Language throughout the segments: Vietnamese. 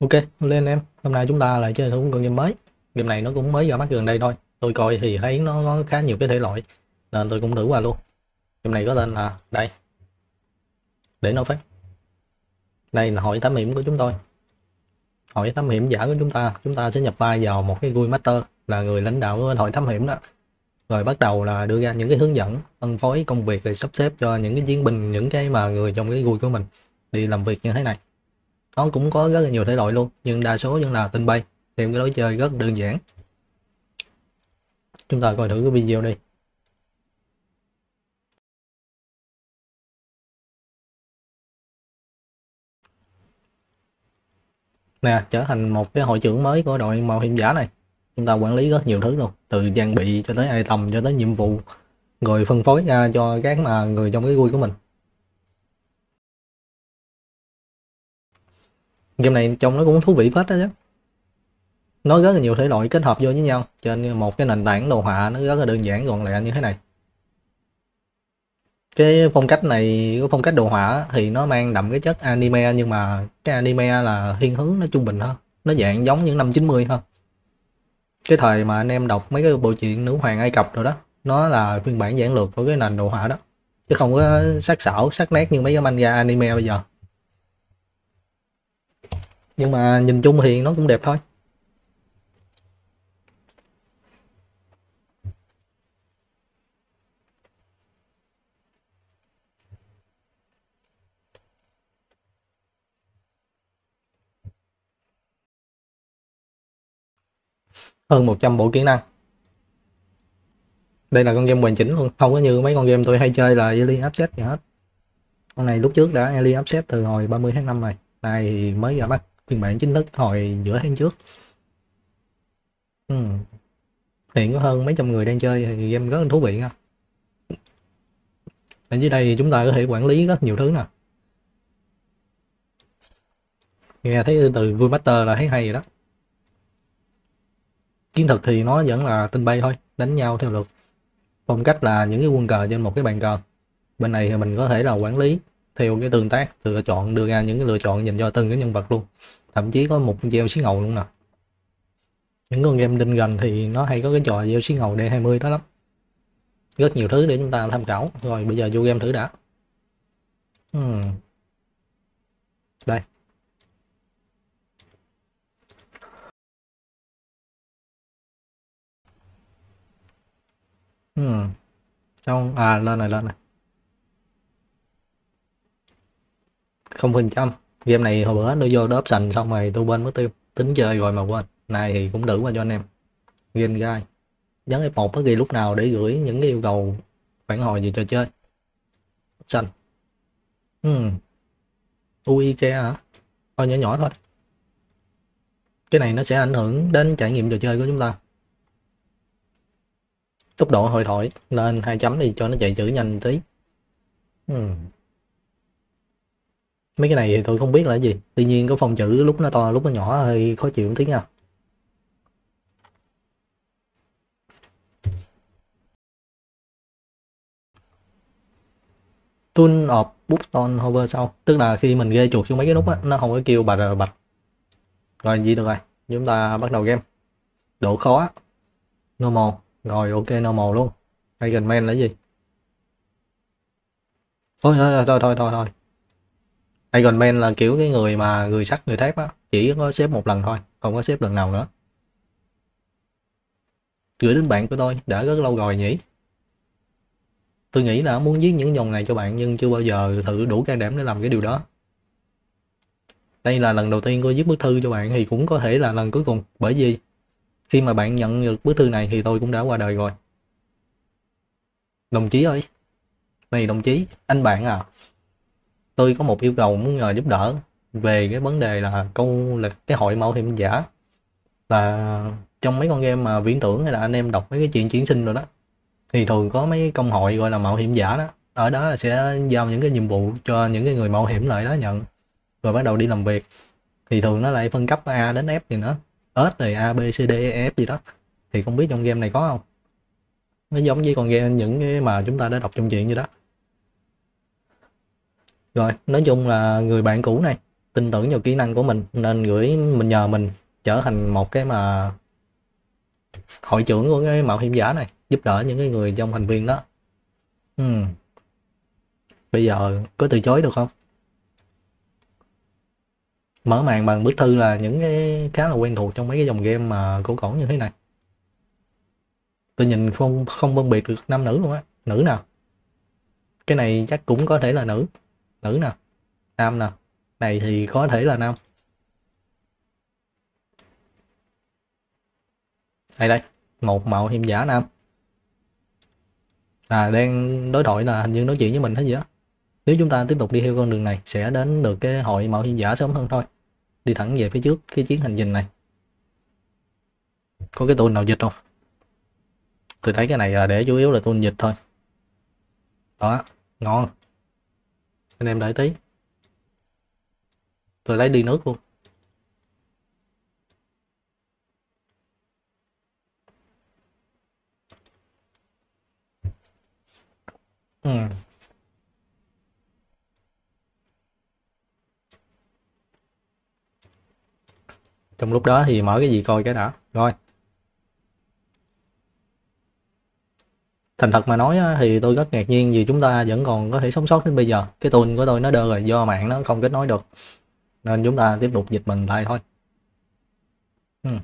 Ok, lên em. Hôm nay chúng ta lại chơi thử một con game mới. Game này nó cũng mới ra mắt gần đây thôi. Tôi coi thì thấy nó có khá nhiều cái thể loại nên tôi cũng thử qua luôn. Game này có tên là đây. Để nó phát. Đây là hội thám hiểm của chúng tôi. Hội thám hiểm giả của chúng ta, chúng ta sẽ nhập vai vào một cái vui master là người lãnh đạo của hội thám hiểm đó. Rồi bắt đầu là đưa ra những cái hướng dẫn, phân phối công việc rồi sắp xếp cho những cái chiến binh, những cái mà người trong cái vui của mình đi làm việc như thế này nó cũng có rất là nhiều thể loại luôn, nhưng đa số vẫn là tinh bay. Tìm cái lối chơi rất đơn giản. Chúng ta coi thử cái video đi. Nè, trở thành một cái hội trưởng mới của đội mạo hiểm giả này. Chúng ta quản lý rất nhiều thứ luôn, từ trang bị cho tới item, cho tới nhiệm vụ, rồi phân phối ra cho các mà người trong cái vui của mình. Game này trông nó cũng thú vị phết đó chứ. Nó rất là nhiều thể loại kết hợp vô với nhau trên một cái nền tảng đồ họa nó rất là đơn giản gọn lẹ như thế này. Cái phong cách này, cái phong cách đồ họa thì nó mang đậm cái chất anime, nhưng mà cái anime là thiên hướng nó trung bình hơn. Nó dạng giống những năm 90 hơn. Cái thời mà anh em đọc mấy cái bộ truyện nữ hoàng ai cập rồi đó, nó là phiên bản giản lược của cái nền đồ họa đó. Chứ không có sắc sảo, sắc nét như mấy cái manga anime bây giờ nhưng mà nhìn chung thì nó cũng đẹp thôi. Hơn 100 bộ kỹ năng. Đây là con game hoàn chỉnh luôn. Không có như mấy con game tôi hay chơi là Alien Upset gì hết. Con này lúc trước đã Alien Upset từ hồi 30 tháng 5 rồi. Này thì mới ra mắt phiên bản chính thức hồi giữa tháng trước. Ừ. hiện có hơn mấy trăm người đang chơi thì game rất là thú vị nha. Ở dưới đây chúng ta có thể quản lý rất nhiều thứ nè. Nghe thấy từ vui master là thấy hay rồi đó. Chiến thuật thì nó vẫn là tinh bay thôi, đánh nhau theo luật phong cách là những cái quân cờ trên một cái bàn cờ. Bên này thì mình có thể là quản lý theo cái tương tác, lựa chọn, đưa ra những cái lựa chọn dành cho từng cái nhân vật luôn. Thậm chí có một gieo xí ngầu luôn nè. Những con game đinh gần thì nó hay có cái trò gieo xí ngầu D20 đó lắm. Rất nhiều thứ để chúng ta tham khảo. Rồi, bây giờ vô game thử đã. Hmm. đây. Hmm. trong à lên này lên này. Không phần trăm. Game này hồi bữa tôi vô the option xong rồi tôi quên mất tiêu, tính chơi rồi mà quên. Này thì cũng thử qua cho anh em. Game guide nhấn F1 bất kỳ lúc nào để gửi những cái yêu cầu phản hồi về trò chơi. Option hmm. UIK hả? Thôi nhỏ nhỏ thôi. Cái này nó sẽ ảnh hưởng đến trải nghiệm trò chơi của chúng ta. Tốc độ hồi thoại lên hai chấm đi cho nó chạy chữ nhanh tí. Hmm mấy cái này thì tôi không biết là cái gì. Tuy nhiên có phòng chữ lúc nó to, lúc nó nhỏ hơi khó chịu một tí nha. Tool of button hover sau tức là khi mình ghê chuột xuống mấy cái nút á, nó không có kêu bạch bạch rồi gì được rồi? Chúng ta bắt đầu game. Độ khó. Normal. Rồi, ok, normal luôn. Hay gần men là gì? Thôi thôi thôi thôi thôi thôi. Iron Man là kiểu cái người mà người sắt, người thép á, chỉ có xếp một lần thôi, không có xếp lần nào nữa. Gửi đến bạn của tôi, đã rất lâu rồi nhỉ? Tôi nghĩ là muốn viết những dòng này cho bạn nhưng chưa bao giờ thử đủ can đảm để làm cái điều đó. Đây là lần đầu tiên tôi viết bức thư cho bạn thì cũng có thể là lần cuối cùng. Bởi vì khi mà bạn nhận được bức thư này thì tôi cũng đã qua đời rồi. Đồng chí ơi. Này đồng chí, anh bạn à tôi có một yêu cầu muốn nhờ giúp đỡ về cái vấn đề là câu, là cái hội mạo hiểm giả. Là trong mấy con game mà viễn tưởng hay là anh em đọc mấy cái chuyện chuyển sinh rồi đó, thì thường có mấy công hội gọi là mạo hiểm giả đó. Ở đó là sẽ giao những cái nhiệm vụ cho những cái người mạo hiểm lại đó nhận, rồi bắt đầu đi làm việc. Thì thường nó lại phân cấp A đến F gì nữa S rồi A, B, C, D E F gì đó. Thì không biết trong game này có không? Nó giống với con game những cái mà chúng ta đã đọc trong chuyện như đó rồi, nói chung là người bạn cũ này, tin tưởng vào kỹ năng của mình, nên gửi mình nhờ mình trở thành một cái mà hội trưởng của cái mạo hiểm giả này, giúp đỡ những cái người trong thành viên đó. Hmm. bây giờ có từ chối được không? Mở màn bằng bức thư là những cái khá là quen thuộc trong mấy cái dòng game mà cổ cổ như thế này. Tôi nhìn không không phân biệt được nam nữ luôn á. Nữ nào? Cái này chắc cũng có thể là nữ nữ nào? Nam nào? Này thì có thể là nam. Đây đây, một mạo hiểm giả nam. À đang đối thoại là hình như nói chuyện với mình hết gì đó nếu chúng ta tiếp tục đi theo con đường này, sẽ đến được cái hội mạo hiểm giả sớm hơn thôi. Đi thẳng về phía trước cái chuyến hành trình này. Có cái tool nào dịch không? Tôi thấy cái này là để chủ yếu là tool dịch thôi. Đó, ngon anh em đợi tí tôi lấy đi nước luôn. Ừ. trong lúc đó thì mở cái gì coi cái đã. Rồi. Thành thật mà nói thì tôi rất ngạc nhiên vì chúng ta vẫn còn có thể sống sót đến bây giờ. Cái tool của tôi nó đơ rồi, do mạng nó không kết nối được. Nên chúng ta tiếp tục dịch mình lại thôi. Hmm.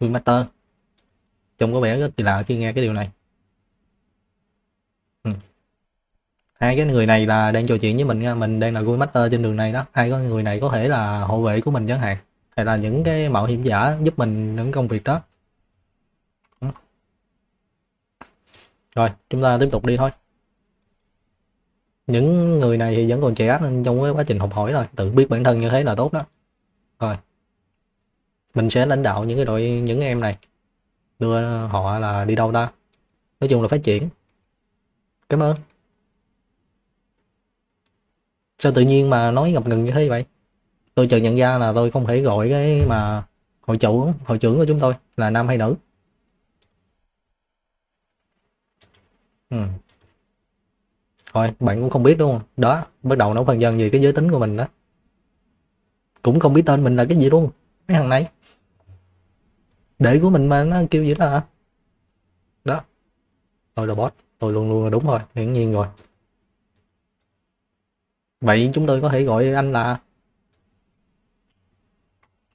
Master, trông có vẻ rất kỳ lạ khi nghe cái điều này. Hmm. hai cái người này là đang trò chuyện với mình nha. Mình đang là vui Master trên đường này đó. Hai cái người này có thể là hộ vệ của mình chẳng hạn, hay là những cái mạo hiểm giả giúp mình những công việc đó. Rồi, chúng ta tiếp tục đi thôi. Những người này thì vẫn còn trẻ nên trong cái quá trình học hỏi rồi tự biết bản thân như thế là tốt đó. Rồi, mình sẽ lãnh đạo những cái đội, những em này. Đưa họ là đi đâu ta? Nói chung là phát triển. Cảm ơn. Sao tự nhiên mà nói ngập ngừng như thế vậy? Tôi chợt nhận ra là tôi không thể gọi cái mà hội chủ, hội trưởng của chúng tôi là nam hay nữ. Ừ. thôi, bạn cũng không biết đúng không? Đó, bắt đầu nó phần dần về cái giới tính của mình đó. Cũng không biết tên mình là cái gì luôn mấy thằng này. Để của mình mà nó kêu gì đó hả? Đó. Tôi là boss, tôi luôn luôn là đúng rồi, hiển nhiên rồi. Vậy chúng tôi có thể gọi anh là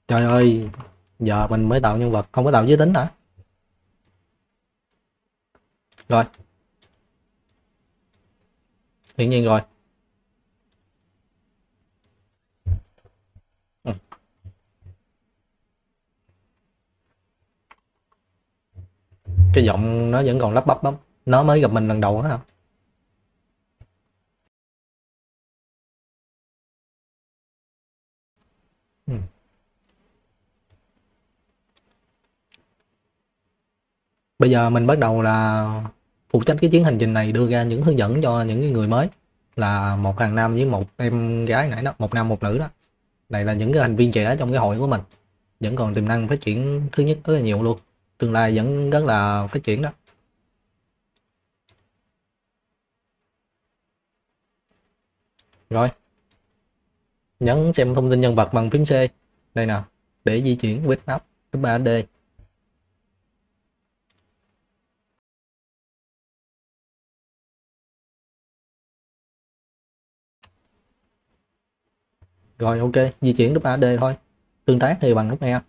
trời ơi, giờ mình mới tạo nhân vật, không có tạo giới tính hả? Rồi hiển nhiên rồi ừ. cái giọng nó vẫn còn lắp bắp lắm nó mới gặp mình lần đầu hả ừ. bây giờ mình bắt đầu là phụ trách cái chuyến hành trình này đưa ra những hướng dẫn cho những người mới là một thằng nam với một em gái nãy đó, một nam một nữ đó. Này là những cái thành viên trẻ trong cái hội của mình, vẫn còn tiềm năng phát triển thứ nhất rất là nhiều luôn, tương lai vẫn rất là phát triển đó. Rồi, nhấn xem thông tin nhân vật bằng phím C. Đây nào để di chuyển quét nắp 3D rồi ok. Di chuyển nút AD thôi. Tương tác thì bằng nút E.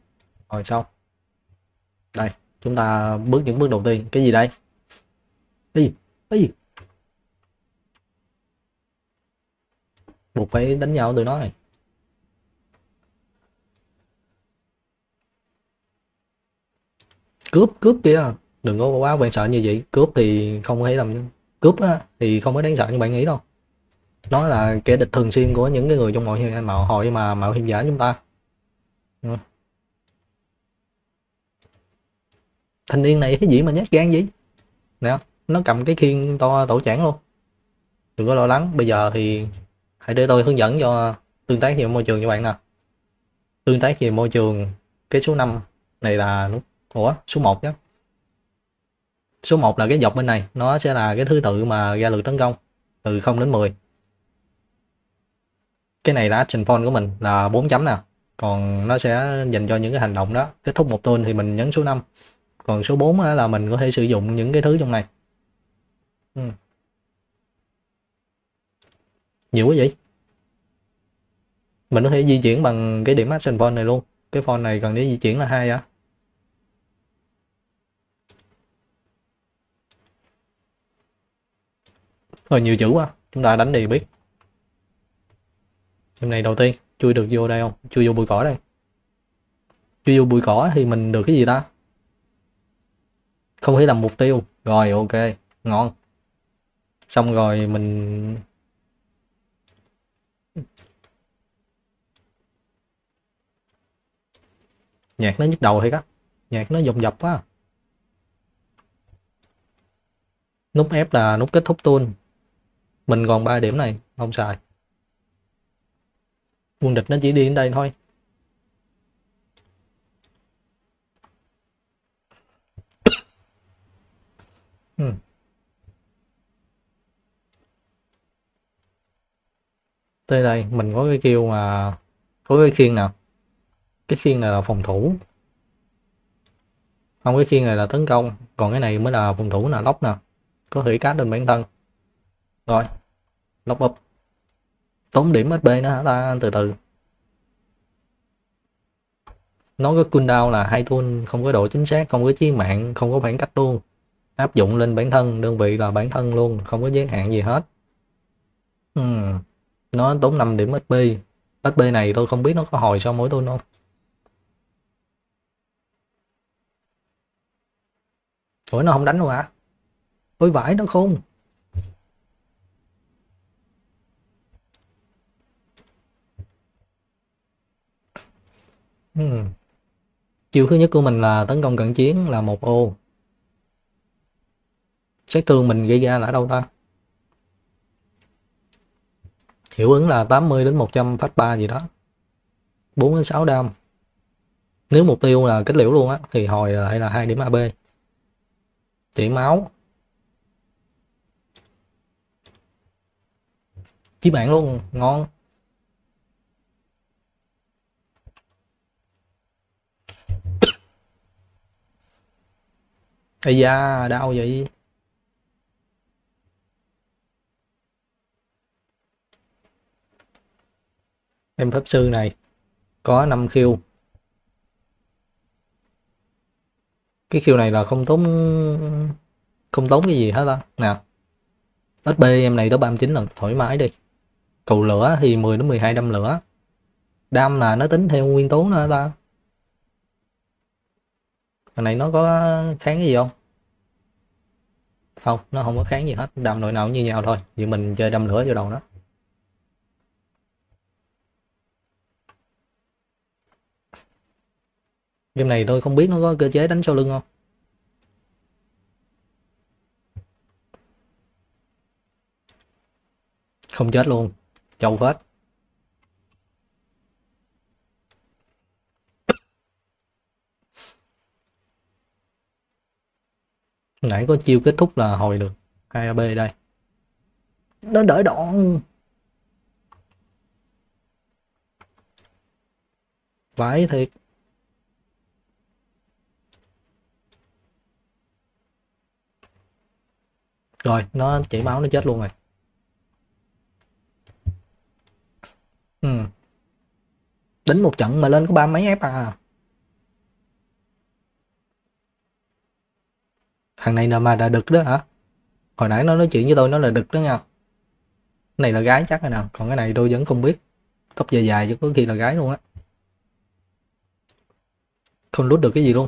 Rồi xong đây chúng ta bước những bước đầu tiên. Cái gì đây? Cái gì? Cái gì? Buộc phải đánh nhau từ nó này. Cướp cướp kia. Đừng có quá quan sợ như vậy. Cướp thì không thể làm cướp á, thì không có đáng sợ như bạn nghĩ đâu nó là kẻ địch thường xuyên của những cái người trong mọi mạo hội mà mạo hiểm giả chúng ta. Ừ. thanh niên này cái gì mà nhát gan gì nè, nó cầm cái khiên to tổ chản luôn. Đừng có lo lắng, bây giờ thì hãy để tôi hướng dẫn cho tương tác về môi trường cho bạn nè. Tương tác về môi trường, cái số 5 này là nút ủa, số 1 nhé số 1 là cái dọc bên này, nó sẽ là cái thứ tự mà ra lực tấn công, từ 0 đến 10 cái này là action point của mình là 4 chấm nè còn nó sẽ dành cho những cái hành động đó. Kết thúc một turn thì mình nhấn số 5 còn số 4 là mình có thể sử dụng những cái thứ trong này. Ừ. nhiều quá vậy? Mình có thể di chuyển bằng cái điểm action point này luôn. Cái phone này cần để di chuyển là hai á. Thôi nhiều chữ quá, chúng ta đánh đi biết. Game này đầu tiên, chui được vô đây không? Chui vô bụi cỏ đây. Chui vô bụi cỏ thì mình được cái gì ta? Không thể làm mục tiêu. Rồi, ok, ngon. Xong rồi mình... Nhạc nó nhức đầu thiệt á. Nhạc nó dồn dập quá. Nút F là nút kết thúc tuôn mình còn 3 điểm này không xài quân địch nó chỉ đi đến đây thôi. Ừ. tới đây, mình có cái kêu mà, có cái khiên nào? Cái khiên này là phòng thủ. Không, cái khiên này là tấn công. Còn cái này mới là phòng thủ là lóc nè. Có thể cát lên bản thân. Rồi, lóc up tốn điểm HP nữa hả ta? Từ từ. Nó có cooldown là hai tool, không có độ chính xác, không có chí mạng, không có khoảng cách luôn. Áp dụng lên bản thân, đơn vị là bản thân luôn, không có giới hạn gì hết. Uhm. nó tốn 5 điểm HP HP này tôi không biết nó có hồi sau mỗi tool không. Ủa, nó không đánh luôn hả? Ôi, vãi nó khôn Ừ. Hmm. Chiêu thứ nhất của mình là tấn công cận chiến là một ô. Sát thương mình gây ra là ở đâu ta? Hiệu ứng là 80 đến 100 phát 3 gì đó. 4 đến 6 đam. Nếu mục tiêu là kết liễu luôn á thì hồi lại là 2 điểm AB. Chỉ máu. Chí mạng luôn, ngon. Ây da, đau vậy? Em pháp sư này có 5 khiêu. Cái khiêu này là không tốn không tốn cái gì hết á Nào. SP em này đó 39 lần, thoải mái đi. Cầu lửa thì 10 đến 12 đâm lửa. Đam là nó tính theo nguyên tố nữa ta thằng này nó có kháng cái gì không? Không, nó không có kháng gì hết. Đâm nội nào như nhau thôi. Vì mình chơi đâm lửa vô đầu nó. Game này tôi không biết nó có cơ chế đánh sau lưng không. Không chết luôn. Châu phết nãy có chiêu kết thúc là hồi được 2AB đây. Nó đỡ đoạn. Vãi thiệt. Rồi nó chảy máu nó chết luôn rồi. Ừ. đánh một trận mà lên có ba mấy ép à thằng này là mà là đực đó hả? Hồi nãy nó nói chuyện với tôi nó là đực đó nha. Cái này là gái chắc rồi nào, còn cái này tôi vẫn không biết. Tóc dài dài chứ có khi là gái luôn á. Không lút được cái gì luôn.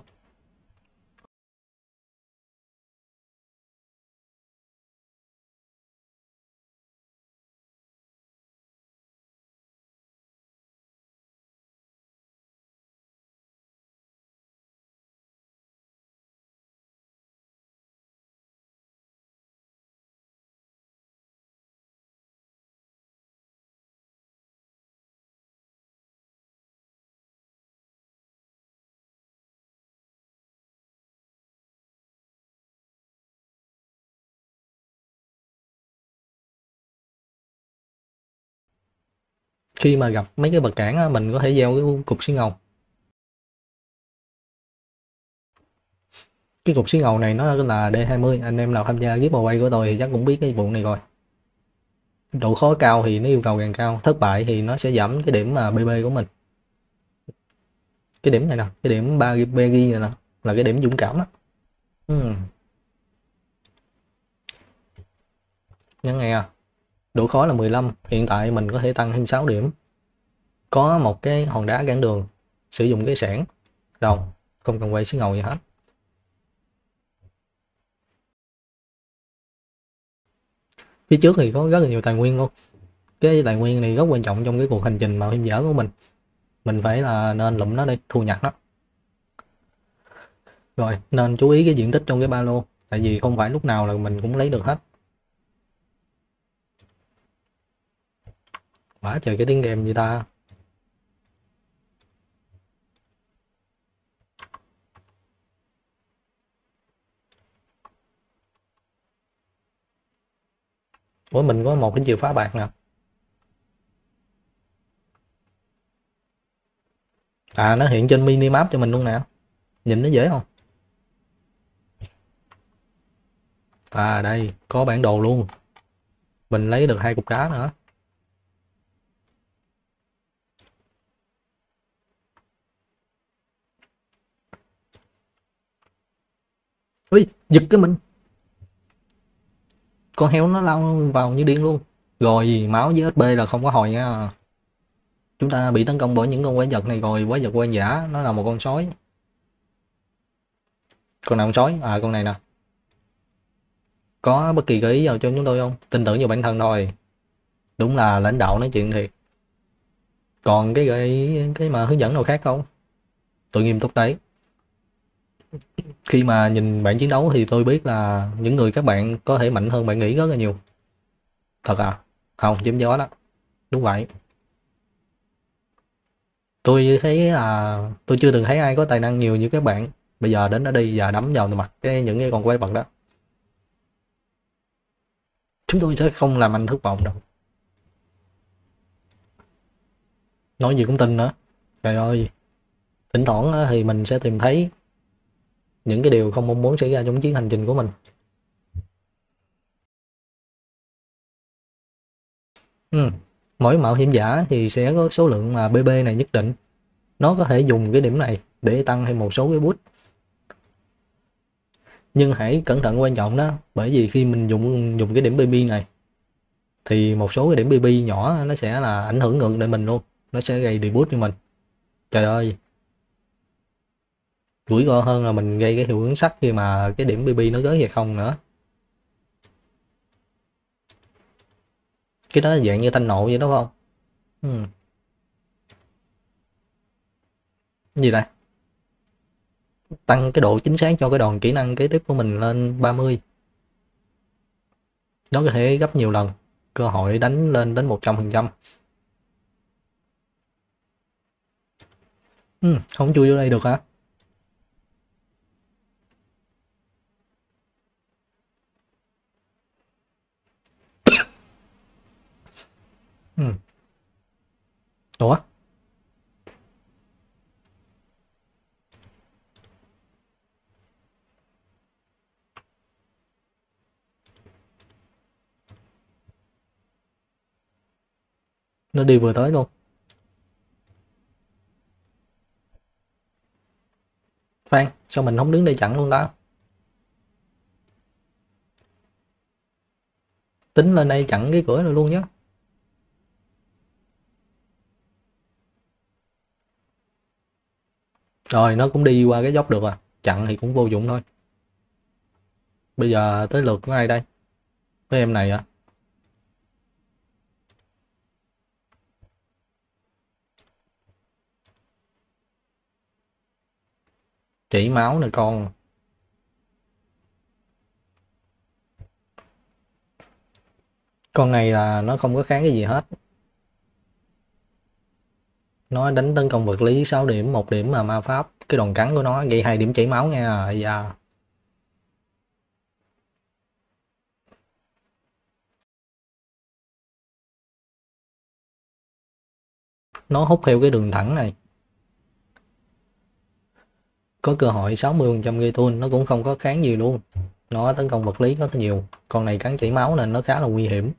Khi mà gặp mấy cái vật cản á, mình có thể gieo cái cục xí ngầu. Cái cục xí ngầu này nó là D20 anh em nào tham gia giveaway của tôi thì chắc cũng biết cái vụ này rồi. Độ khó cao thì nó yêu cầu càng cao thất bại thì nó sẽ giảm cái điểm mà BB của mình. Cái điểm này nè cái điểm 3 BG này nè là cái điểm dũng cảm đó uhm. nhấn nghe độ khó là 15 hiện tại mình có thể tăng thêm 6 điểm. Có một cái hòn đá cản đường, sử dụng cái sản rồng không cần quay xí ngầu gì hết. Phía trước thì có rất là nhiều tài nguyên luôn. Cái tài nguyên này rất quan trọng trong cái cuộc hành trình mạo hiểm dở của mình. Mình phải là nên lụm nó đi, thu nhặt nó. Rồi, nên chú ý cái diện tích trong cái ba lô, tại vì không phải lúc nào là mình cũng lấy được hết. Quá trời cái tiếng game gì ta. Ủa, mình có một cái chìa phá bạc nè. À nó hiện trên mini map cho mình luôn nè. Nhìn nó dễ không? À đây, có bản đồ luôn. Mình lấy được hai cục đá nữa. Ui, giật cái mình. Con heo nó lao vào như điên luôn. Rồi máu với sb là không có hồi nha. Chúng ta bị tấn công bởi những con quái vật này rồi quái vật quen giả nó là một con sói. Con nào con sói? À con này nè. Có bất kỳ gợi ý nào cho chúng tôi không? Tin tưởng vào bản thân thôi. Đúng là lãnh đạo nói chuyện thiệt. Còn cái gợi ý cái mà hướng dẫn nào khác không? Tôi nghiêm túc đấy khi mà nhìn bạn chiến đấu thì tôi biết là những người các bạn có thể mạnh hơn bạn nghĩ rất là nhiều. Thật à? Không, chém gió đó. Đúng vậy. Tôi thấy là tôi chưa từng thấy ai có tài năng nhiều như các bạn. Bây giờ đến ở đi và đấm vào mặt cái những cái con quái vật đó. Chúng tôi sẽ không làm anh thất vọng đâu. Nói gì cũng tin nữa. Trời ơi. Thỉnh thoảng thì mình sẽ tìm thấy những cái điều không mong muốn xảy ra trong chuyến hành trình của mình. Ừ. mỗi mạo hiểm giả thì sẽ có số lượng mà BB này nhất định. Nó có thể dùng cái điểm này để tăng thêm một số cái bút nhưng hãy cẩn thận quan trọng đó, bởi vì khi mình dùng dùng cái điểm BB này, thì một số cái điểm BB nhỏ nó sẽ là ảnh hưởng ngược lại mình luôn. Nó sẽ gây debut cho mình. Trời ơi rủi ro hơn là mình gây cái hiệu ứng sắt khi mà cái điểm BB nó tới về không nữa. Cái đó là dạng như thanh nộ vậy đúng không? Ừ. gì đây? Tăng cái độ chính xác cho cái đòn kỹ năng kế tiếp của mình lên 30 nó có thể gấp nhiều lần, cơ hội đánh lên đến 100 phần trăm. Hmm, không chui vô đây được hả? Ừ. Ủa? Nó đi vừa tới luôn. Khoan, sao mình không đứng đây chặn luôn ta? Tính lên đây chặn cái cửa này luôn nhé. Rồi, nó cũng đi qua cái dốc được à. Chặn thì cũng vô dụng thôi. Bây giờ tới lượt của ai đây? với em này à? Chỉ máu nè con. Con này là nó không có kháng cái gì hết nó đánh tấn công vật lý 6 điểm, một điểm mà ma pháp, cái đòn cắn của nó gây hai điểm chảy máu nha yeah. À, dạ. nó hút theo cái đường thẳng này. Có cơ hội 60% gây tuôn nó cũng không có kháng nhiều luôn. Nó tấn công vật lý rất nhiều, con này cắn chảy máu nên nó khá là nguy hiểm.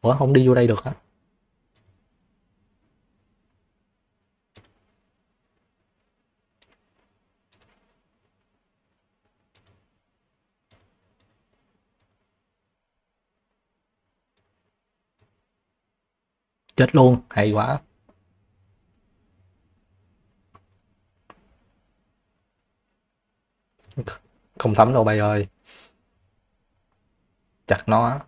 Ủa, không đi vô đây được hả? Chết luôn, hay quá. Không thấm đâu bay ơi. Chặt nó.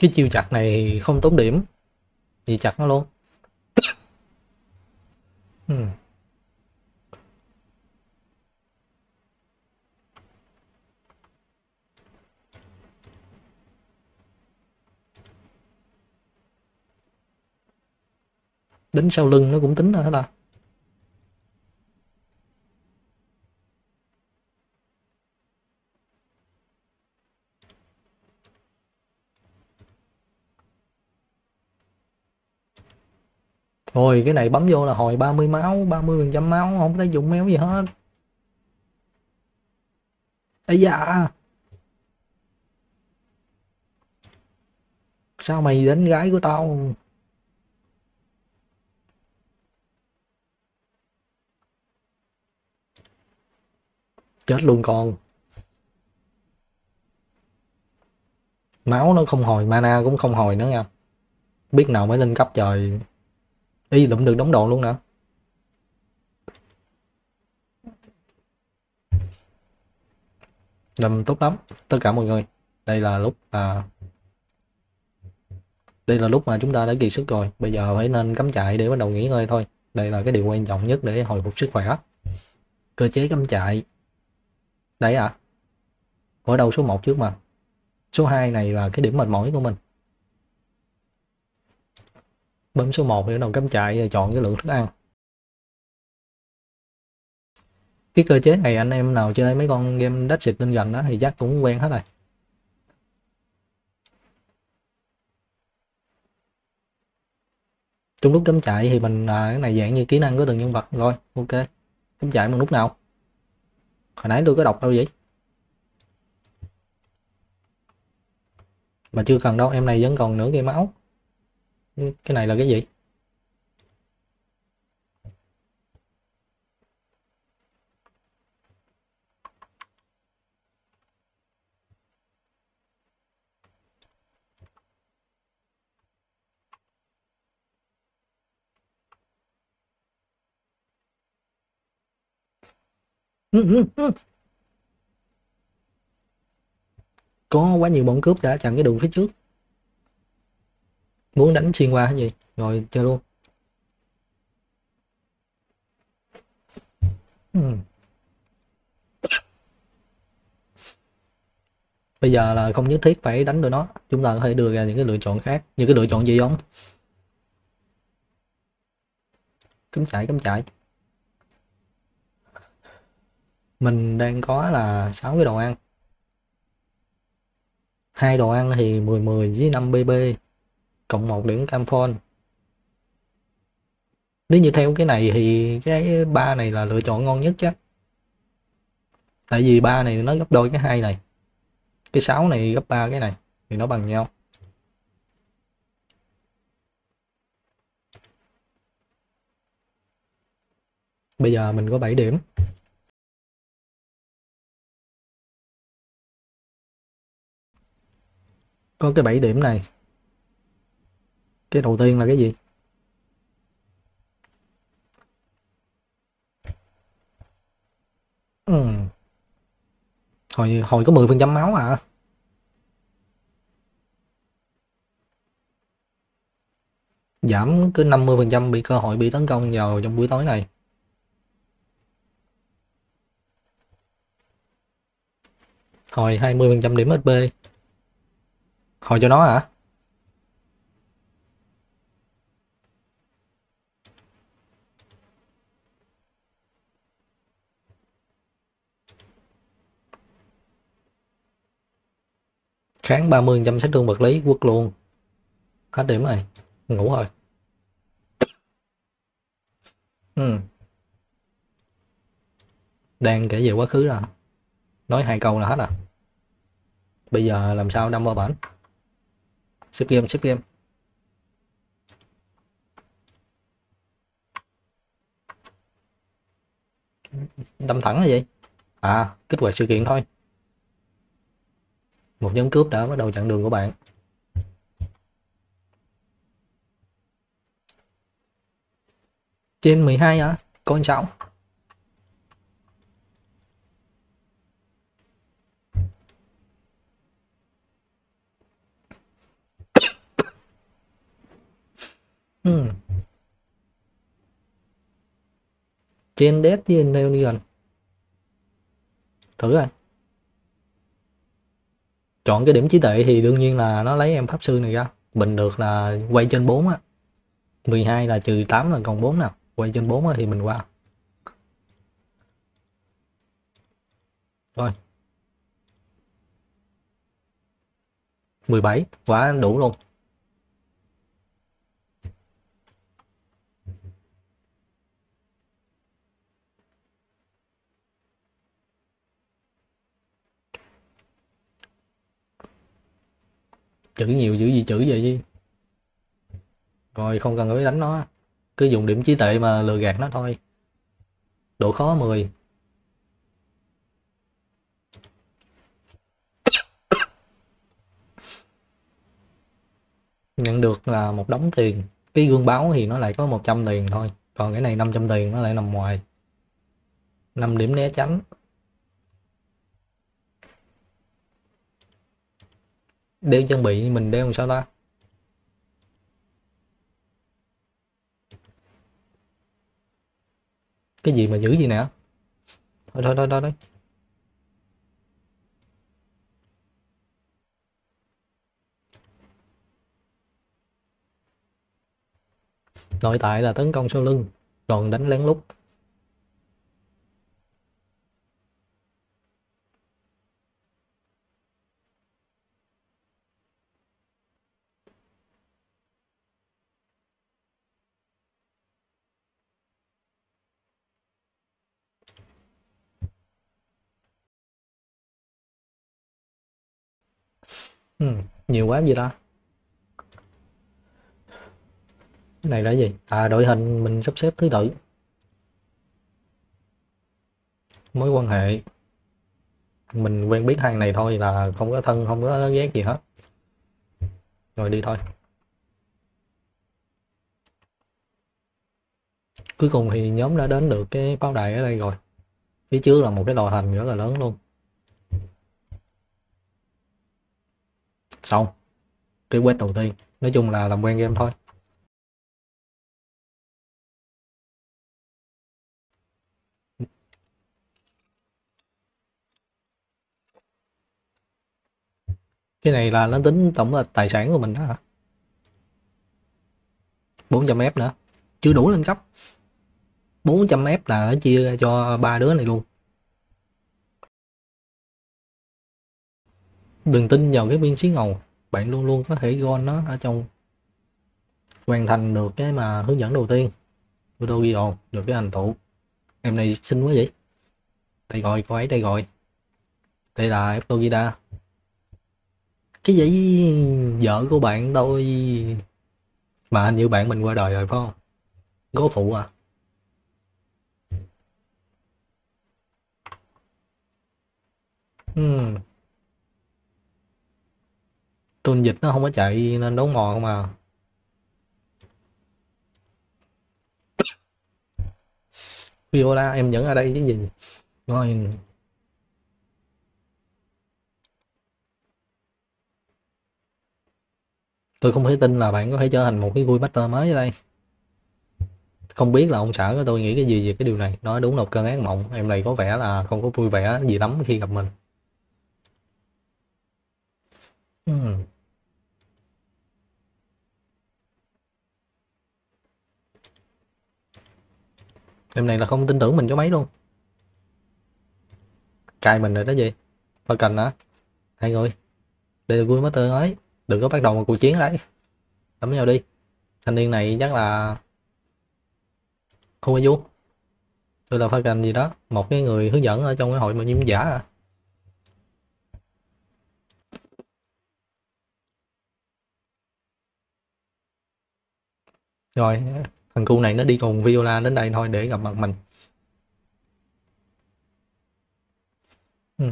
Cái chiêu chặt này không tốn điểm. Gì chặt nó luôn. Ừ. đến sau lưng nó cũng tính rồi hả ta Thôi, cái này bấm vô là hồi 30 máu 30 phần trăm máu, không thấy dụng méo gì hết. Ây da! Sao mày đến gái của tao? Chết luôn con. Máu nó không hồi, mana cũng không hồi nữa nha. Biết nào mới lên cấp trời. Đi lụm được đóng đồ luôn nữa làm tốt lắm, tất cả mọi người. Đây là lúc à đây là lúc mà chúng ta đã kiệt sức rồi. Bây giờ phải nên cắm chạy để bắt đầu nghỉ ngơi thôi. Đây là cái điều quan trọng nhất để hồi phục sức khỏe. Cơ chế cắm chạy đấy à ở đâu số 1 trước mà. Số 2 này là cái điểm mệt mỏi của mình. Bấm số 1 để đầu cắm chạy ờ, chọn cái lượng thức ăn. Cái cơ chế này anh em nào chơi mấy con game đất xịt lên gần đó thì chắc cũng quen hết rồi. Trong lúc cắm chạy thì mình à, cái này dạng như kỹ năng của từng nhân vật rồi ok. Cắm chạy một lúc nào? Hồi nãy tôi có đọc đâu vậy? Mà chưa cần đâu, em này vẫn còn nửa cây máu. Cái này là cái gì? có quá nhiều bọn cướp đã chặn cái đường phía trước. Muốn đánh xuyên qua hay gì? Rồi chơi luôn. Hmm. bây giờ là không nhất thiết phải đánh được nó. Chúng ta có thể đưa ra những cái lựa chọn khác như cái lựa chọn gì không cấm chạy cấm chạy mình đang có là 6 cái đồ ăn. Hai đồ ăn thì 10 10 với 5 bb cộng một điểm cam phone nếu như theo cái này thì cái ba này là lựa chọn ngon nhất chứ tại vì ba này nó gấp đôi cái hai này. Cái 6 này gấp ba cái này, thì nó bằng nhau. Bây giờ mình có 7 điểm. Có cái 7 điểm này. Cái đầu tiên là cái gì? Ừ. hồi hồi có 10 phần trăm máu à? Giảm cứ 50 phần trăm bị cơ hội bị tấn công vào trong buổi tối này. Hồi 20 phần trăm điểm HP hồi cho nó hả? Kháng 30 trăm sát thương vật lý, quất luôn. Hết điểm rồi. Ngủ rồi. Ừ. đang kể về quá khứ rồi. Nói hai câu là hết à. Bây giờ làm sao đâm vào bản xếp game xếp game. Đâm thẳng là gì? À kết quả sự kiện thôi. Một nhóm cướp đã bắt đầu chặn đường của bạn. Trên 12 hả con cháu hmm. trên dead với Neonion thử rồi chọn cái điểm trí tuệ thì đương nhiên là nó lấy em pháp sư này ra. Bình được là quay trên 4 á. 12 là trừ 8 là còn 4 nào. Quay trên 4 thì mình qua. Rồi. 17 quá đủ luôn. Chữ nhiều giữ gì chữ vậy chứ rồi không cần phải đánh nó. Cứ dùng điểm trí tệ mà lừa gạt nó thôi. Độ khó 10 nhận được là một đống tiền. Cái gương báo thì nó lại có 100 tiền thôi. Còn cái này 500 tiền nó lại nằm ngoài. 5 điểm né tránh. Đeo trang bị mình đeo làm sao ta? Cái gì mà giữ gì nè? Thôi thôi thôi thôi, thôi. nội tại là tấn công sau lưng còn đánh lén lút. Ừ, nhiều quá gì ta? Cái này là gì? À đội hình mình sắp xếp thứ tự. Mối quan hệ. Mình quen biết hàng này thôi là không có thân, không có ghét gì hết. Rồi đi thôi. Cuối cùng thì nhóm đã đến được cái pháo đài ở đây rồi. Phía trước là một cái tòa thành rất là lớn luôn. Xong. Cái quét đầu tiên. Nói chung là làm quen game thôi. Cái này là nó tính tổng là tài sản của mình đó hả? 400 f nữa. Chưa đủ lên cấp. 400 f là nó chia cho ba đứa này luôn. Đừng tin vào cái viên xí ngầu. Bạn luôn luôn có thể gom nó ở trong, hoàn thành được cái mà hướng dẫn đầu tiên. Tutorial được cái hành tụ. Em này xinh quá vậy. Đây rồi cô ấy đây rồi đây là Eptogida cái giấy vợ của bạn tôi mà hình như bạn mình qua đời rồi, phải không? Gố phụ à? Hmm tuần dịch nó không có chạy nên đấu mò không à. Viola, em vẫn ở đây chứ gì? Rồi. Tôi không thể tin là bạn có thể trở thành một cái vui master mới ở đây. Không biết là ông xã của tôi nghĩ cái gì về cái điều này. Nói đúng là một cơn ác mộng. Em này có vẻ là không có vui vẻ gì lắm khi gặp mình. Hmm. em này là không tin tưởng mình cho mấy luôn. Cài mình rồi đó gì phải cần hả? Hai người. Đây là vui master nói đừng có bắt đầu một cuộc chiến đấy đấm nhau đi. Thanh niên này chắc là không có vui. Tôi là pha cần gì đó. Một cái người hướng dẫn ở trong cái hội mà nhiễm giả à. Rồi, thằng cu này nó đi cùng Viola đến đây thôi để gặp mặt mình ừ.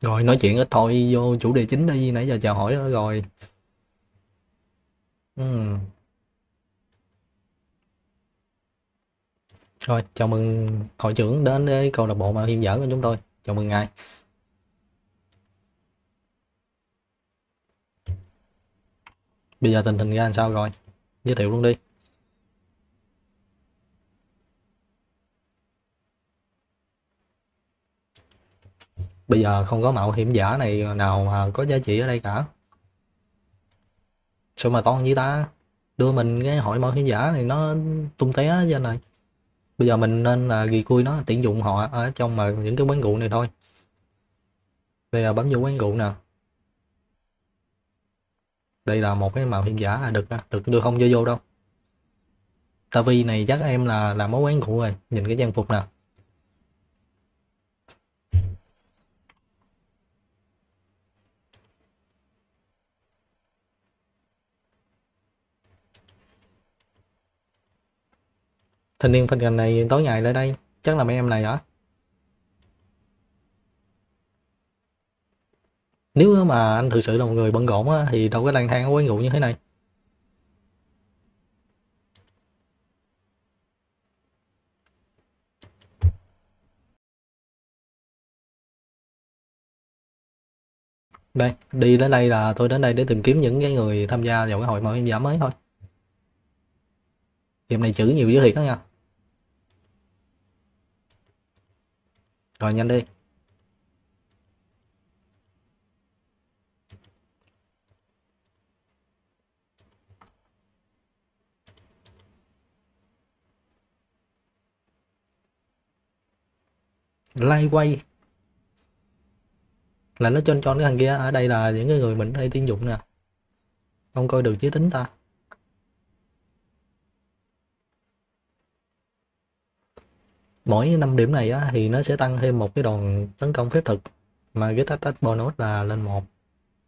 rồi, nói chuyện ít thôi, vô chủ đề chính đi, nãy giờ chào hỏi đó rồi ừ. rồi, chào mừng hội trưởng đến với câu lạc bộ mà hiểm dẫn của chúng tôi chào mừng ngài bây giờ tình hình ra làm sao rồi? Giới thiệu luôn đi. Bây giờ không có mạo hiểm giả này nào mà có giá trị ở đây cả. Sao mà toan với ta? Đưa mình cái hội mạo hiểm giả này nó tung té trên này. Bây giờ mình nên là ghi cui nó tiện dụng họ ở trong mà những cái quán rượu này thôi. Bây giờ bấm vô quán rượu nè đây là một cái mạo hiểm giả. À được à, được, đưa không vô vô đâu. Tavi này chắc em là là mối quán cũ rồi. Nhìn cái trang phục nè thanh niên phân ngành này tối ngày lại đây. Chắc là mấy em này hả? Nếu mà anh thực sự là một người bận rộn á, thì đâu có lang thang ở quán rượu như thế này. Đây đi đến đây là tôi đến đây để tìm kiếm những cái người tham gia vào cái hội mạo hiểm giả mới thôi. Game này chữ nhiều dữ thiệt đó nha. Rồi nhanh đi. Lai quay. Là nó trên cho cái thằng kia. Ở đây là những cái người mình hay tiên dụng nè. Không coi được chứ tính ta. Mỗi năm điểm này á, thì nó sẽ tăng thêm một cái đòn tấn công phép thực mà get attack bonus là lên một.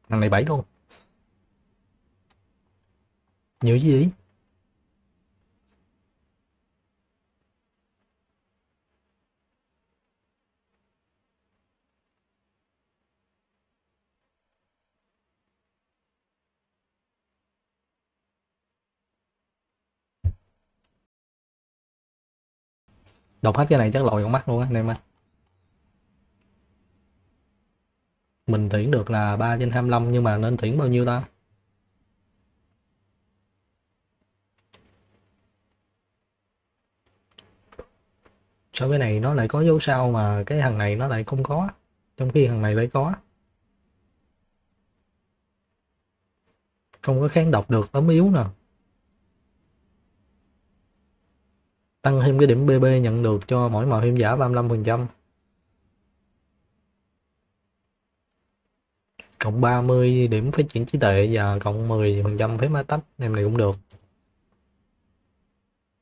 Thằng này 7 luôn. Nhiều gì? Đọc hết cái này chắc lòi con mắt luôn á, anh em ơi. Mình tuyển được là 3 trên 25 nhưng mà nên tuyển bao nhiêu ta? Sao cái này nó lại có dấu sao mà cái thằng này nó lại không có? Trong khi thằng này lại có. Không có kháng độc được ấm yếu nè. Tăng thêm cái điểm BB nhận được cho mỗi màu hiểm giả 35% cộng 30 điểm phát triển trí tuệ và cộng 10% phép má tách, em này cũng được.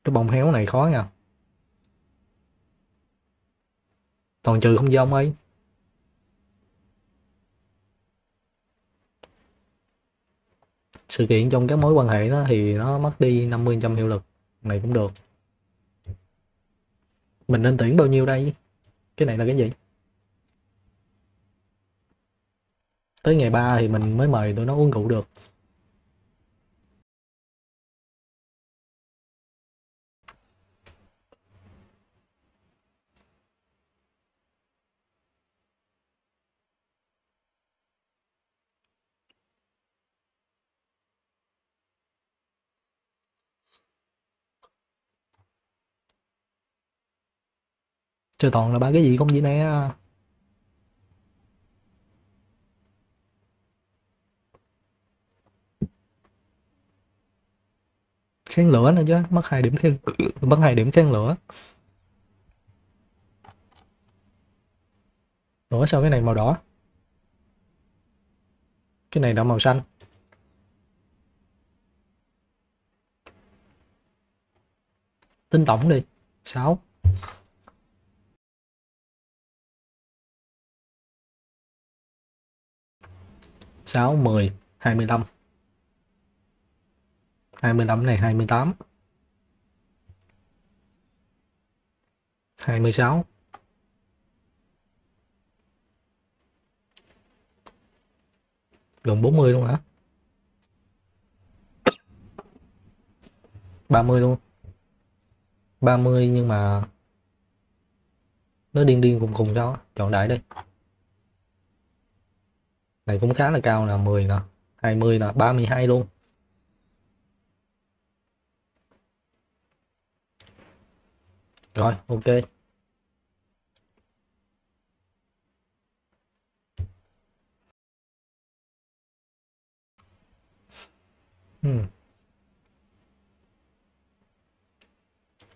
Cái bông héo này khó nha. Toàn trừ không dông ấy. Sự kiện trong các mối quan hệ đó thì nó mất đi 50% hiệu lực, này cũng được mình nên tuyển bao nhiêu đây? Cái này là cái gì? Tới ngày 3 thì mình mới mời tụi nó uống rượu được. Chơi toàn là ba cái gì không gì này khen lửa nữa chứ, mất hai điểm khen. Mất hai điểm khen lửa. Lửa sao cái này màu đỏ? Cái này đã màu xanh. Tinh tổng đi 6 6 10 25 25 này 28 26 gần 40 luôn hả? 30 luôn. 30 nhưng mà nó điên điên cùng cùng sao chọn đại đi này cũng khá là cao là 10 nè 20 là 32 luôn. Rồi, ok. Hmm.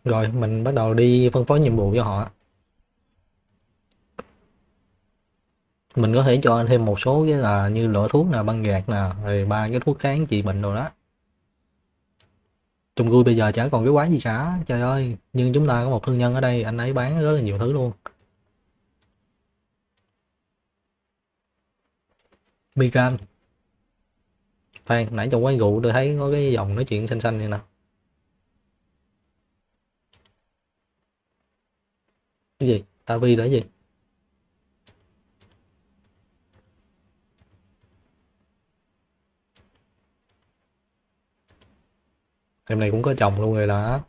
rồi, mình bắt đầu đi phân phối nhiệm vụ cho họ. Mình có thể cho anh thêm một số cái là như lọ thuốc nè băng gạc nè rồi ba cái thuốc kháng trị bệnh rồi đó. Chung cư bây giờ chẳng còn cái quái gì cả trời ơi. Nhưng chúng ta có một thương nhân ở đây anh ấy bán rất là nhiều thứ luôn. Mikan Phan, nãy trong quán rượu tôi thấy có cái dòng nói chuyện xanh xanh này nè. Cái gì? Tavi là cái gì? Em này cũng có chồng luôn rồi đó.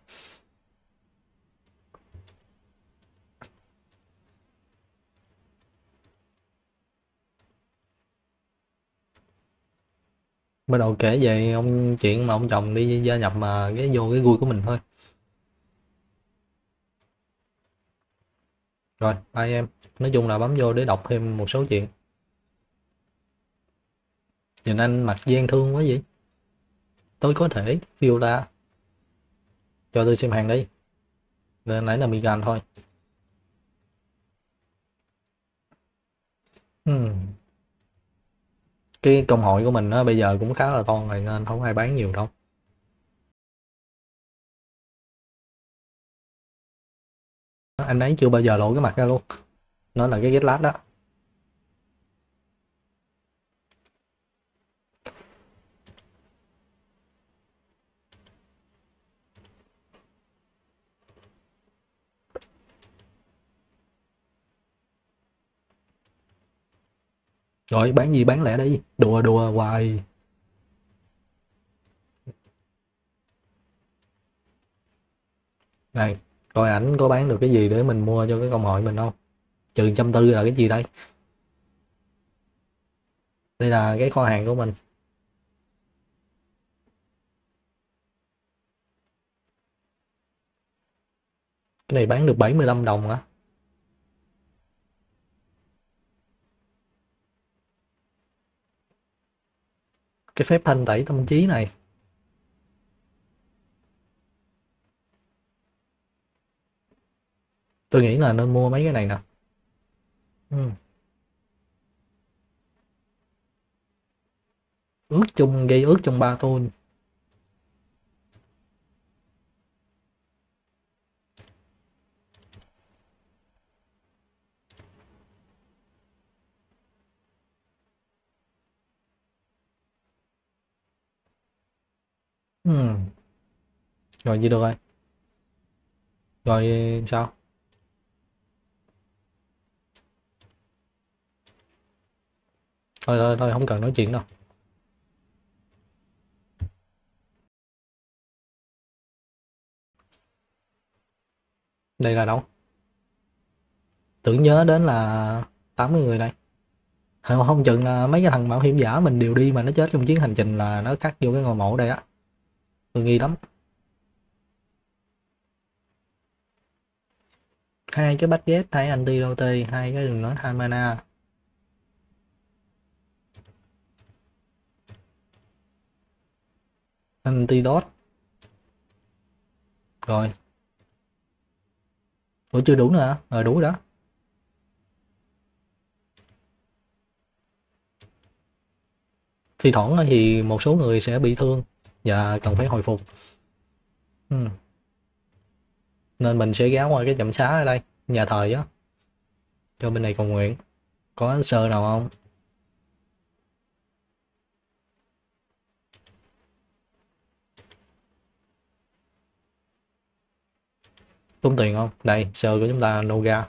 Bắt đầu kể về ông chuyện mà ông chồng đi gia nhập mà cái vô cái vui của mình thôi. Rồi, bye em. Nói chung là bấm vô để đọc thêm một số chuyện. Nhìn anh mặt gian thương quá vậy. Tôi có thể phiêu ra cho tôi xem hàng đi. Nên nãy là Migan thôi. Hmm. cái công hội của mình nó bây giờ cũng khá là to rồi nên không ai bán nhiều đâu. Anh ấy chưa bao giờ lộ cái mặt ra luôn. Nó là cái get lát đó. Rồi bán gì bán lẻ đi, đùa đùa hoài. Này, coi ảnh có bán được cái gì để mình mua cho cái công hội mình không? Trừ trăm tư là cái gì đây? Đây là cái kho hàng của mình. Cái này bán được 75 đồng á. Cái phép thanh tẩy tâm trí này. Tôi nghĩ là nên mua mấy cái này nè. Ừ. ước chung, gây ước trong ba tôn. Ừ. Rồi gì được rồi. Rồi sao? Thôi thôi thôi không cần nói chuyện đâu. Đây là đâu? Tưởng nhớ đến là 80 người đây. Không, không chừng là mấy cái thằng bảo hiểm giả mình đều đi mà nó chết trong chuyến hành trình là nó cắt vô cái ngôi mộ đây á tôi nghi lắm. Hai cái bắt ghép thay anti rot hai cái đừng nói hai mana anti dot rồi. Ủa, chưa đủ nữa hả? Ờ đủ đó. Thi thoảng thì một số người sẽ bị thương và cần phải hồi phục. Ừ. nên mình sẽ ghé qua cái chậm xá ở đây, nhà thờ á. Cho bên này cầu nguyện. Có sơ nào không? Tốn tiền không? Đây sơ của chúng ta Noga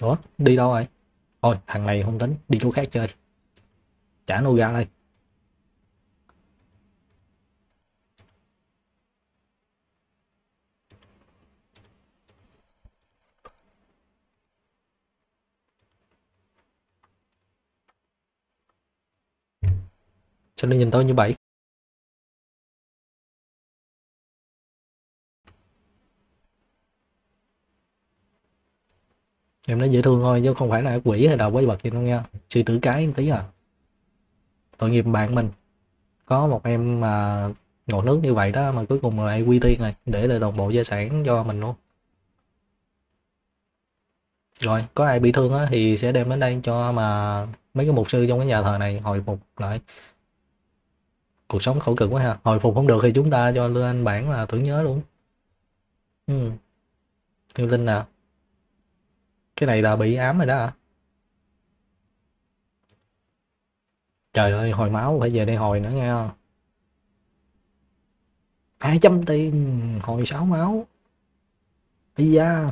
ủa, đi đâu rồi thôi, thằng này không tính, đi chỗ khác chơi. Trả nô ra đây. Sao nó nhìn tôi như vậy em nói dễ thương thôi, chứ không phải là quỷ hay đầu quái vật gì đâu nha. Sự tử cái một tí à. Tội nghiệp bạn mình. Có một em mà ngộ nước như vậy đó, mà cuối cùng lại quy tiên này để lại toàn bộ gia sản cho mình luôn. Rồi, có ai bị thương á thì sẽ đem đến đây cho mà mấy cái mục sư trong cái nhà thờ này hồi phục lại. Cuộc sống khổ cực quá ha. Hồi phục không được thì chúng ta cho lên bản là tưởng nhớ luôn. Ừ. yêu linh nào? Cái này là bị ám rồi đó hả? Trời ơi, hồi máu phải về đây hồi nữa nghe 200 tiền, hồi 6 máu. Bây da.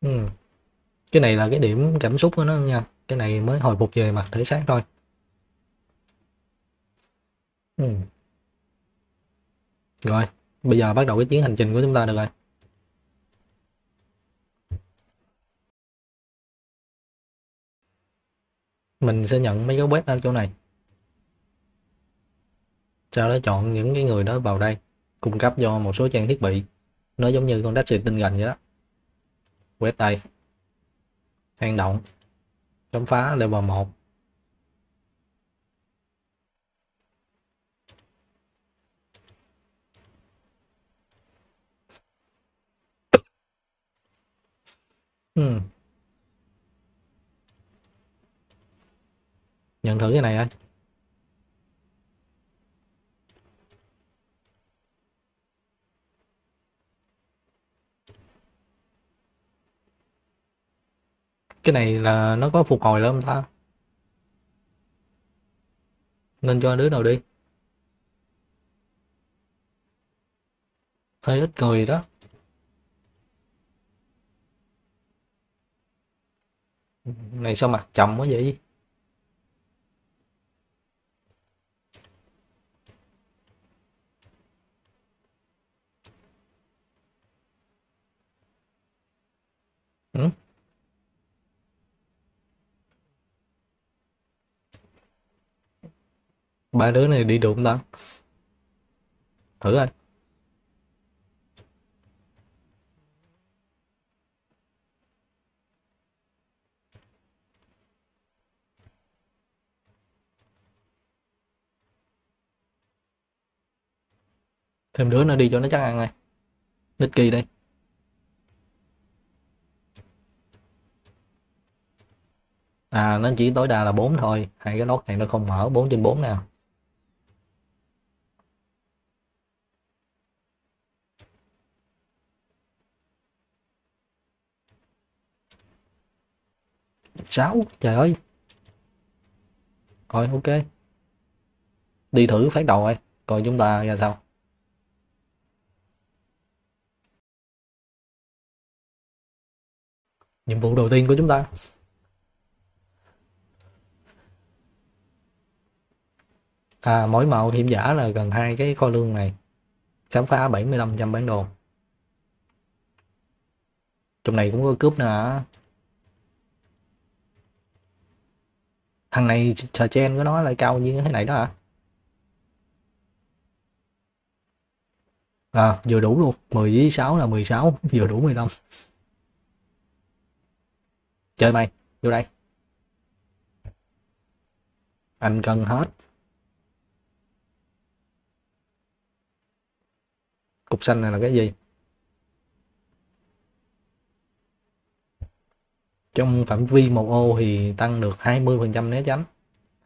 Ừ. cái này là cái điểm cảm xúc của nó nha. Cái này mới hồi phục về mặt thể xác thôi. Ừ rồi, bây giờ bắt đầu cái chuyến hành trình của chúng ta được rồi. Mình sẽ nhận mấy cái web ở chỗ này. Sau đó chọn những cái người đó vào đây, cung cấp cho một số trang thiết bị. Nó giống như con đách xịt tinh gần vậy đó. Web đây hang động, khám phá level 1 ừ. nhận thử cái này ơi. Cái này là nó có phục hồi lắm ta? Nên cho đứa nào đi. Hơi ít cười đó. Này sao mặt chậm quá vậy? Ừ? ba đứa này đi được không ta thử anh thêm đứa nó đi cho nó chắc ăn này. Nicky đây. À nó chỉ tối đa là 4 thôi. Hai cái nốt này nó không mở 4 trên 4 nào. Sáu, trời ơi. Rồi, ok. Đi thử phát đầu rồi. Coi chúng ta ra sao. Nhiệm vụ đầu tiên của chúng ta. À mỗi màu hiểm giả là gần hai cái kho lương này. Khám phá 75 trăm bản đồ. Trong này cũng có cướp nè. Thằng này chờ chen của nó lại cao như thế này đó hả? À vừa đủ luôn. 10 với 6 là 16 vừa đủ 15 chơi mày, vô đây. Anh cần hết. Cục xanh này là cái gì? Trong phạm vi một ô thì tăng được 20% né tránh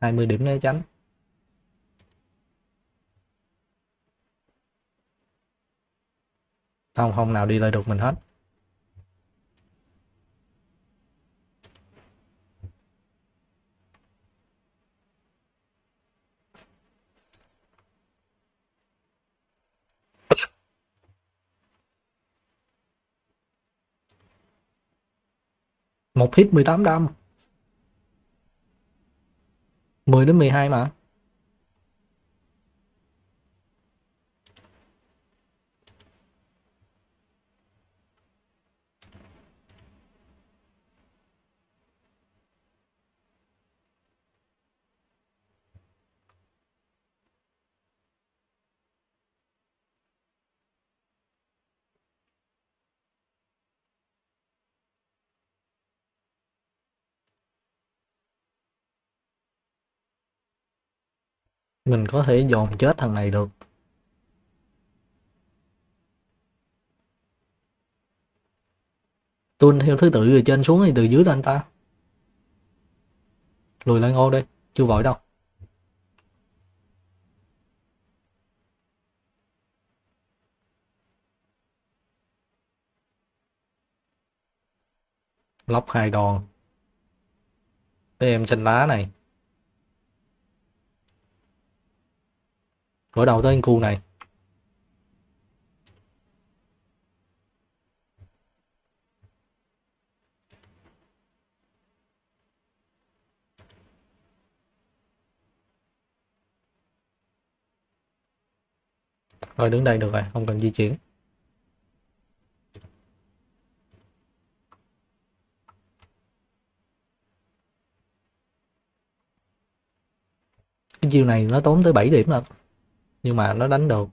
20 điểm né tránh. Không không nào đi lại được mình hết. Một hit 18 đâm 10 đến 12 mà. Mình có thể dồn chết thằng này được. Tuôn theo thứ tự từ trên xuống thì từ dưới lên ta. Lùi lên ô đi, chưa vội đâu. Lóc hai đòn. Để em xanh lá này. Gỡ đầu tới anh cu này Rồi đứng đây được rồi, không cần di chuyển. Cái chiêu này nó tốn tới 7 điểm lận. Nhưng mà nó đánh được.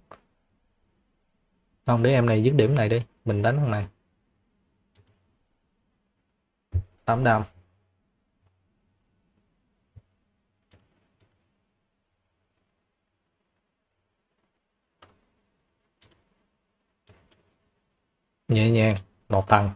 Không, để em này dứt điểm này đi. Mình đánh thằng này. tám đam. nhẹ nhàng một tầng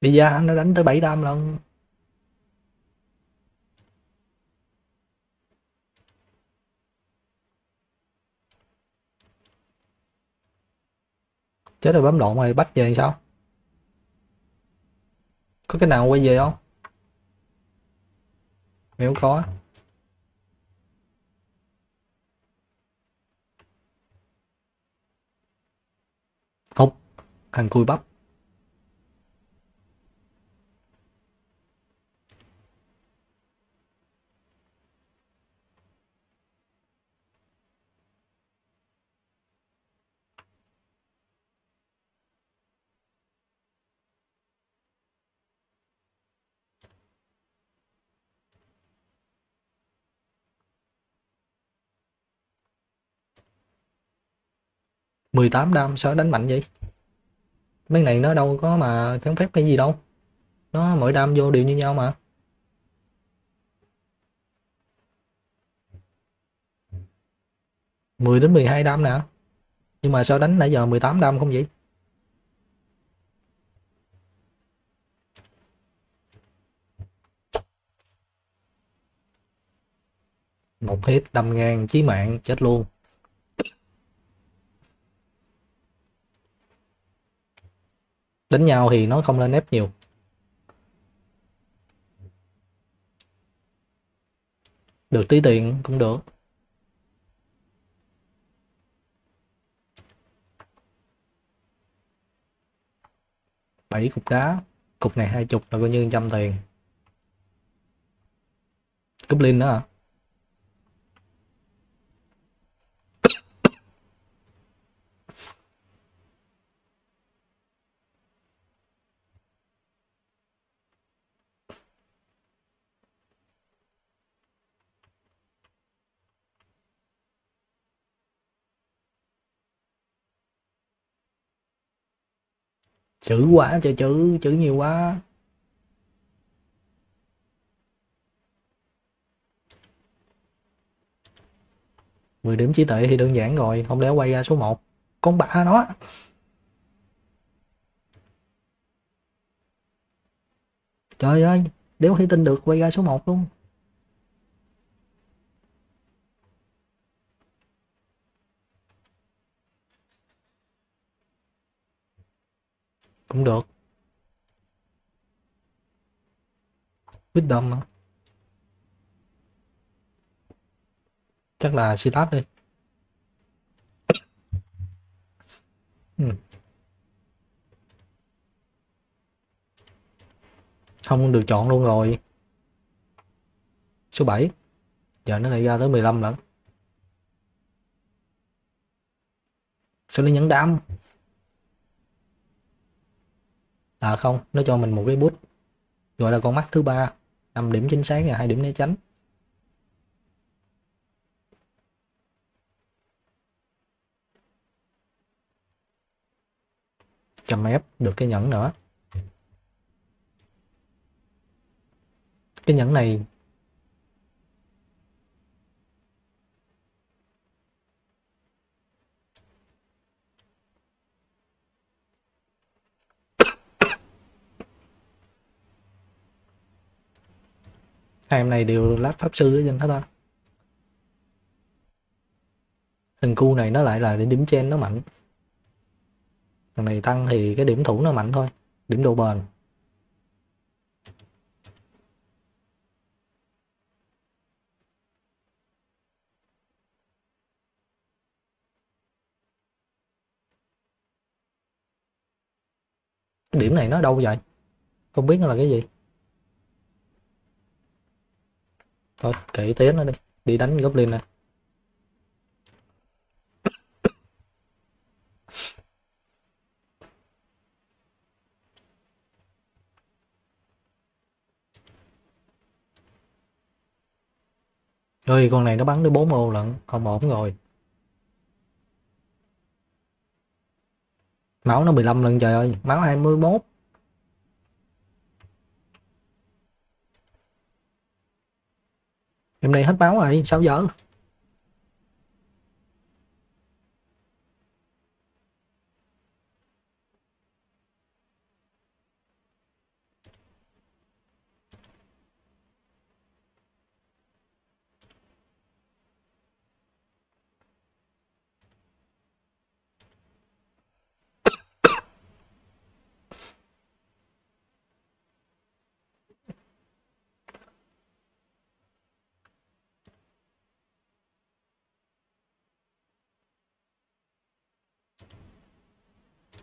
Bây giờ nó đánh tới 7 đam lần Chết rồi, bấm lộn rồi, bắt về sao? Có cái nào quay về không? Nếu có. Hút Thằng cùi bắp. Mười tám đam sao đánh mạnh vậy? Mấy này nó đâu có mà kháng phép cái gì đâu. Nó mỗi đam vô đều như nhau mà. mười đến 12 đam nè. Nhưng mà sao đánh nãy giờ 18 đam không vậy? Một hit đâm ngang chí mạng, chết luôn. Đánh nhau thì nó không lên ép nhiều. Được tí tiền cũng được. Bảy cục đá, cục này hai chục là coi như trăm tiền. Cúp linh nữa. hả? Chữ quá trời chữ chữ nhiều quá. Mười điểm trí tuệ thì đơn giản rồi, không lẽ quay ra số 1 con bạ nó. Trời ơi nếu thể tin được quay ra số 1 luôn. Cũng được. Wisdom nữa chắc là Silas đi. Ừ. không được chọn luôn rồi. Số 7 giờ nó lại ra tới 15 lận. Xử lý nhẫn đam à không, nó cho mình một cái bút gọi là con mắt thứ ba 5 điểm chính xác và hai điểm né tránh. Trăm ép, được cái nhẫn nữa. Cái nhẫn này hai em này đều lát pháp sư ở trên hết ta thằng cu này nó lại là điểm trên nó mạnh. Thằng này tăng thì cái điểm thủ nó mạnh thôi, điểm độ bền. Cái điểm này nó đâu vậy? Không biết nó là cái gì. Thôi kệ tiến nó đi đi đánh goblin này Ơi con này nó bắn tới 4 ô lận, không ổn rồi. Máu nó 15 lần trời ơi, máu 21. Em này hết máu rồi, sao giờ?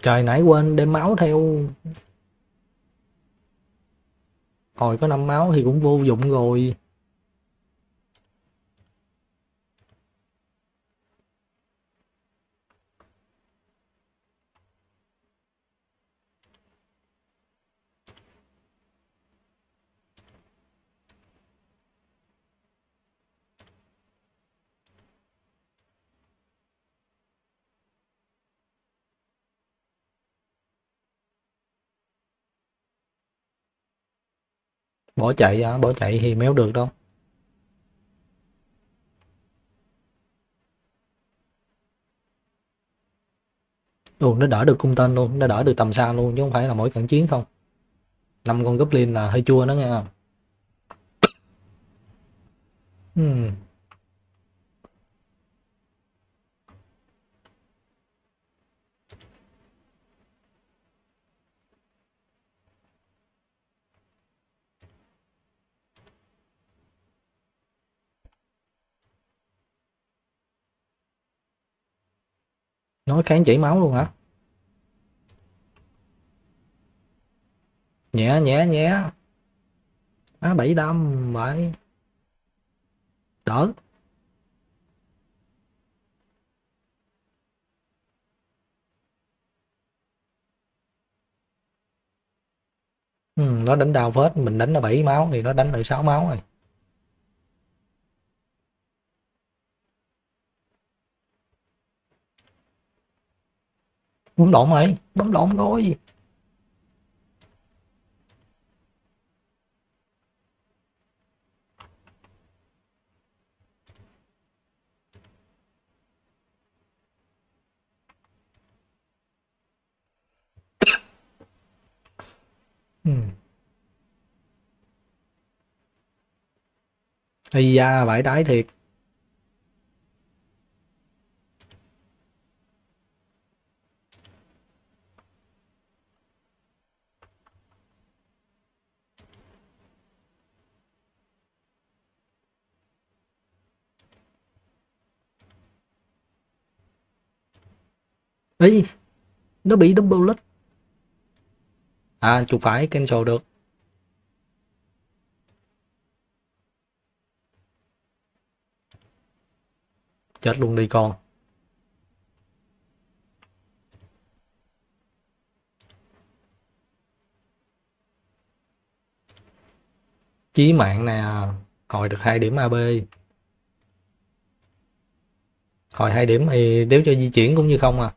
Trời, nãy quên đem máu theo. Hồi có năm máu thì cũng vô dụng rồi. Bỏ chạy à, bỏ chạy thì méo được đâu Ồ, nó đỡ được cung tên luôn, nó đỡ được tầm xa luôn chứ không phải là mỗi cận chiến không. năm con goblin là hơi chua đó không Hmm. Nói kháng chảy máu luôn hả? Nhẹ nhẹ nhẹ. Á bảy đâm bảy đỡ. Ừ, nó đánh đau phết. Mình đánh là bảy máu thì nó đánh lại 6 máu rồi. bấm lộn mày bấm lộn thôi Hmm. Ây da, vải đái thiệt. Ấy, nó bị double lít. À, chuột phải cancel được. Chết luôn đi con. Chí mạng nè, hồi được hai điểm AB. Hồi hai điểm thì nếu cho di chuyển cũng như không à.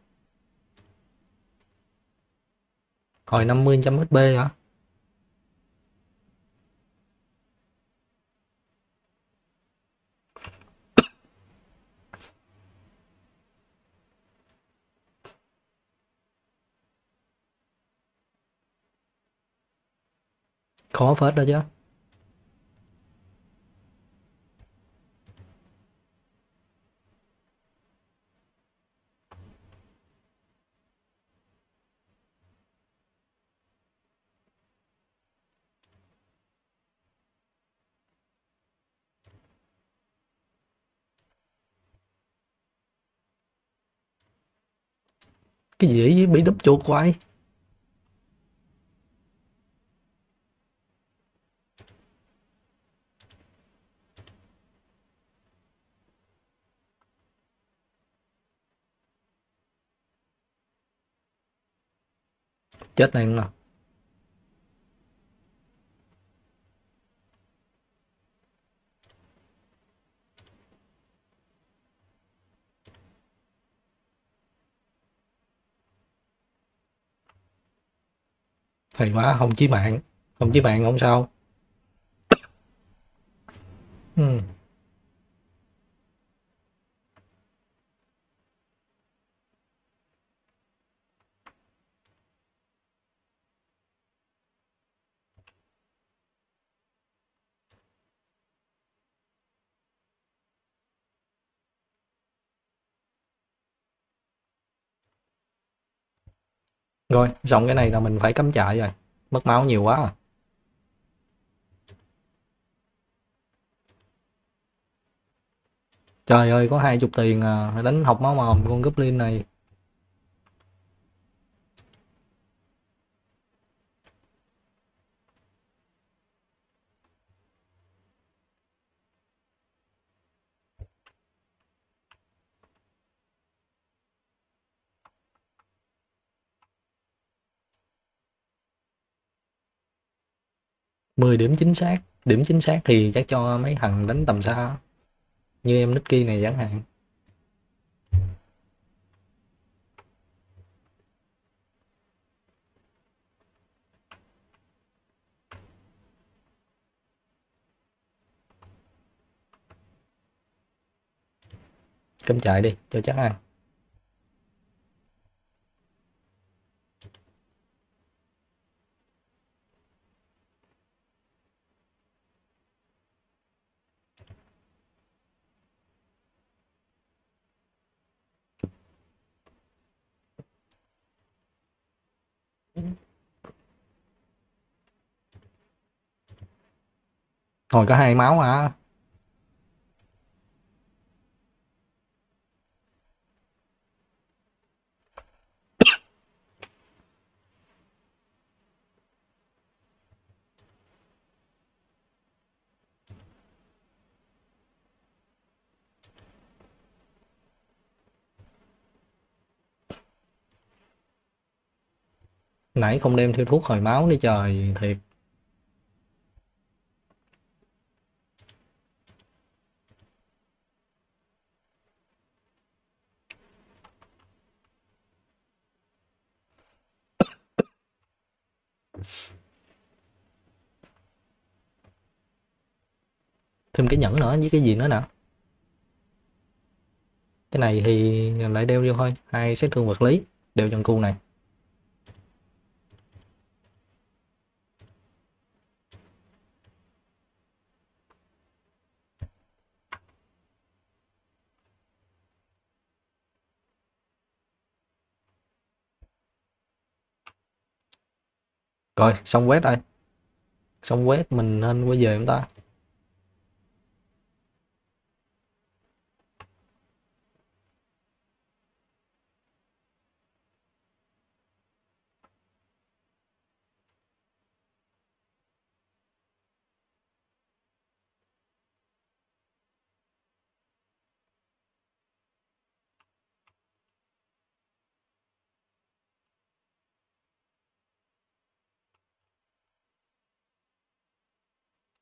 Hồi 50 trăm HP hả? Khó phết đó chứ. Cái gì bị đúp chuột hoài Chết này nào. Thầy quá, không chí mạng. Không chí mạng không sao. ừ. Rồi, xong cái này là mình phải cắm trại rồi. Mất máu nhiều quá à. Trời ơi, có hai chục tiền à, phải đánh học máu mồm con Goblin này. Mười điểm chính xác. Điểm chính xác thì chắc cho mấy thằng đánh tầm xa. Như em Nicky này chẳng hạn. Cắm chạy đi, cho chắc ăn. Thôi có hai máu hả? Nãy không đem theo thuốc hồi máu đi trời, thiệt. thêm cái nhẫn nữa, với cái gì nữa nè cái này thì lại đeo vô thôi, hai sát thương vật lý đeo trong cu này. Rồi, xong quét rồi xong quét, mình nên quay về chúng ta?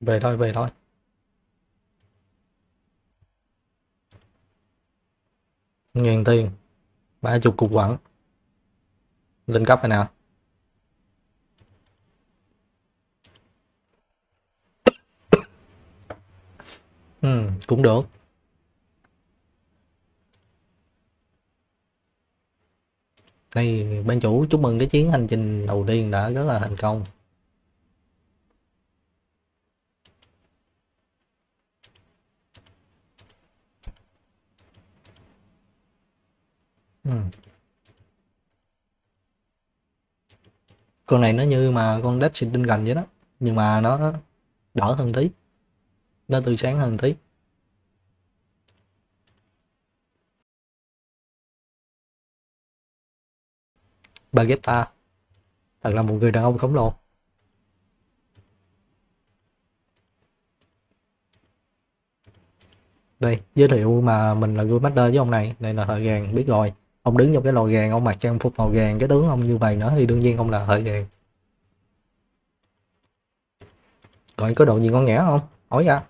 Về thôi về thôi. Ngàn tiền. Ba chục cục quẩn lên cấp này nào. Ừ, cũng được. Đây ban chủ chúc mừng cái chuyến hành trình đầu tiên đã rất là thành công. Ừ. con này nó như mà con Death tinh gần vậy đó, nhưng mà nó đỏ hơn tí. Nó tươi sáng hơn tí. Baguetta thật là một người đàn ông khổng lồ. Đây, giới thiệu mà mình là Good Master với ông này. Đây là thời gian biết rồi ông đứng trong cái lò gàng, ông mặc trang phục màu vàng cái tướng ông như vậy nữa thì đương nhiên ông là hơi gàn còn có độ gì ngon nghẻ không? Hỏi ra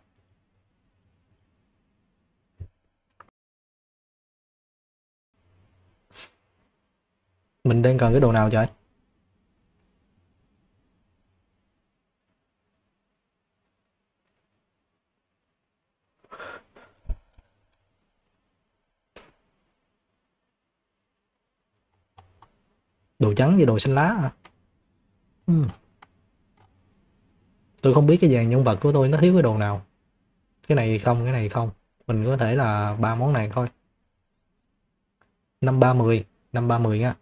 mình đang cần cái đồ nào trời? Đồ trắng với đồ xanh lá à uhm. tôi không biết cái dàn nhân vật của tôi nó thiếu cái đồ nào. Cái này không, cái này không. Mình có thể là ba món này thôi. Năm ba mười, năm ba mười nha.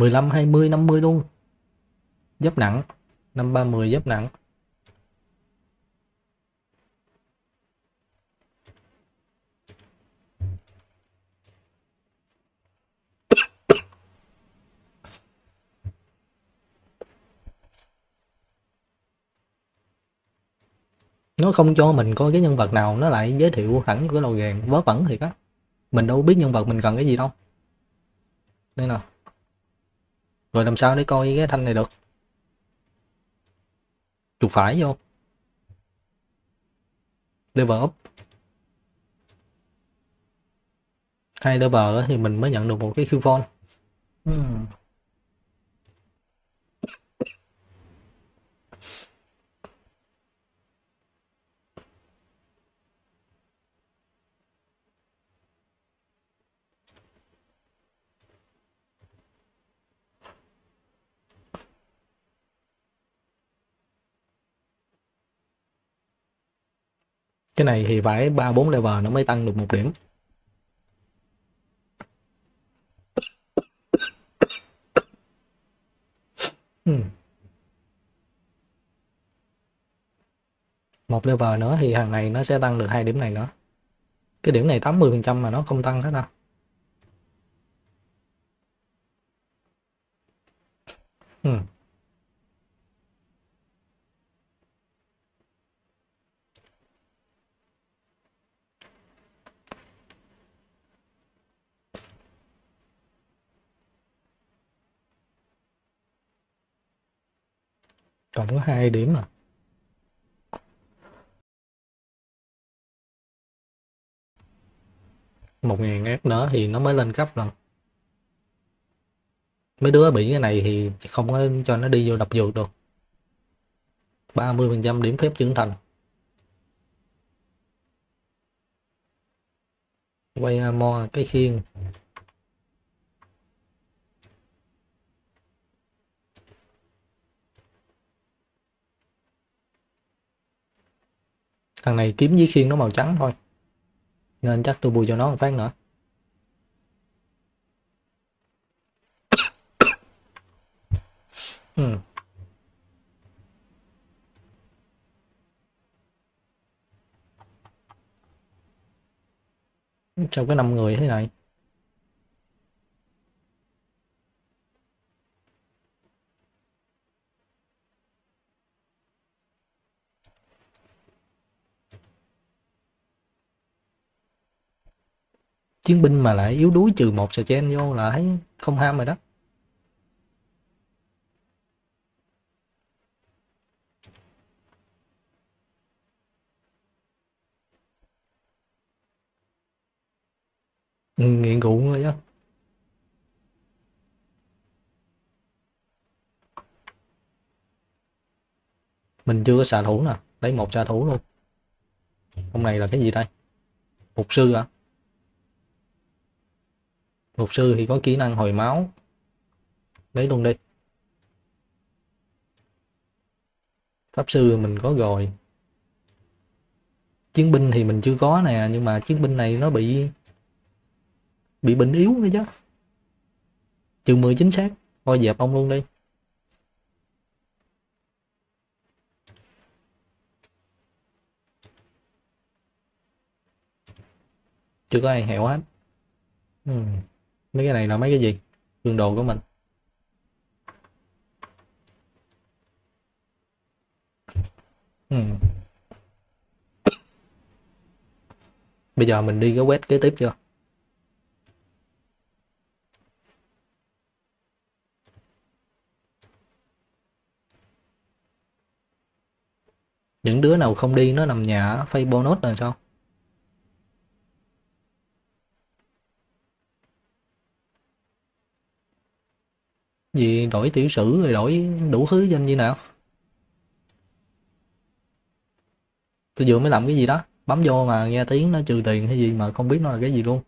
Mười lăm, hai mươi, năm mươi luôn. Giáp nặng, năm ba mười giáp nặng. Nó không cho mình có cái nhân vật nào, nó lại giới thiệu hẳn cái lò gàng, vớ vẩn thiệt á. Mình đâu biết nhân vật mình cần cái gì đâu. Đây nào rồi làm sao để coi cái thanh này được? Chuột phải vô. Level up. Hai level thì mình mới nhận được một cái khiêu phone. Hmm. Cái này thì phải ba, bốn level nó mới tăng được một điểm. Hmm. một level nữa thì hàng này nó sẽ tăng được hai điểm này nữa. Cái điểm này 80 phần trăm mà nó không tăng hết đâu hmm. còn có hai điểm à một ngàn ép nữa thì nó mới lên cấp lần mấy đứa bị cái này thì không có cho nó đi vô đập dược được. 30% điểm phép trưởng thành. Quay mo cái khiên. Thằng này kiếm với khiên nó màu trắng thôi. Nên chắc tôi bù cho nó một phát nữa. Ừ. trong cái năm người thế này. Chiến binh mà lại yếu đuối trừ một chen vô là thấy không ham rồi đó. Ừ, nghiện rượu rồi chứ mình chưa có xạ thủ nè, lấy một xạ thủ luôn. Hôm này là cái gì đây mục sư à mục sư thì có kỹ năng hồi máu. Lấy luôn đi. Pháp sư mình có rồi. Chiến binh thì mình chưa có nè, nhưng mà chiến binh này nó bị bị bệnh yếu nữa chứ. Trừ 10 chính xác. Thôi dẹp ông luôn đi. Chưa có ai hẹo hết. Ừ mấy cái này là mấy cái gì? Gương đồ của mình. Ừ. bây giờ mình đi cái web kế tiếp chưa? Những đứa nào không đi, nó nằm nhà Facebook bonus là sao? Gì, đổi tiểu sử rồi đổi đủ thứ danh như nào tôi vừa mới làm cái gì đó, bấm vô mà nghe tiếng nó trừ tiền hay gì mà không biết nó là cái gì luôn.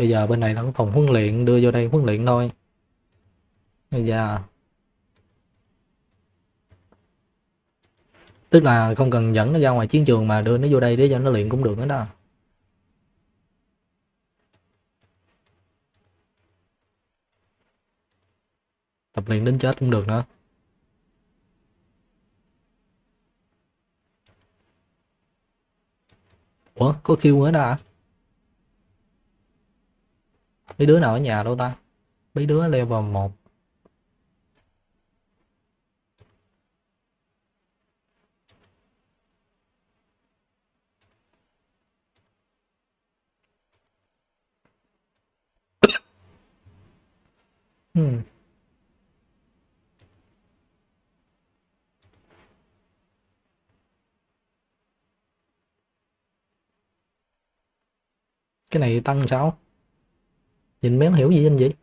Bây giờ bên này là cái phòng huấn luyện, đưa vô đây huấn luyện thôi. Bây giờ. Tức là không cần dẫn nó ra ngoài chiến trường mà đưa nó vô đây để cho nó luyện cũng được nữa đó. Tập luyện đến chết cũng được nữa. Ủa, có kêu nữa đó à mấy đứa nào ở nhà đâu ta? Mấy đứa level một. Hmm. cái này tăng sao nhìn mấy không hiểu gì anh vậy?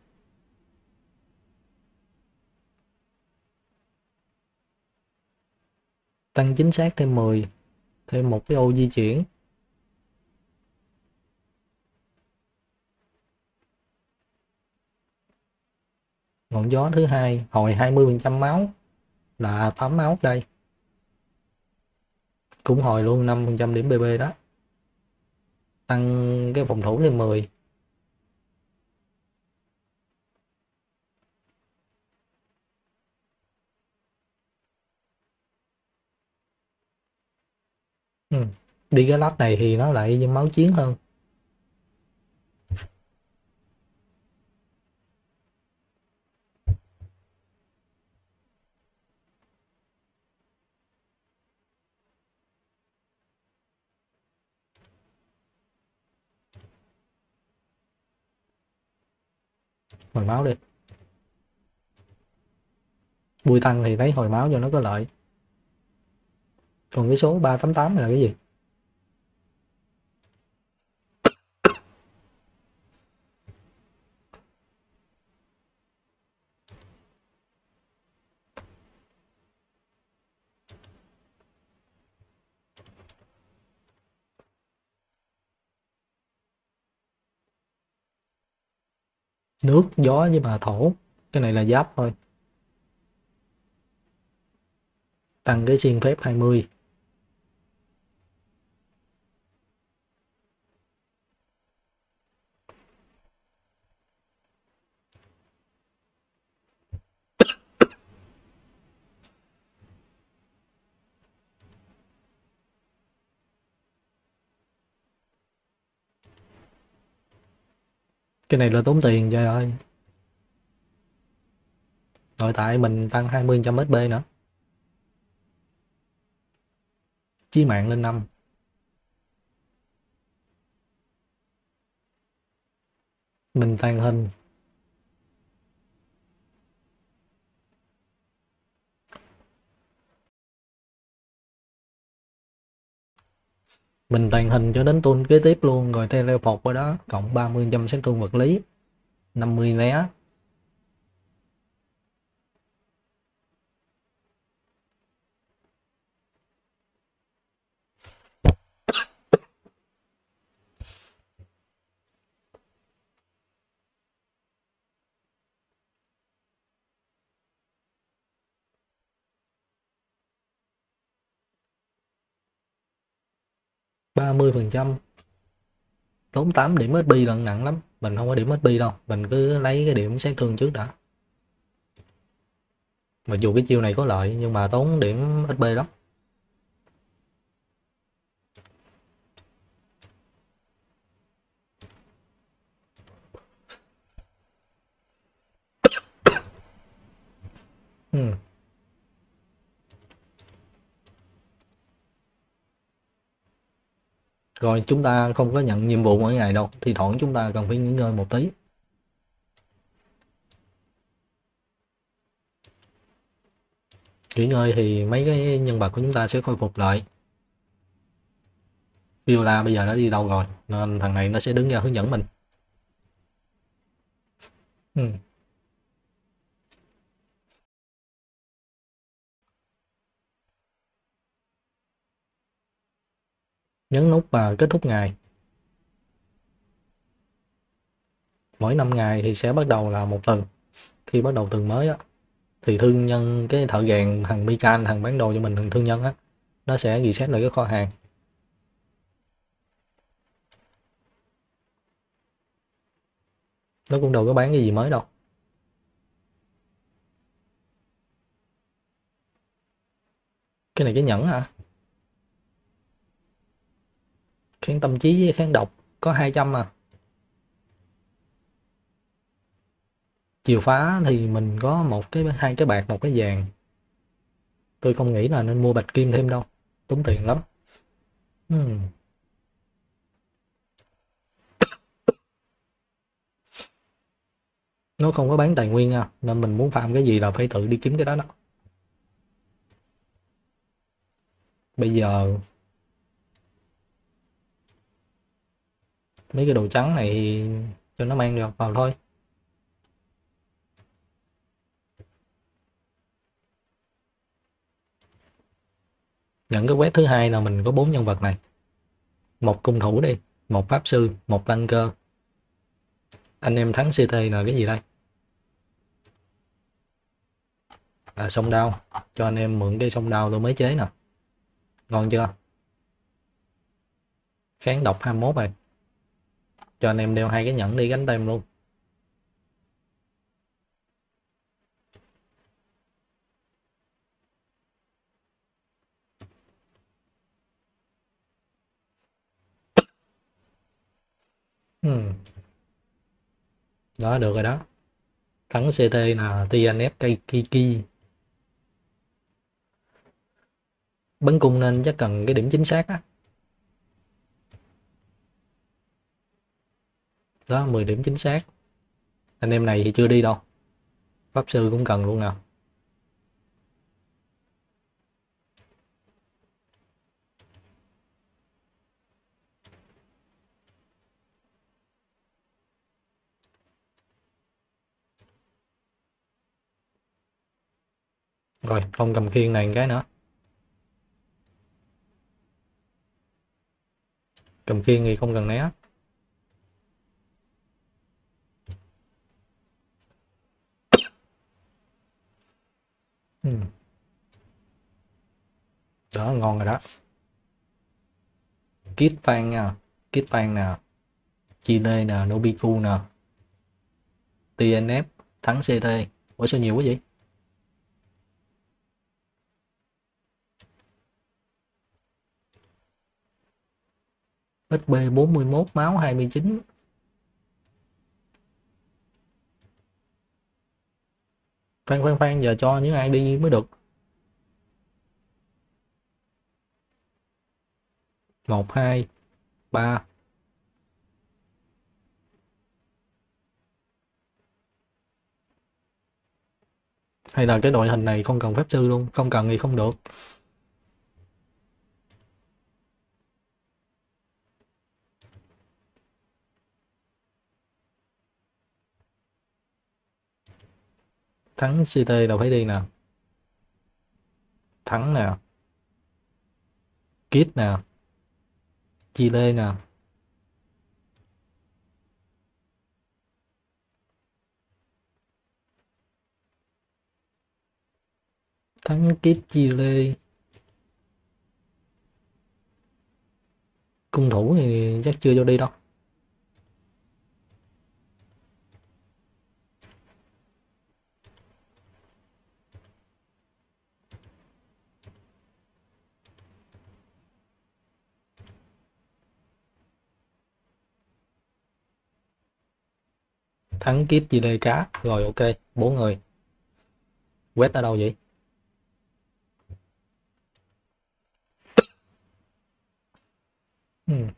Tăng chính xác thêm 10 thêm một cái ô di chuyển. Ngọn gió thứ hai, hồi 20% máu, là 8 máu đây. Cũng hồi luôn 5% điểm BB đó. Tăng cái phòng thủ lên 10 ừ. đi cái lát này thì nó lại như máu chiến hơn. Hồi máu đi. Bùi tăng thì lấy hồi máu cho nó có lợi còn cái số 388 là cái gì? Nước, gió với bà thổ. Cái này là giáp thôi. Tăng cái xiên phép 20 cái này là tốn tiền, trời ơi. Nội tại mình tăng 20 trăm sb nữa. Chí mạng lên 5 mình tăng hình mình tàn hình cho đến tuần kế tiếp luôn, rồi teleport qua đó, cộng 30 trăm sát thương vật lý 50 né. Ba mươi phần trăm. Tốn 8 điểm SP lần nặng lắm, mình không có điểm SP đâu, mình cứ lấy cái điểm sát thương trước đã. Mặc dù cái chiêu này có lợi, nhưng mà tốn điểm SP lắm. Rồi chúng ta không có nhận nhiệm vụ mỗi ngày đâu, thì thoảng chúng ta cần phải nghỉ ngơi một tí. Nghỉ ngơi thì mấy cái nhân vật của chúng ta sẽ khôi phục lại. Viola bây giờ nó đi đâu rồi, nên thằng này nó sẽ đứng ra hướng dẫn mình. Ừ. nhấn nút và kết thúc ngày. Mỗi 5 ngày thì sẽ bắt đầu là một tuần. Khi bắt đầu tuần mới á, thì thương nhân, cái thợ gàn thằng Mikan thằng bán đồ cho mình, thằng thương nhân á, nó sẽ reset lại cái kho hàng. Nó cũng đâu có bán cái gì mới đâu. Cái này cái nhẫn hả? Kháng tâm trí với kháng độc có 200 à. Chiều phá thì mình có một cái, hai cái bạc, một cái vàng. Tôi không nghĩ là nên mua bạch kim thêm đâu, tốn tiền lắm. Hmm. nó không có bán tài nguyên à nên mình muốn farm cái gì là phải tự đi kiếm cái đó đó. Bây giờ mấy cái đồ trắng này cho nó mang được vào thôi. Những cái quét thứ hai là mình có bốn nhân vật này. Một cung thủ đi, một pháp sư, một tăng cơ. Anh em thắng CT là cái gì đây? À sông đao. Cho anh em mượn cái sông đao tôi mới chế nè. Ngon chưa? Kháng độc 21 rồi cho anh em đeo hai cái nhẫn đi, gánh tem luôn. Hmm. đó, được rồi đó. Thắng CT là TNF cây Kiki bắn cung nên chắc cần cái điểm chính xác á. Đó 10 điểm chính xác. Anh em này thì chưa đi đâu. Pháp sư cũng cần luôn nào. Rồi, không cầm khiên này cái nữa. Cầm khiên thì không cần né. Ừ. đó, ngon rồi đó. Kit fan nha. Kit fan nè. Chile nè, nobiku nè. Tnf thắng ct ủa, sao nhiều quá vậy? XP 41 máu 29 Khoan khoan khoan, giờ cho những ai đi mới được. Một, hai, ba. Hay là cái đội hình này không cần phép sư luôn, không cần thì không được. Thắng CT đâu phải đi nào? Thắng nào? Kit nào? Chile nào? Thắng kit Chile. Cung thủ thì chắc chưa cho đi đâu. Thắng kit gì đây cá. Rồi, ok. Bốn người. Quét ở đâu vậy? Hmm.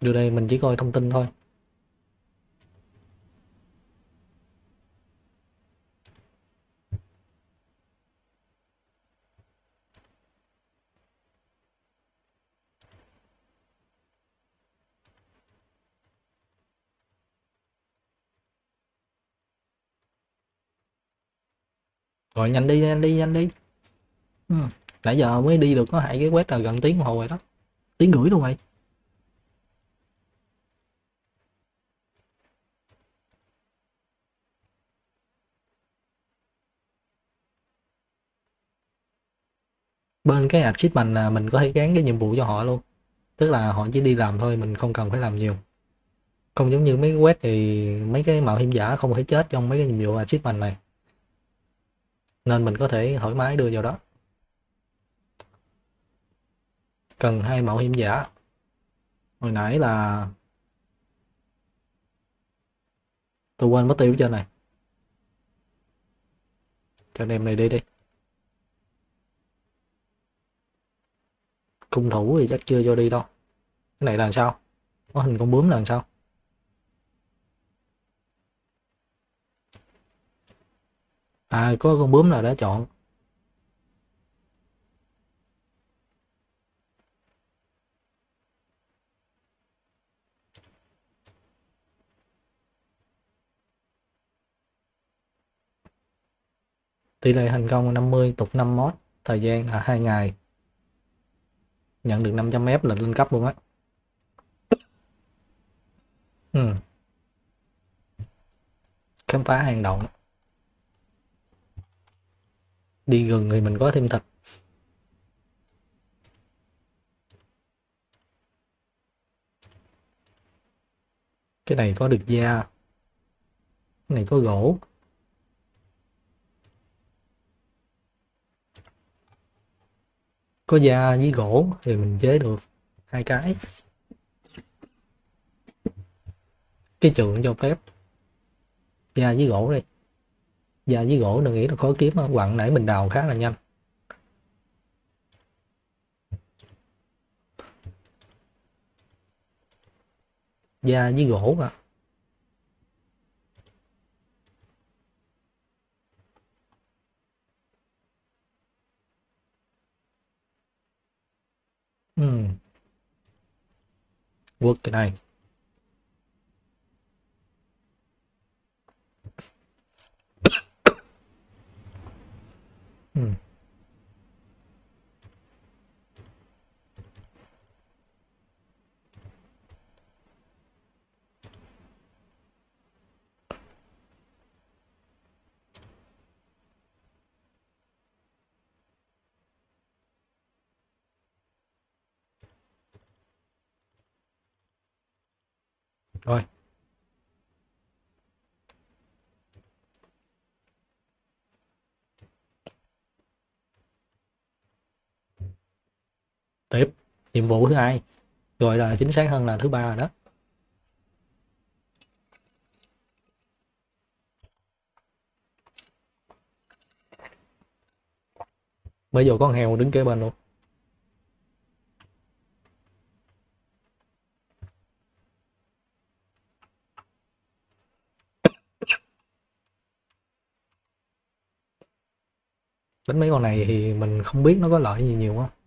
Điều đây mình chỉ coi thông tin thôi. Rồi nhanh đi nhanh đi nhanh đi. Ừ. nãy giờ mới đi được có hai cái quét là gần tiếng hồ rồi đó. Tiếng gửi luôn mày. Bên cái achievement là mình có thể gắn cái nhiệm vụ cho họ luôn. Tức là họ chỉ đi làm thôi mình không cần phải làm nhiều. Không giống như mấy quét thì mấy cái mạo hiểm giả không thể chết trong mấy cái nhiệm vụ achievement này nên mình có thể thoải mái đưa vào đó. Cần hai mạo hiểm giả. Hồi nãy là tôi quên mất tiêu trên này. Cho anh em này đi đi. Cung thủ thì chắc chưa cho đi đâu. Cái này là sao? Có hình con bướm là sao? À có con bướm là đã chọn? Tỷ lệ thành công 50 tục 5 mod, thời gian là 2 ngày. Nhận được 500 mép là lên cấp luôn á. Ừ. khám phá hàng động đi gần thì mình có thêm thịt cái này có được da. Cái này có gỗ. Có da với gỗ thì mình chế được hai cái. Cái trường cho phép. Da với gỗ đây da với gỗ đừng nghĩ là khó kiếm quặng nãy mình đào khá là nhanh. Da với gỗ à ừ. quất cái này. Ừ. rồi tiếp nhiệm vụ thứ hai, gọi là chính xác hơn là thứ ba rồi đó. Bây giờ con heo đứng kế bên luôn. Đánh mấy con này thì mình không biết nó có lợi gì nhiều không?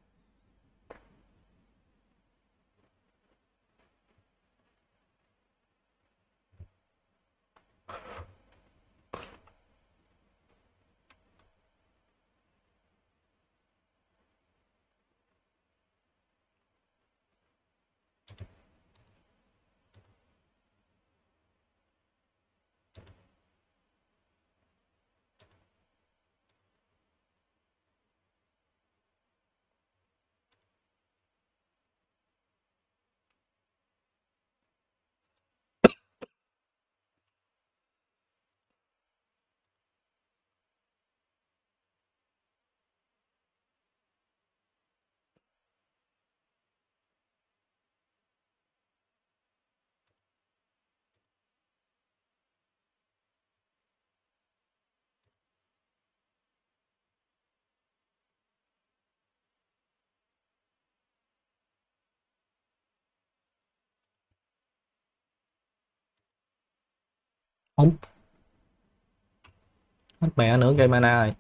Không. Hết mẹ nữa cây mana rồi.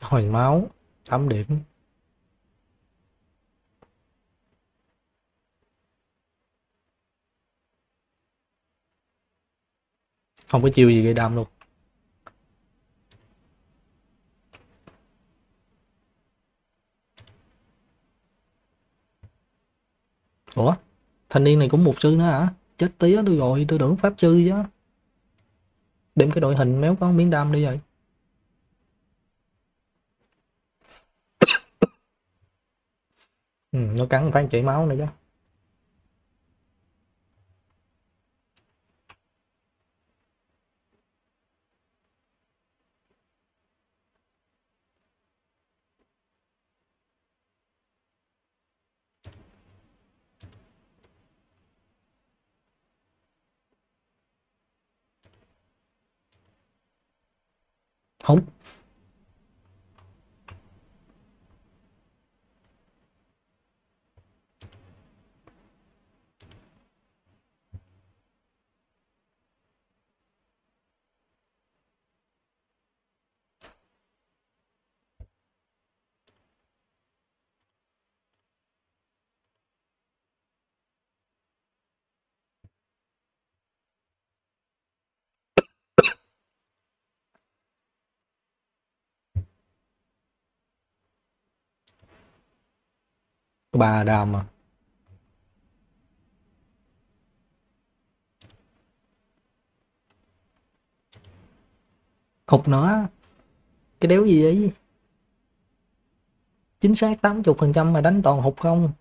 Hồi máu 8 điểm. Không có chiêu gì gây đam luôn. Ủa? Thanh niên này cũng một sư nữa hả? Chết tía tôi rồi tôi tưởng pháp sư chứ. Đem cái đội hình méo có miếng đam đi vậy. Ừ, nó cắn phải chảy máu nữa chứ. 好。Không bà đàm à? Hụt nó cái đéo gì vậy? Chính xác 80 phần trăm mà đánh toàn hụt không?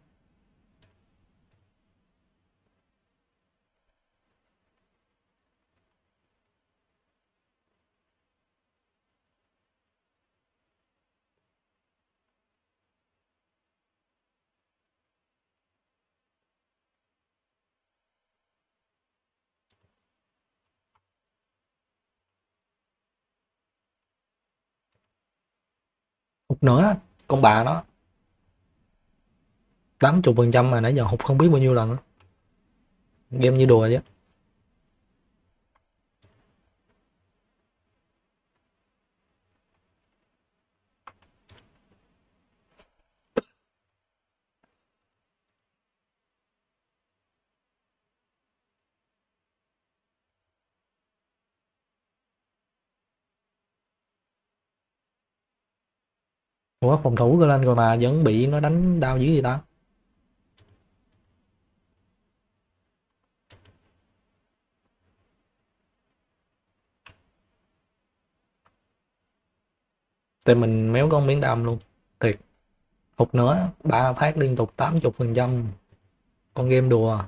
Nữa, con bà đó. 80 phần trăm mà nãy giờ hụt không biết bao nhiêu lần game như đùa vậy ủa, phòng thủ cơ lên rồi mà vẫn bị nó đánh đau dữ gì ta? Tại mình méo con miếng đam luôn. Thiệt. Hụt nữa, ba phát liên tục 80 phần trăm. Con game đùa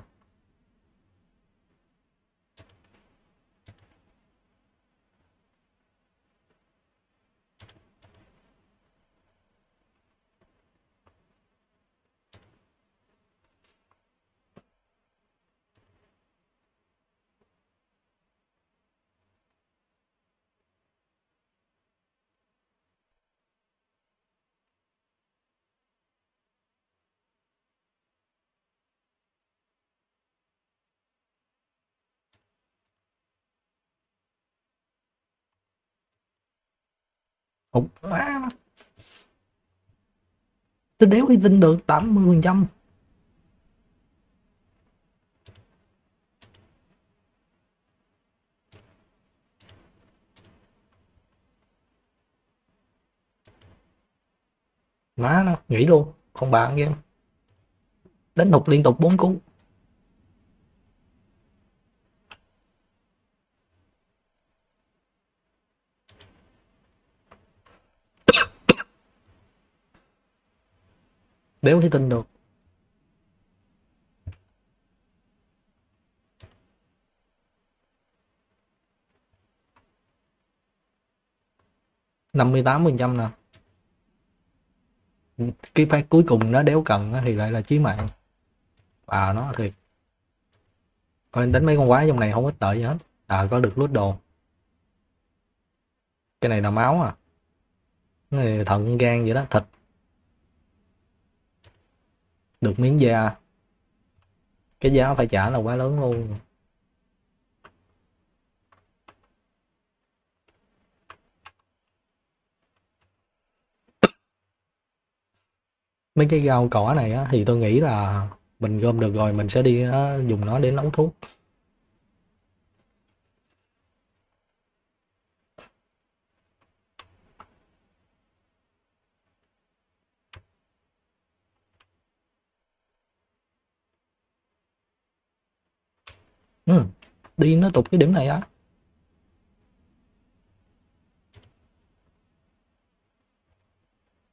hụt má tôi đéo uy tin được 80 phần trăm. Má nó nghỉ luôn, không bạn game đánh hụt liên tục bốn cú. Đéo thể tin được. Năm mươi tám phần trăm nè. Cái phát cuối cùng nó đéo cần thì lại là chí mạng. À nó thiệt. Coi đánh mấy con quái trong này không ít lợi gì hết. À có được lút đồ. Cái này là máu à. Cái này thận gan vậy đó, thịt được miếng da. Cái giá phải trả là quá lớn luôn. Mấy cái rau cỏ này á, thì tôi nghĩ là mình gom được rồi mình sẽ đi á, dùng nó để nấu thuốc. Ừ. đi nó tục cái điểm này á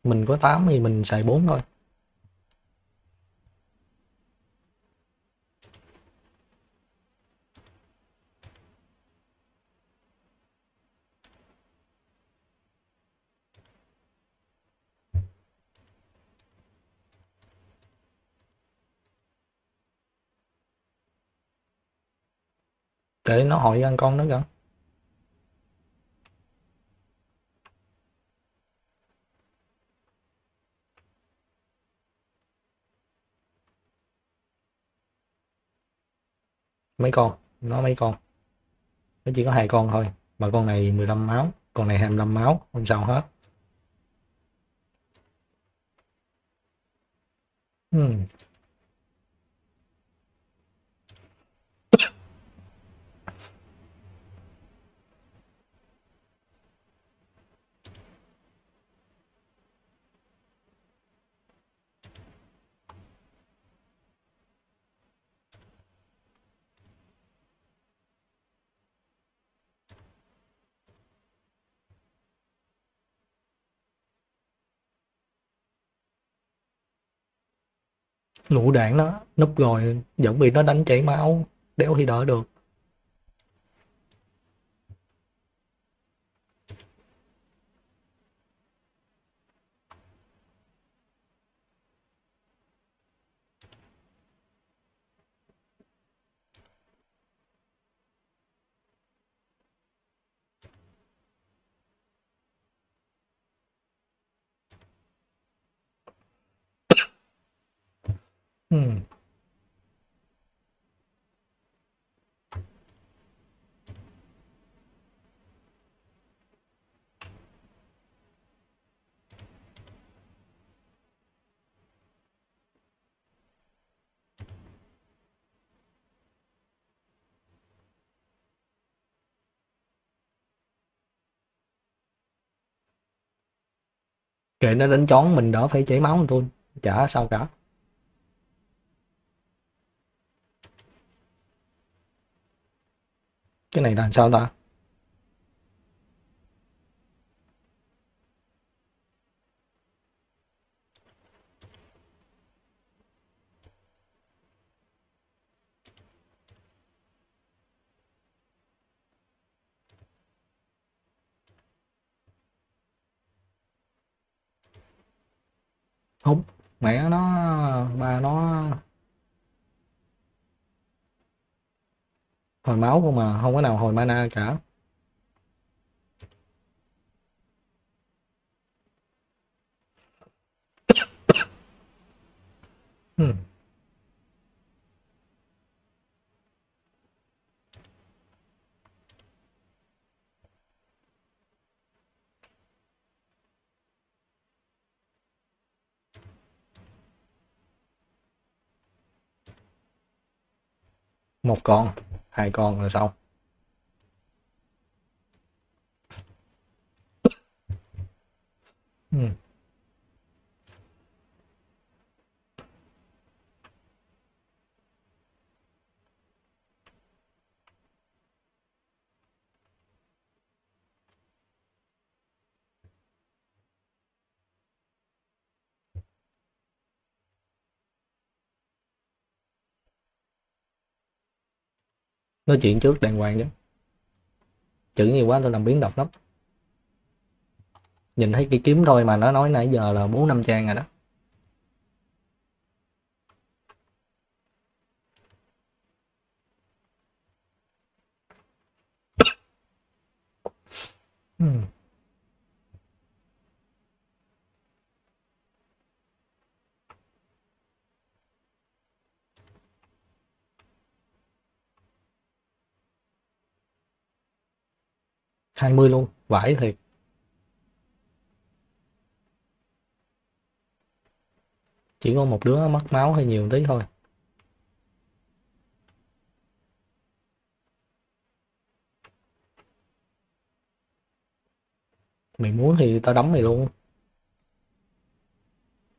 mình có 8 thì mình xài 4 thôi để nó hỏi ăn con nó kìa. Mấy con, nó mấy con? Nó chỉ có hai con thôi, mà con này 15 máu, con này 25 máu, không sao hết. Hmm. Lũ đạn nó núp rồi, vẫn bị nó đánh chảy máu, đéo thì đỡ được Ừm. Kệ nó đánh chón mình đỡ phải chảy máu thôi, chả sao cả. Cái này là sao ta? Hông, mẹ nó ba nó hồi máu không mà không có nào hồi mana cả hmm. Một con hai con là xong ừ. Nói chuyện trước đàng hoàng chứ. Chữ nhiều quá tôi làm biến đọc lắm. Nhìn thấy cái kiếm thôi mà nó nói nãy giờ là bốn năm trang rồi đó. Hmm. Hai mươi luôn, vãi thiệt. Chỉ có một đứa mất máu hơi nhiều tí thôi. Mày muốn thì tao đấm mày luôn.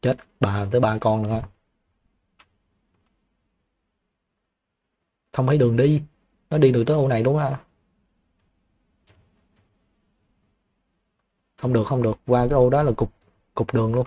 Chết, bà tới ba con nữa không thấy đường đi. Nó đi được tới ô này đúng không không được không được. Qua cái ô đó là cục cục đường luôn.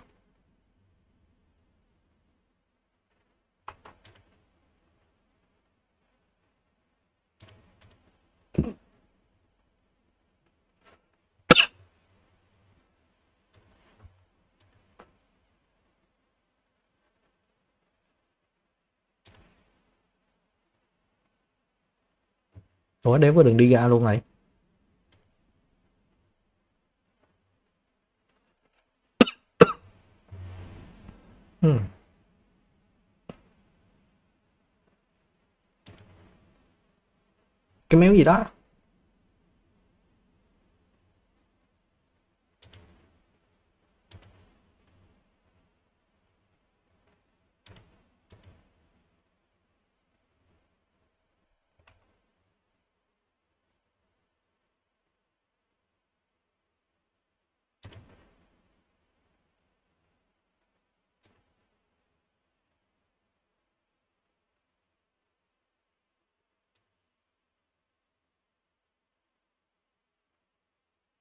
Ủa đéo có đường đi ra luôn này Ừ. cái méo gì đó.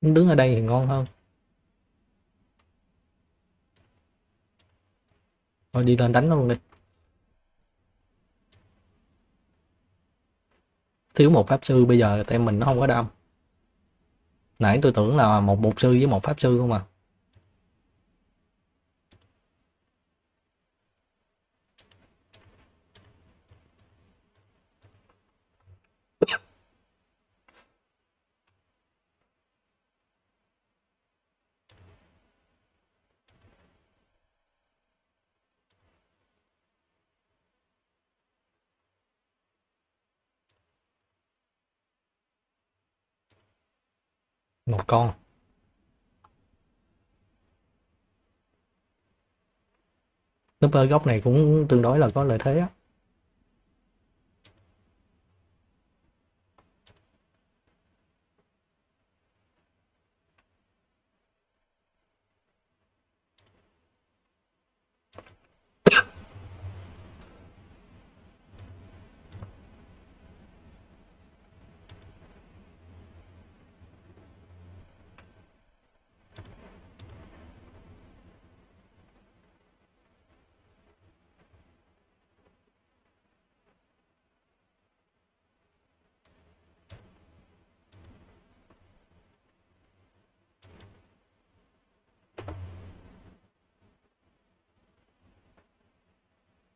Đứng ở đây thì ngon hơn. Thôi, đi lên đánh nó luôn đi. Thiếu một pháp sư, bây giờ tem mình nó không có đông. nãy tôi tưởng là một mục sư với một pháp sư không mà một con. Núp ở góc này cũng tương đối là có lợi thế á.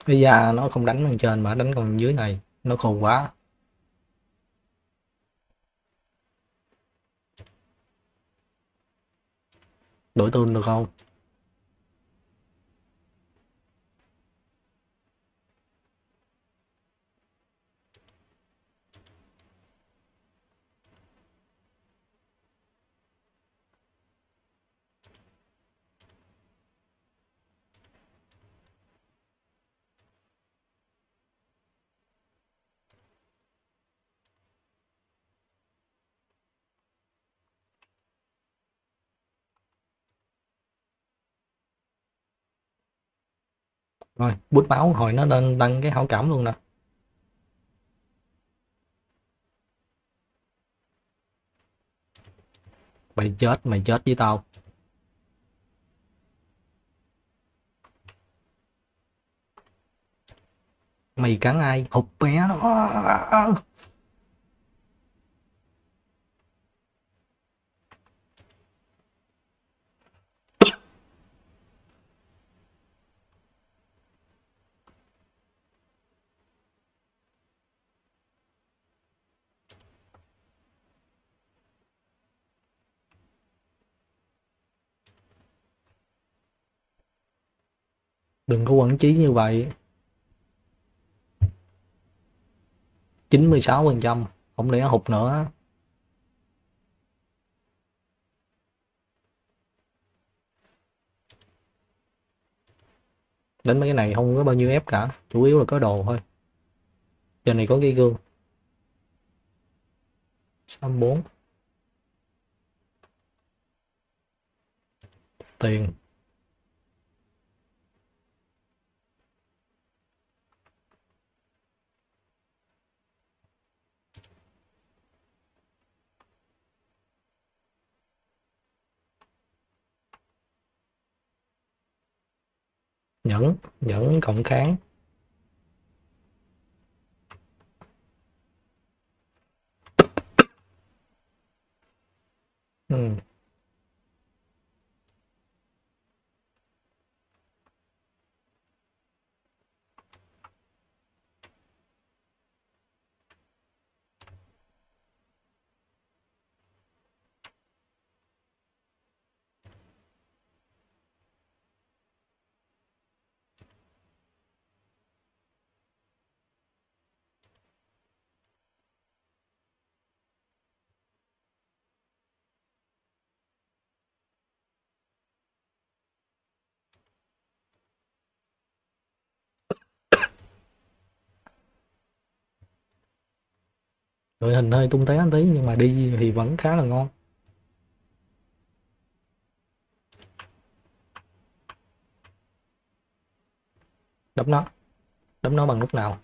Cái da nó không đánh lên trên mà đánh còn dưới này. Nó khôn quá. Đổi tôn được không? Rồi, bút máu hồi nó lên tăng cái hảo cảm luôn nè. Mày chết, mày chết với tao. Mày cắn ai? Hụt bé nó. Đừng có quản trí như vậy. 96 phần trăm, không lẽ hụt nữa? Đến mấy cái này không có bao nhiêu ép cả, chủ yếu là có đồ thôi. Trên này có cái gương. 64 tiền. Nhẫn nhẫn cộng kháng ừ. Đội hình hơi tung té tí, nhưng mà đi thì vẫn khá là ngon. Đấm nó. Đấm nó bằng lúc nào?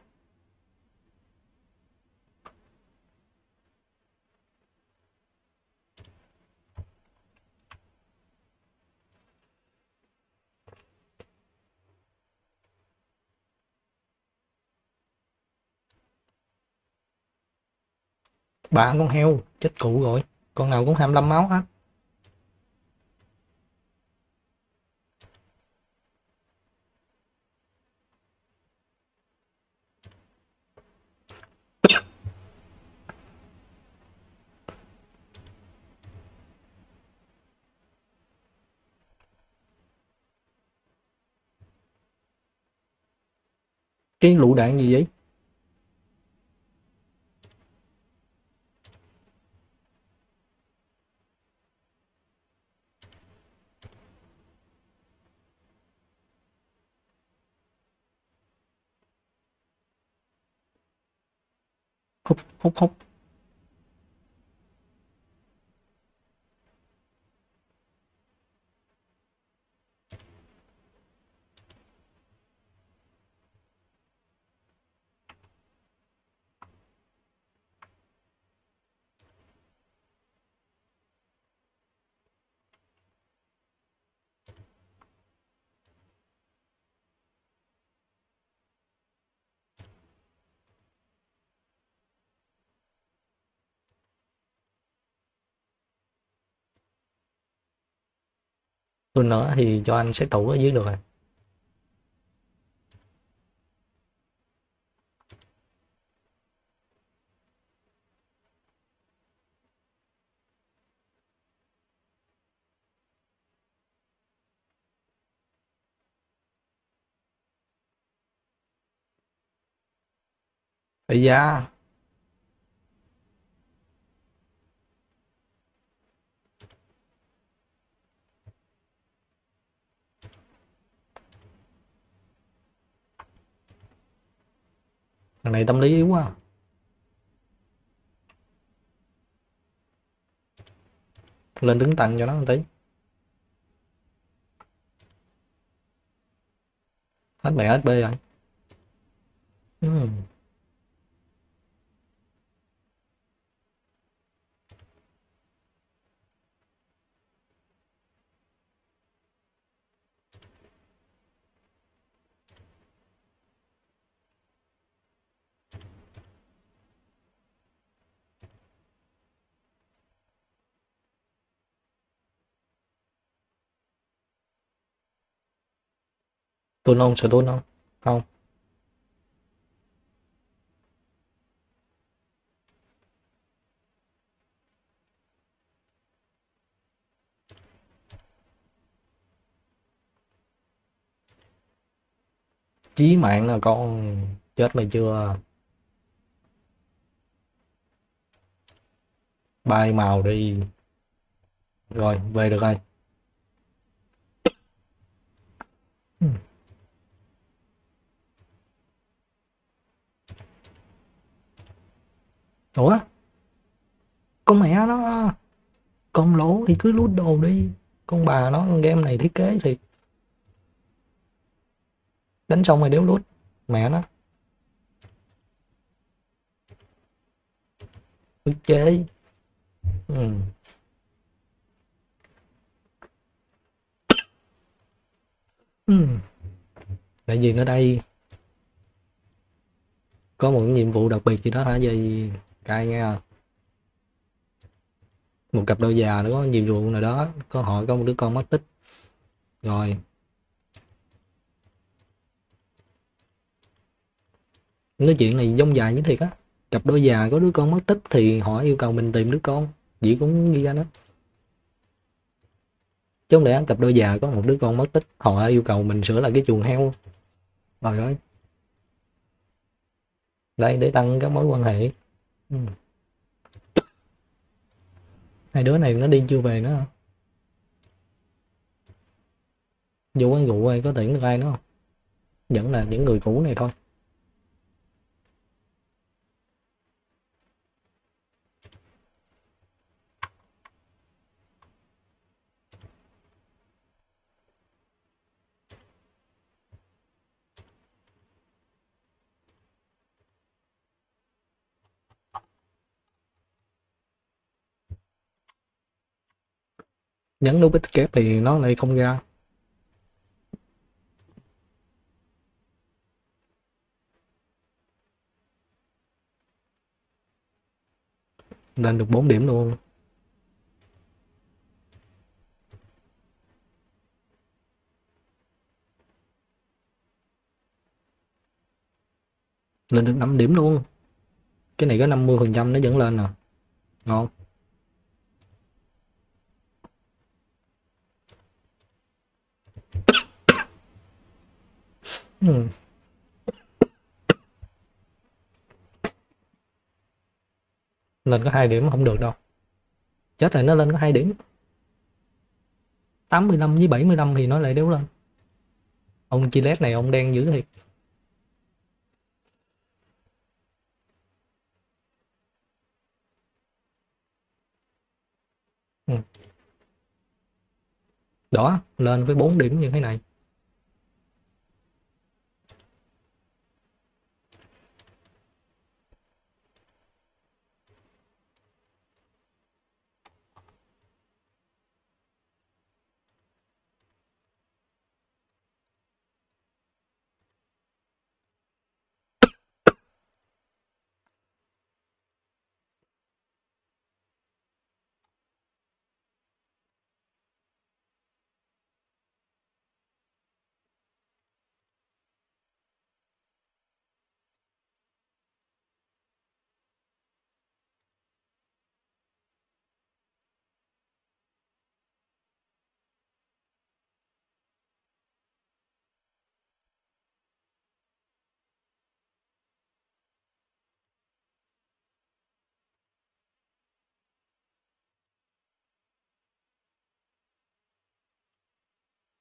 Ba con heo, chết cụ rồi. Con nào cũng 25 máu hết. Cái lũ đạn gì vậy? Hút hút hút tôi nữa thì cho anh xét tủ ở dưới được rồi. Ây da. Thằng này tâm lý yếu quá. Lên đứng tặng cho nó một tí. Hết mẹ hết b rồi. Ừ. Tuôn không? sẽ tuôn không? Không. Chí mạng là con chết mày chưa? Bay màu đi. Rồi, về được rồi. Ủa? Con mẹ nó con lỗ thì cứ lút đồ đi. Con bà nó con game này thiết kế thiệt. Đánh xong rồi đéo lút mẹ nó. Chơi, chế. Ừ. Ừ. Tại vì nó đây. Có một nhiệm vụ đặc biệt gì đó hả gì cay nghe một cặp đôi già nó có nhiệm vụ nào đó, có họ có một đứa con mất tích. Rồi. Nói chuyện này giống dài như thiệt á. Cặp đôi già có đứa con mất tích thì họ yêu cầu mình tìm đứa con. Dĩ cũng ghi ra đó. Chứ không lẽ cặp đôi già có một đứa con mất tích, họ yêu cầu mình sửa lại cái chuồng heo. Rồi ơi. Đây, để tăng các mối quan hệ ừ. hai đứa này nó đi chưa về nữa hả? Vô quán rượu ai có tiễn được ai nữa không? Vẫn là những người cũ này thôi. Nhấn nút escape thì nó lại không ra. Lên được 4 điểm luôn. Lên được 5 điểm luôn. Cái này có 50 phần trăm nó vẫn lên nè. Ngon. Ừ. lên có hai điểm không được đâu. Chết rồi, nó lên có hai điểm. 85 với 75 thì nó lại đéo lên. Ông Chilet này, ông đen dữ thiệt. Hmm. Ừ. đó lên với 4 điểm như thế này.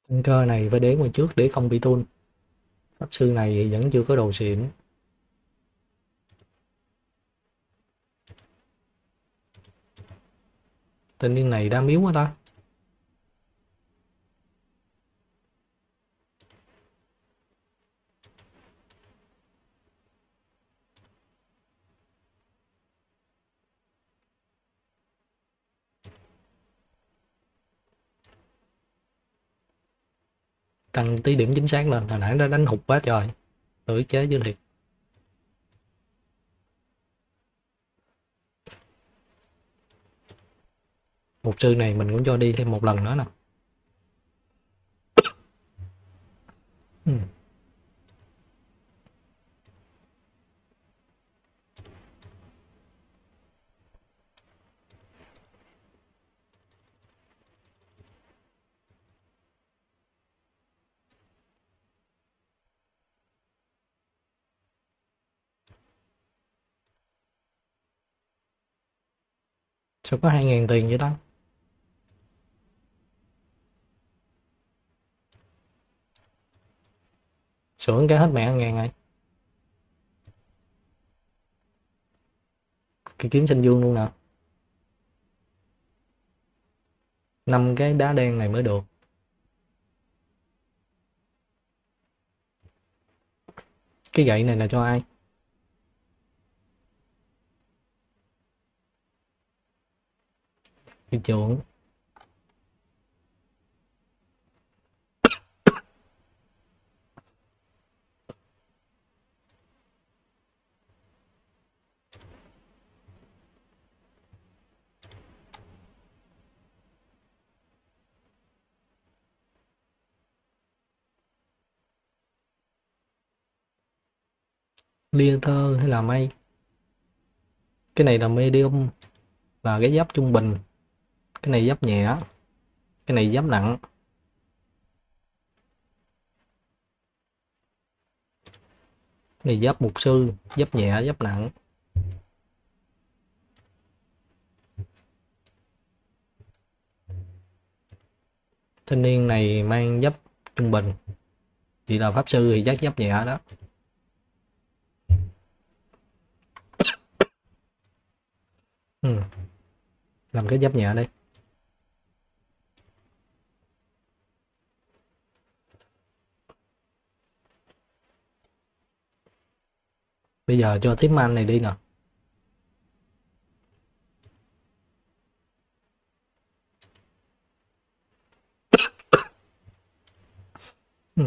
Căn cơ này phải đến ngoài trước để không bị tuôn. Pháp sư này vẫn chưa có đồ xịn. Tên niên này đam yếu quá ta. Tăng tí điểm chính xác lên. Hồi nãy nó đánh hụt quá trời. Tự chế dữ thiệt mục sư này mình cũng cho đi thêm một lần nữa nè. Hmm. sao có hai ngàn tiền vậy ta? Xuống cái hết mẹ ngàn rồi cái kiếm xanh dương luôn nè. Năm cái đá đen này mới được. Cái gậy này là cho ai? Cái chỗ liên thơ hay là mây cái này là medium là cái giáp trung bình cái này giáp nhẹ. Cái này giáp nặng. Cái này giáp mục sư giáp nhẹ giáp nặng. Thanh niên này mang giáp trung bình. Chỉ là pháp sư thì chắc giáp nhẹ đó. Ừ. làm cái giáp nhẹ đây bây giờ cho tiếp man này đi nè ừ.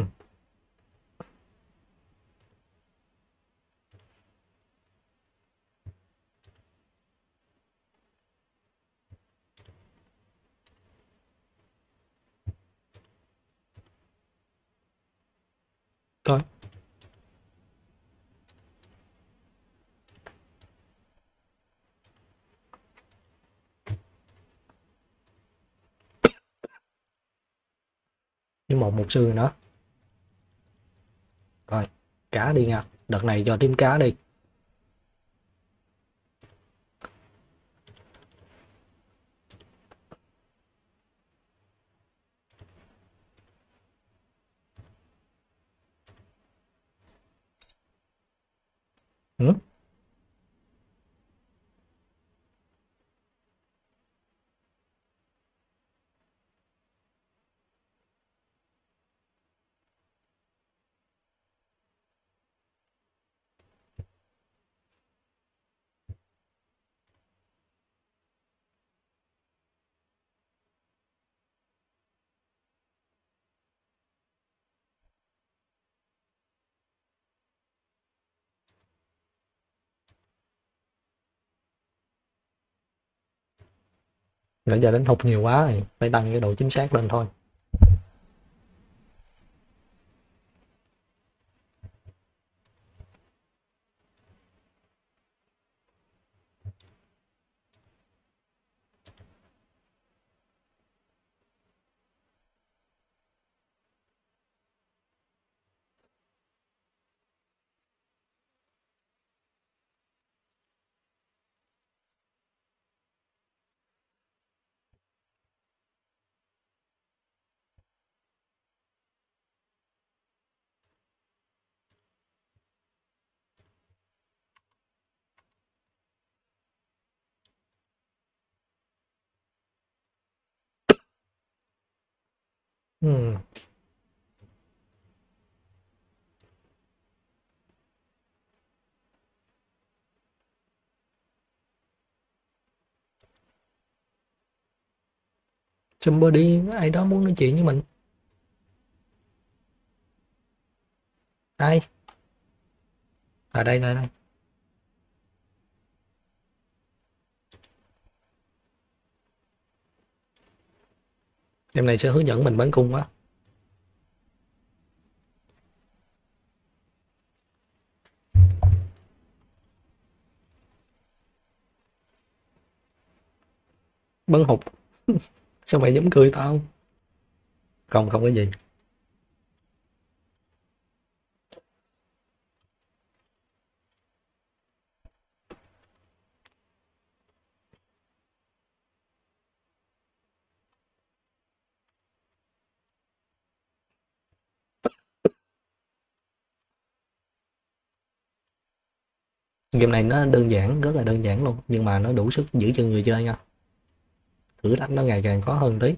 thôi với một mục sư nữa. Rồi, cá đi nha. Đợt này cho thêm cá đi. Ừ? Nãy giờ đánh hụt nhiều quá rồi, phải tăng cái độ chính xác lên thôi ừ somebody ai đó muốn nói chuyện với mình. Ai à đây này này em này sẽ hướng dẫn mình bắn cung quá. Bắn hụt sao mày dám cười tao? Không không có gì. Game này nó đơn giản, rất là đơn giản luôn, nhưng mà nó đủ sức giữ chân người chơi nha thử thách nó ngày càng khó hơn tí.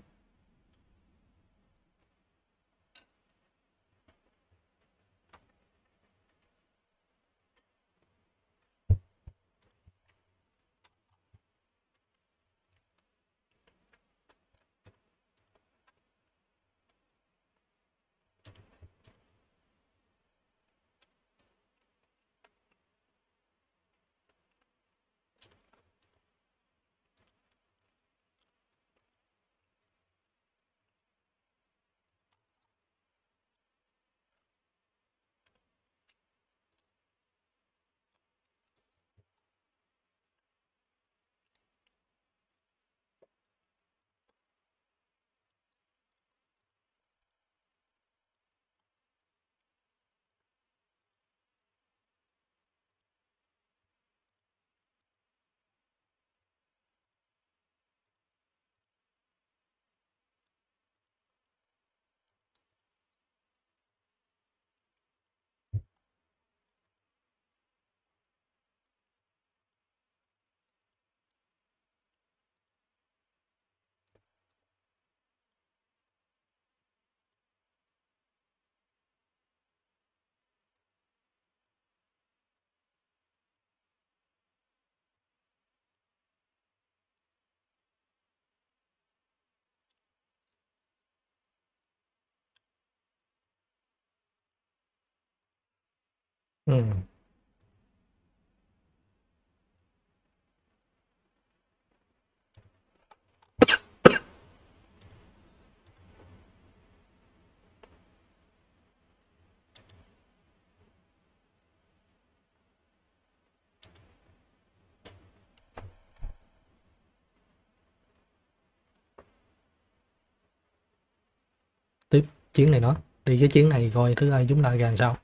Ừ. tiếp chiến này nó đi cái chiến này coi thứ hai chúng ta ra làm sao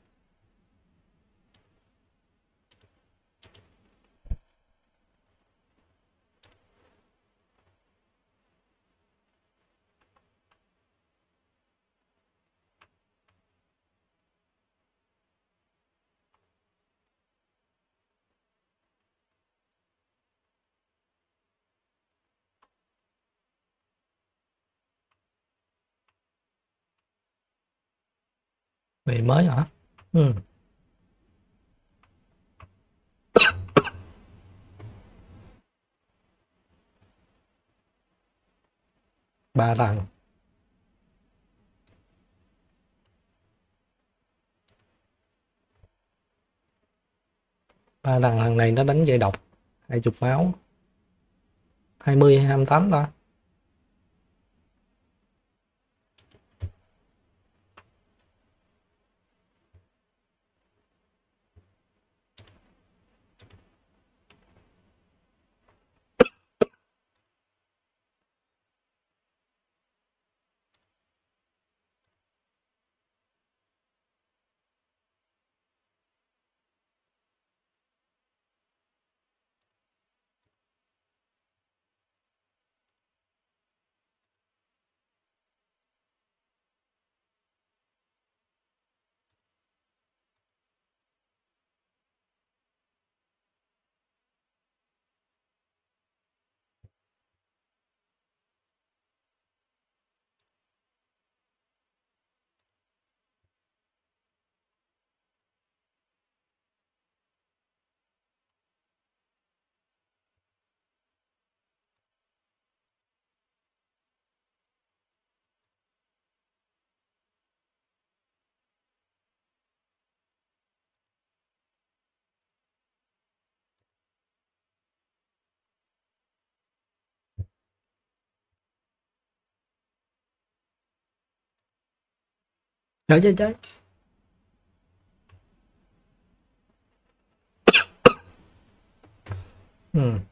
Vậy mới hả? Ừ. ba lần ba lần lần này nó đánh dây độc hai chục máu 20 hay 28 ta Trời trời trời ừ. Hmm.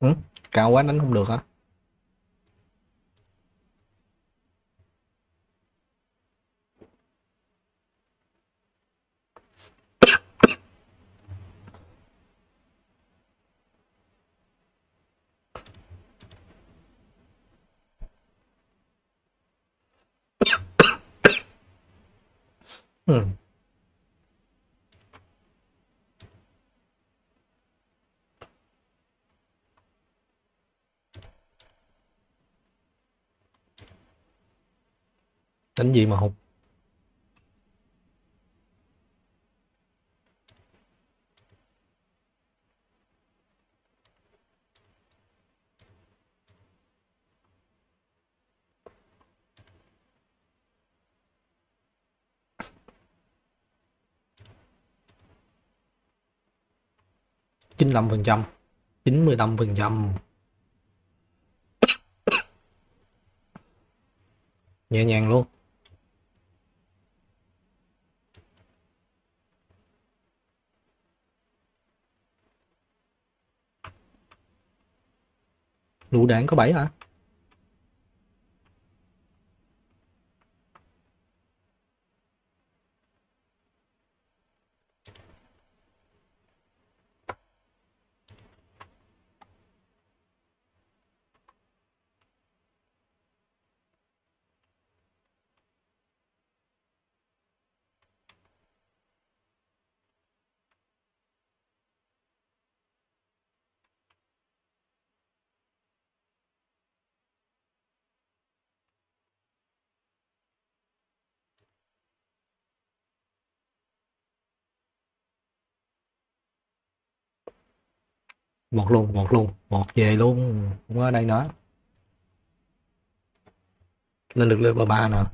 Ừ? cao quá đánh không được hả Hmm. Đánh gì mà hụt? chín mươi phần trăm, chín mươi lăm phần trăm. Nhẹ nhàng luôn. Lũ đạn có 7 hả? Một luôn một luôn, một về luôn. Không có đây nữa lên được level ba nè.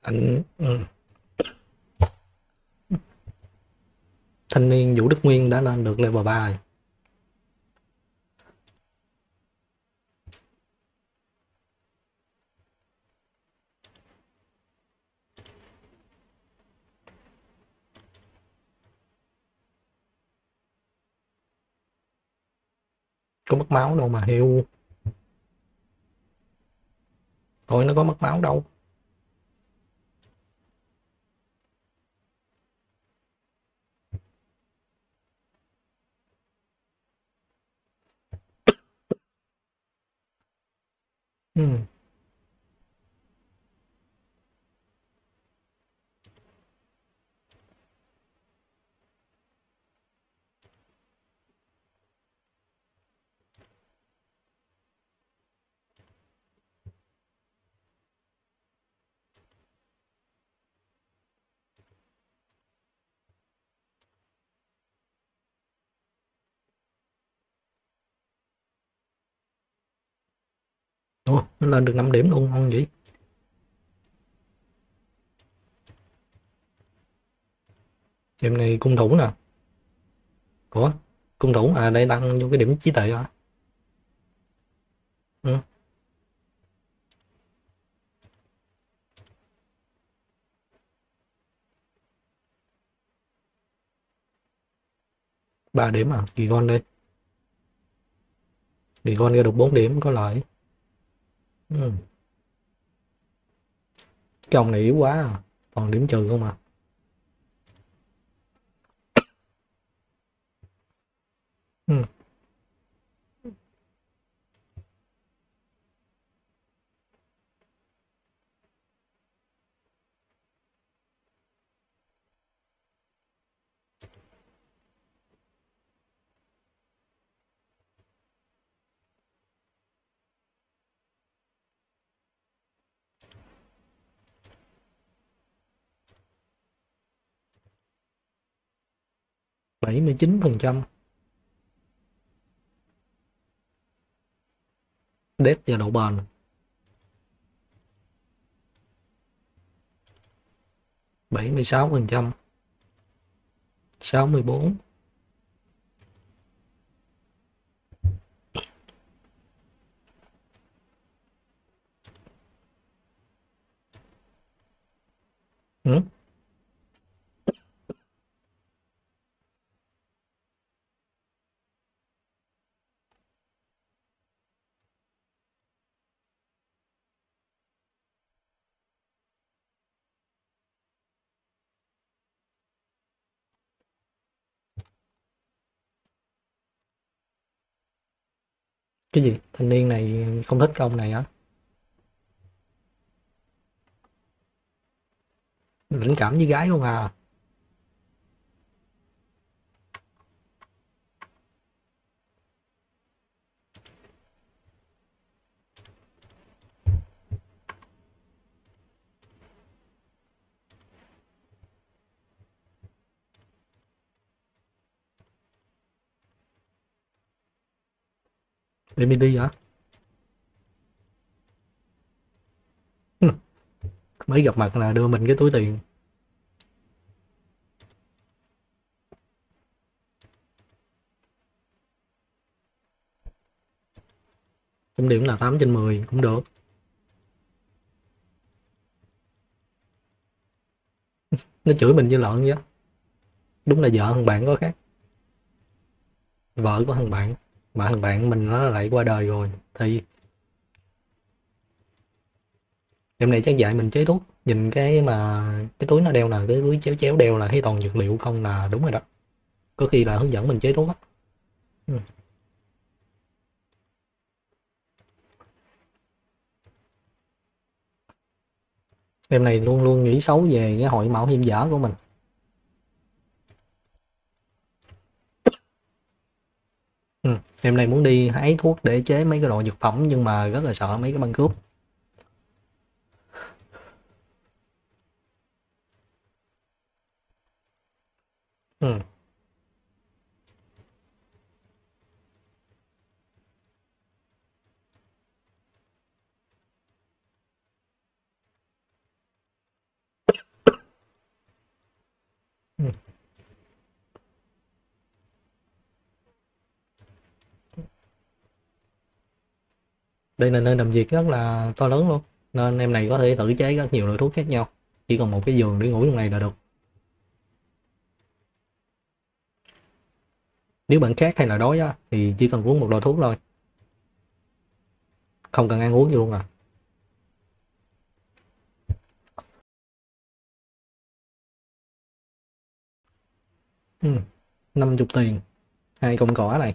Anh ừ. thanh niên vũ đức nguyên đã lên được level ba rồi. Có mất máu đâu mà heo thôi nó có mất máu đâu Hmm. Ồ, nó lên được 5 điểm luôn ngon vậy. Game này cung thủ nè. Ủa cung thủ? À đây đăng vô cái điểm trí tuệ hả? Ừ. ba điểm à? Kỳ con đây. Kỳ con ra được 4 điểm có lợi ừ. cái ông này yếu quá à. còn điểm trừ không à ừ. Bảy mươi chín phần trăm. Đét và độ bền. Bảy mươi sáu phần trăm. Sáu mươi bốn. Ừ? Cái gì? Thanh niên này không thích công này á, lĩnh cảm với gái luôn à. Để mình đi hả? Mới gặp mặt là đưa mình cái túi tiền. Trong điểm là 8 trên 10 cũng được. Nó chửi mình như lợn vậy. Đúng là vợ thằng bạn có khác. Vợ của thằng bạn mà thằng bạn mình nó lại qua đời rồi, thì em này chắc dạy mình chế thuốc, nhìn cái mà cái túi nó đeo là cái túi chéo chéo đeo là thấy toàn dược liệu không là đúng rồi đó. Có khi là hướng dẫn mình chế thuốc á. Ừ. em này luôn luôn nghĩ xấu về cái hội mạo hiểm giả của mình. Ừ. em này muốn đi hái thuốc để chế mấy cái đồ dược phẩm nhưng mà rất là sợ mấy cái băng cướp ừ. ừ. Đây là nơi làm việc rất là to lớn luôn. Nên em này có thể tự chế rất nhiều loại thuốc khác nhau. Chỉ còn một cái giường để ngủ trong này là được. Nếu bạn khát hay là đói á, thì chỉ cần uống một lọ thuốc thôi. Không cần ăn uống gì luôn à. Ừ. 50 tiền. Hai con cỏ này.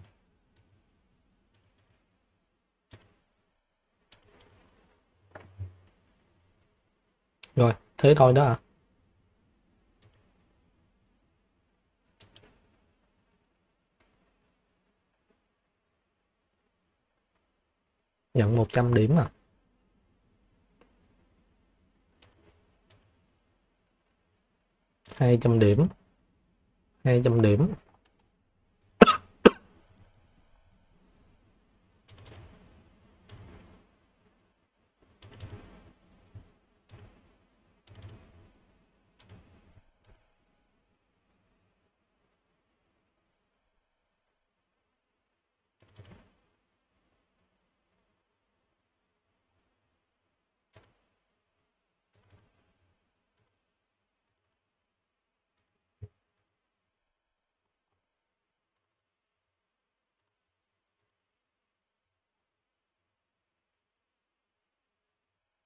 Rồi, thế thôi đó à nhận 100 điểm à hai trăm điểm, hai trăm điểm.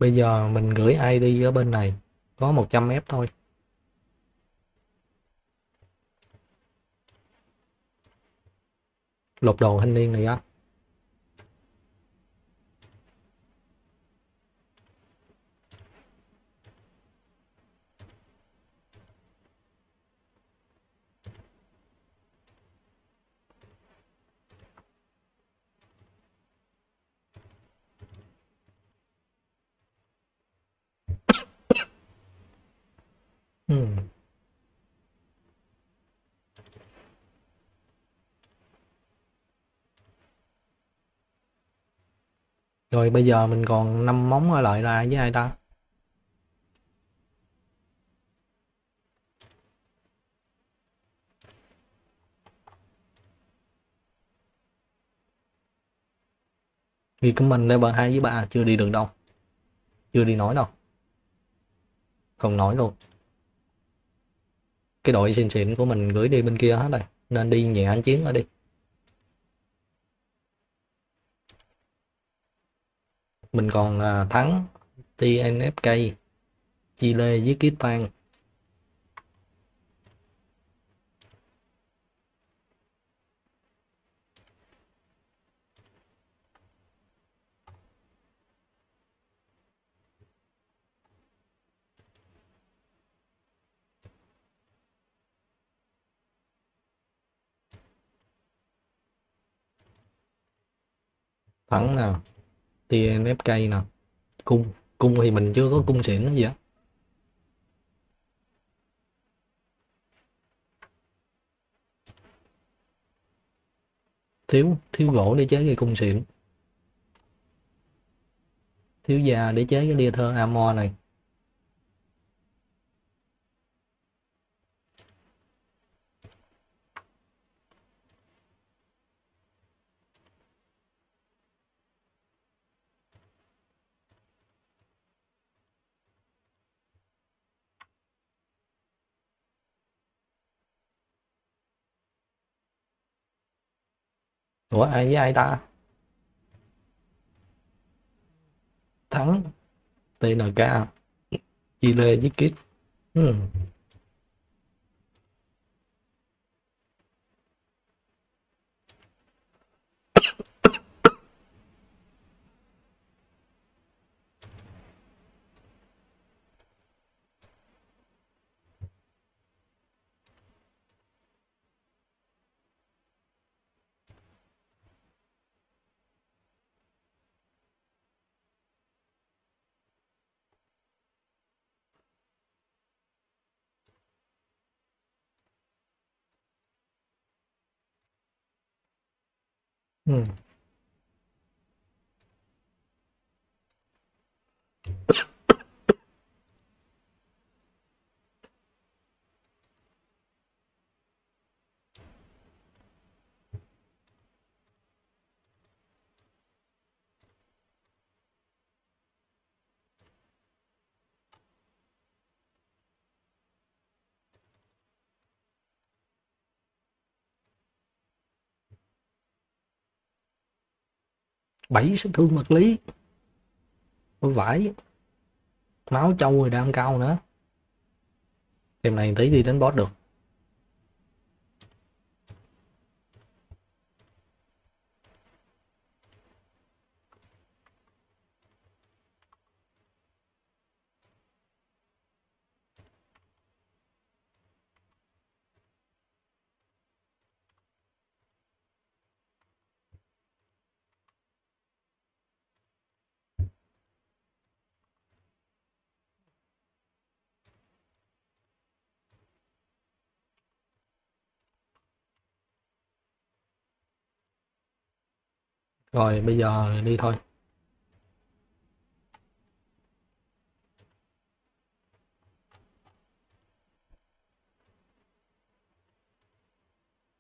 Bây giờ mình gửi ID ở bên này, có 100 F thôi. Lục đồ thanh niên này á ừ rồi bây giờ mình còn 5 móng ở lại là với ai ta? Vì của mình level hai với ba, chưa đi được đâu. Chưa đi nói đâu. Không nói luôn. Cái đội xịn xịn của mình gửi đi bên kia hết rồi. Nên đi nhẹ anh chiến ở đi. mình còn à, thắng TNFK Chile với Kiếp Phan thắng nào? TNFK nè cung cung thì mình chưa có cung xịn gì á. Thiếu thiếu gỗ để chế cái cung xịn thiếu da để chế cái lia thơ armor này. Ủa ai với ai ta? Thắng TNK Chile với kid hmm. Ừ. bảy sát thương vật lý. Ôi vãi máu trâu rồi đang cao nữa. Tìm này tí đi đến boss được. Rồi bây giờ đi thôi.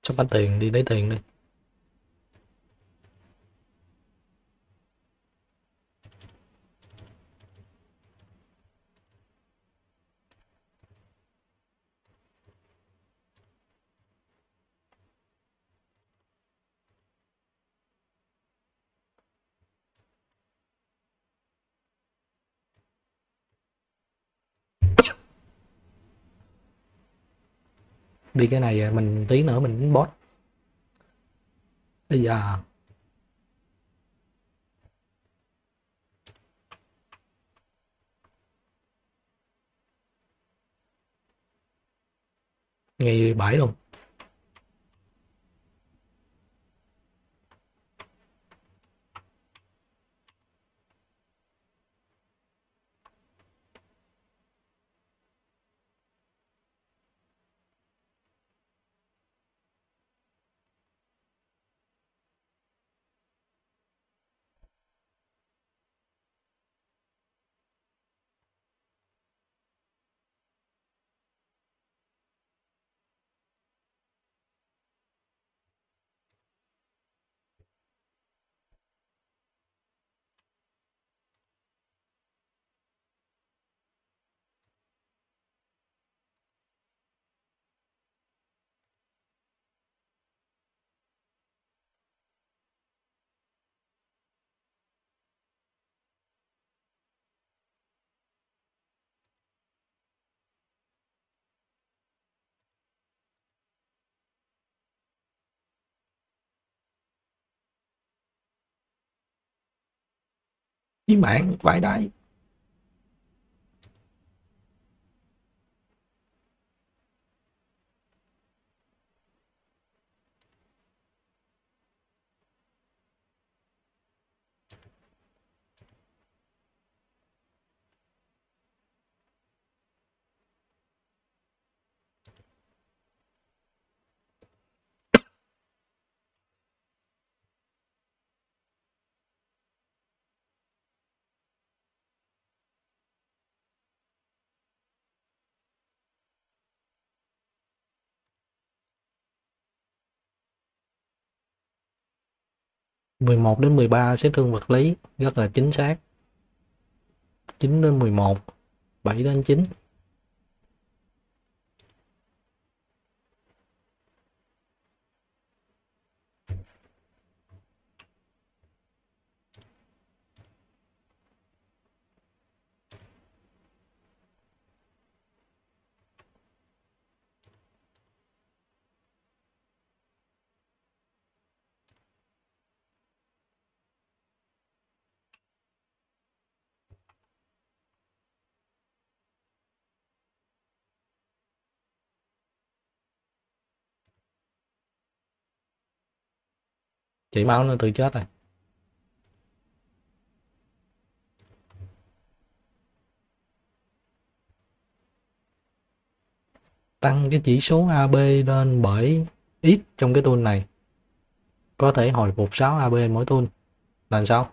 Sắp bán tiền đi lấy tiền đi. Đi cái này à, mình tí nữa mình đánh boss bây giờ. Ngày bảy luôn. Với mạng vải đái 11 đến 13 xét thương vật lý rất là chính xác. 9 đến 11 7 đến 9 chỉ máu nó tự chết rồi. Tăng cái chỉ số AB lên bởi ít trong cái tool này. Có thể hồi phục 6 AB mỗi tool. Là sao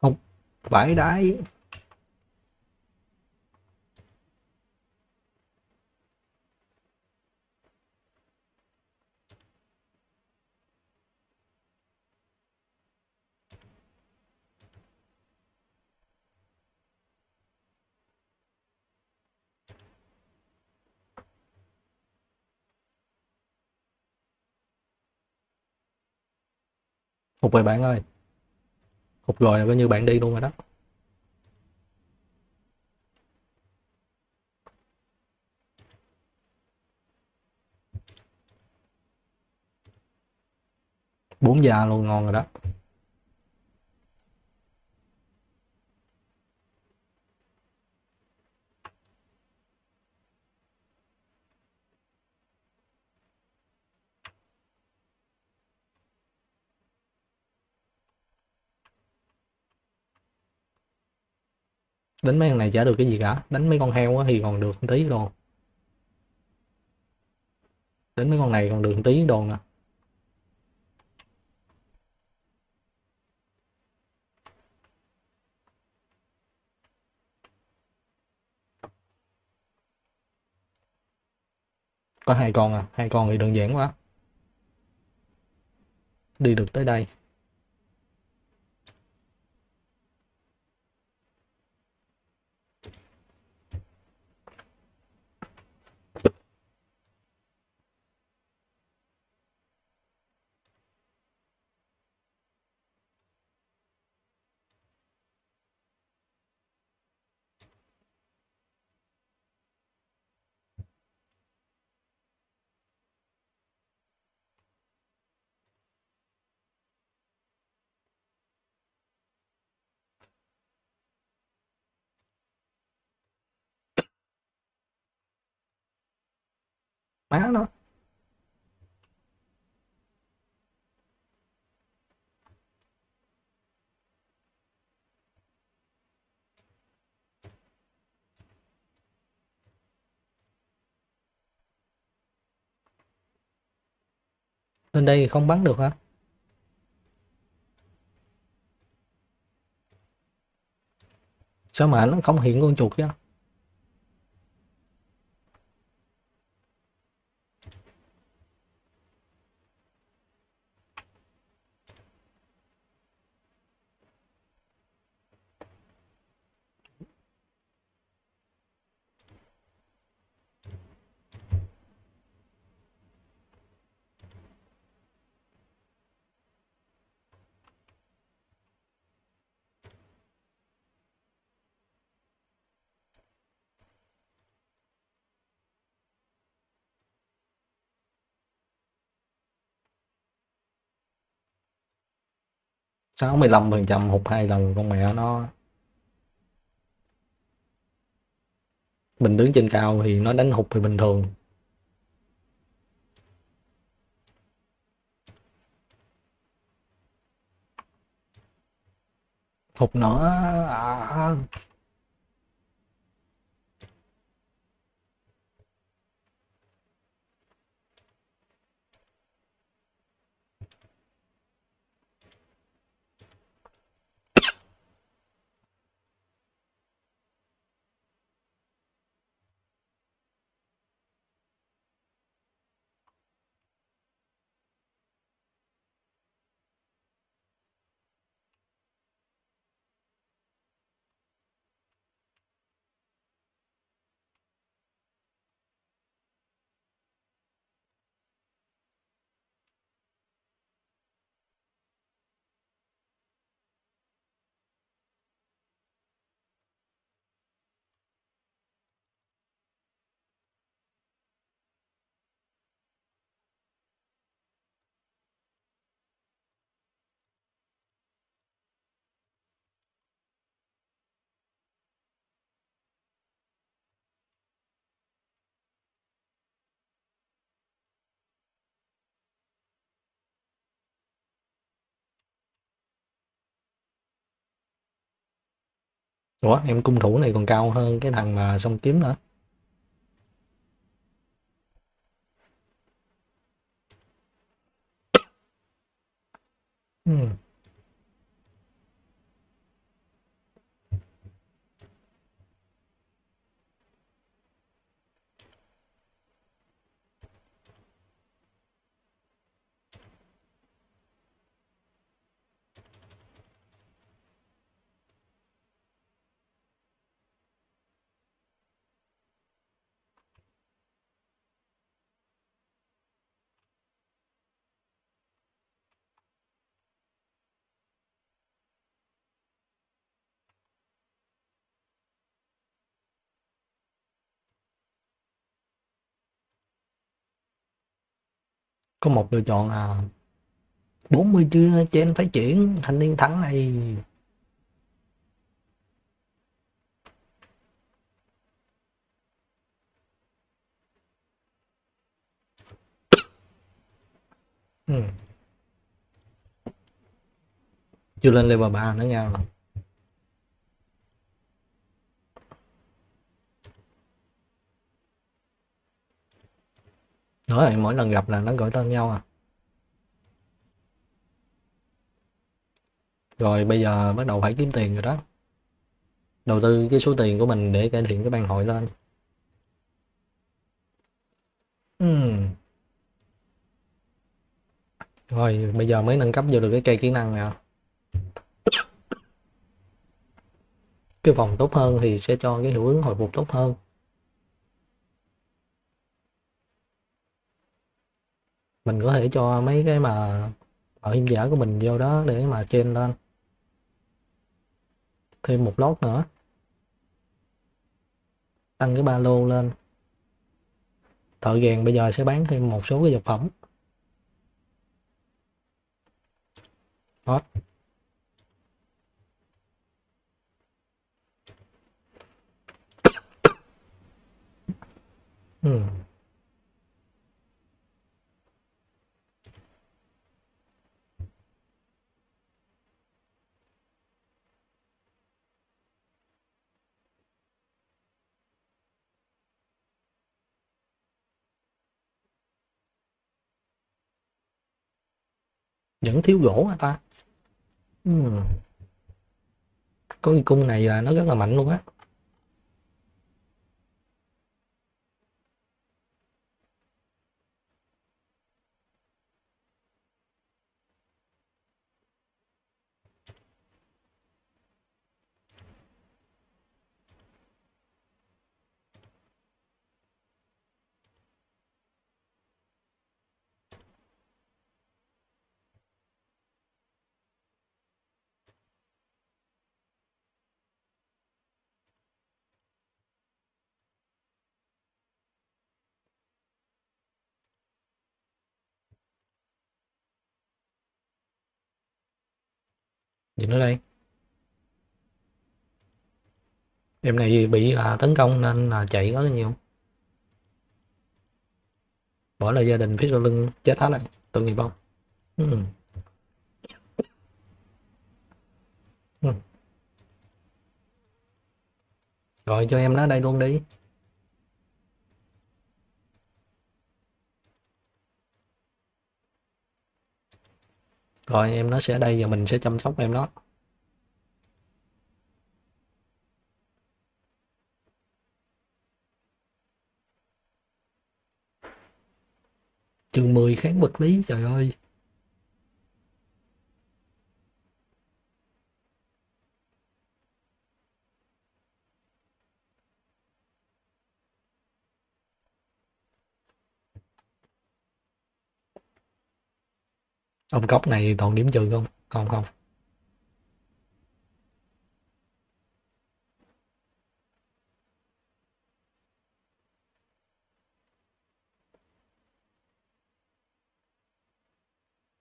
không vãi đái Phục về bạn ơi. Phục rồi là coi như bạn đi luôn rồi đó. Bốn giờ luôn, ngon rồi đó. Đánh mấy con này chả được cái gì cả. Đánh mấy con heo thì còn được một tí đồ. Đánh mấy con này còn được một tí đồ nè. Có hai con à. Hai con thì đơn giản quá. Đi được tới đây. Má nó lên đây thì không bắn được hả? Sao mà nó không hiện con chuột chứ sáu mươi lăm phần trăm hụt hai lần con mẹ nó mình đứng trên cao thì nó đánh hụt thì bình thường hụt nữa à. à ủa, em cung thủ này còn cao hơn cái thằng mà song kiếm nữa hmm. Có một lựa chọn à. 40 chưa, trên phát triển, thanh niên thắng này. ừ. Chưa lên level 3 nữa nha. Nói rồi, mỗi lần gặp là nó gọi tên nhau à. Rồi bây giờ bắt đầu phải kiếm tiền rồi đó. Đầu tư cái số tiền của mình để cải thiện cái ban hội lên. uhm. Rồi, bây giờ mới nâng cấp vô được cái cây kỹ năng nè. Cái vòng tốt hơn thì sẽ cho cái hiệu ứng hồi phục tốt hơn. Mình có thể cho mấy cái mà bảo hiểm giả của mình vô đó để mà trên lên. Thêm một lót nữa. Tăng cái ba lô lên. Thợ rèn bây giờ sẽ bán thêm một số cái vật phẩm. Hết. Hmm Vẫn thiếu gỗ hả ta? Ừm. Có cái cung này là nó rất là mạnh luôn á. Nhìn nó đây em này bị à, tấn công nên là chạy rất là nhiều bỏ lại gia đình phía sau lưng chết hết rồi tội nghiệp không uhm. Uhm. rồi cho em nó đây luôn đi Rồi em nó sẽ ở đây và mình sẽ chăm sóc em nó. chừng 10 kháng vật lý, trời ơi. Ông cốc này toàn điểm trừ không? Không không.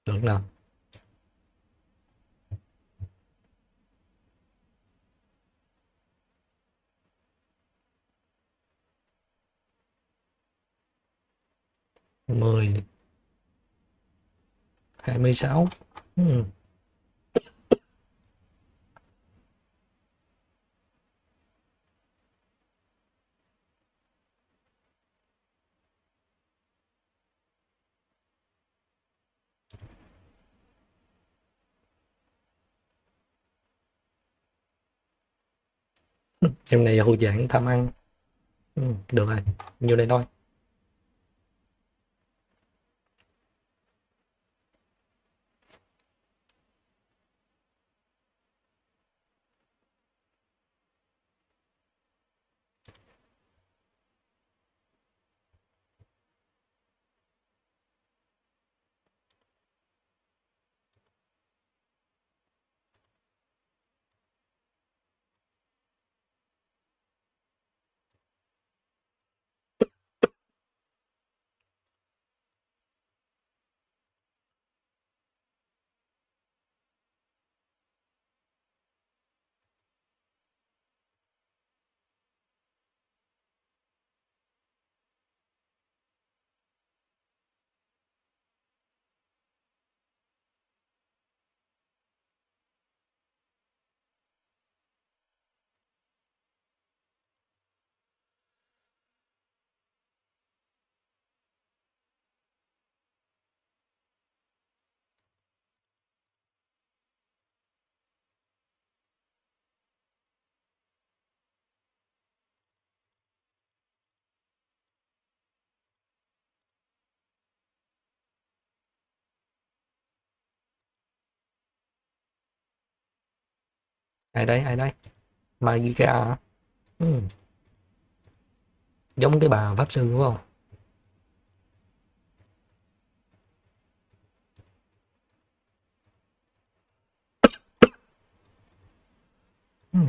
Được nào. mười hai mươi sáu. Ừ. em này hồi giảng tham ăn. Ừ, được rồi nhiều đây thôi ai đấy ai đấy Magica hả? Ừ. giống cái bà pháp sư đúng không? Ừ.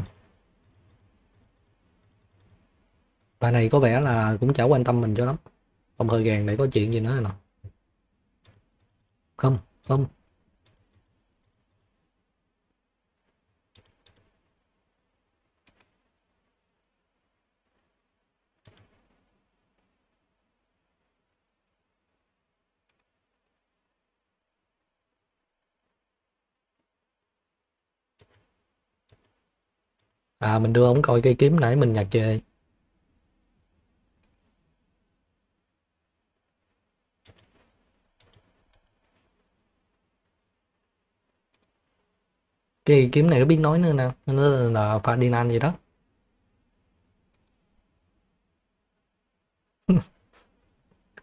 bà này có vẻ là cũng chả quan tâm mình cho lắm. Không hơi gàn để có chuyện gì nữa nào không không. À mình đưa ống coi cây kiếm nãy mình nhặt về. Cái kiếm này nó biết nói nữa nè, nó là Ferdinand gì đó.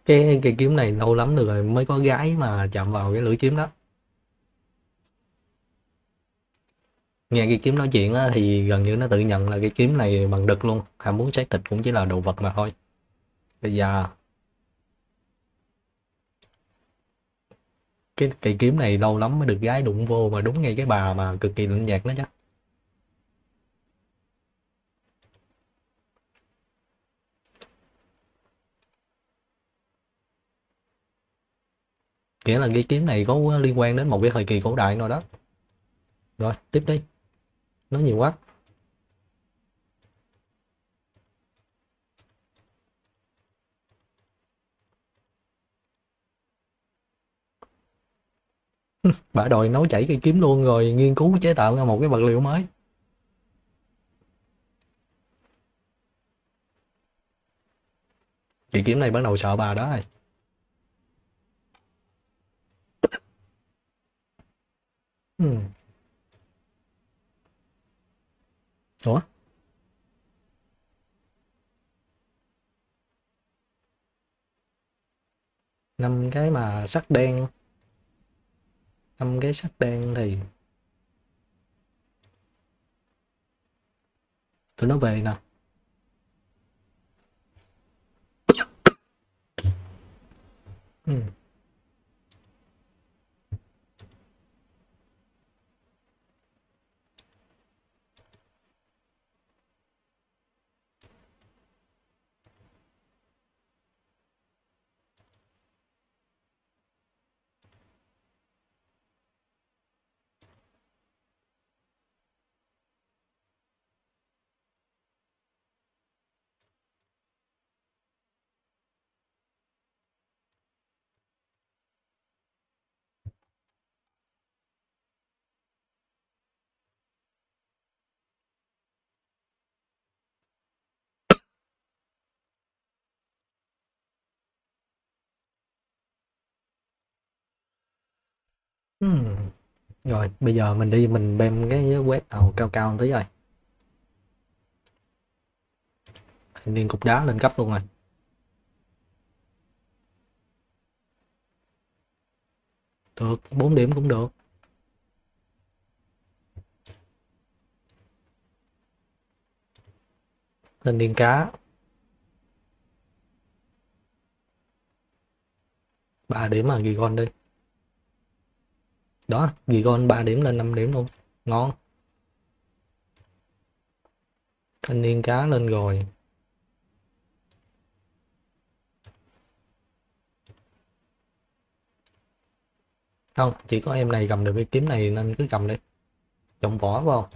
cái cây kiếm này lâu lắm được rồi mới có gái mà chạm vào cái lưỡi kiếm đó. Nghe cái kiếm nói chuyện á, thì gần như nó tự nhận là cái kiếm này bằng đực luôn. Ham muốn trái thịt cũng chỉ là đồ vật mà thôi. Bây giờ cái cây kiếm này lâu lắm mới được gái đụng vô mà đúng ngay cái bà mà cực kỳ lạnh nhạt đó chứ. Nghĩa là cái kiếm này có liên quan đến một cái thời kỳ cổ đại nào đó. Rồi tiếp đi nó nhiều quá. Bà đòi nấu chảy cây kiếm luôn rồi, nghiên cứu chế tạo ra một cái vật liệu mới. Cây kiếm này bắt đầu sợ bà đó rồi. Hmm. Ủa? Năm cái mà sắc đen. Năm cái sắc đen thì tụi nó về nè. Ừ. Ừm. Rồi, bây giờ mình đi mình bem cái quét nào cao cao một tí rồi. Thanh niên cục đá lên cấp luôn rồi. Được, 4 điểm cũng được. Thanh niên cá. 3 điểm mà ghi con đi đó, ghi con ba điểm lên 5 điểm luôn. Ngon. Thanh niên cá lên rồi. Không, chỉ có em này cầm được cái kiếm này nên cứ cầm đi. Trọng vỏ vào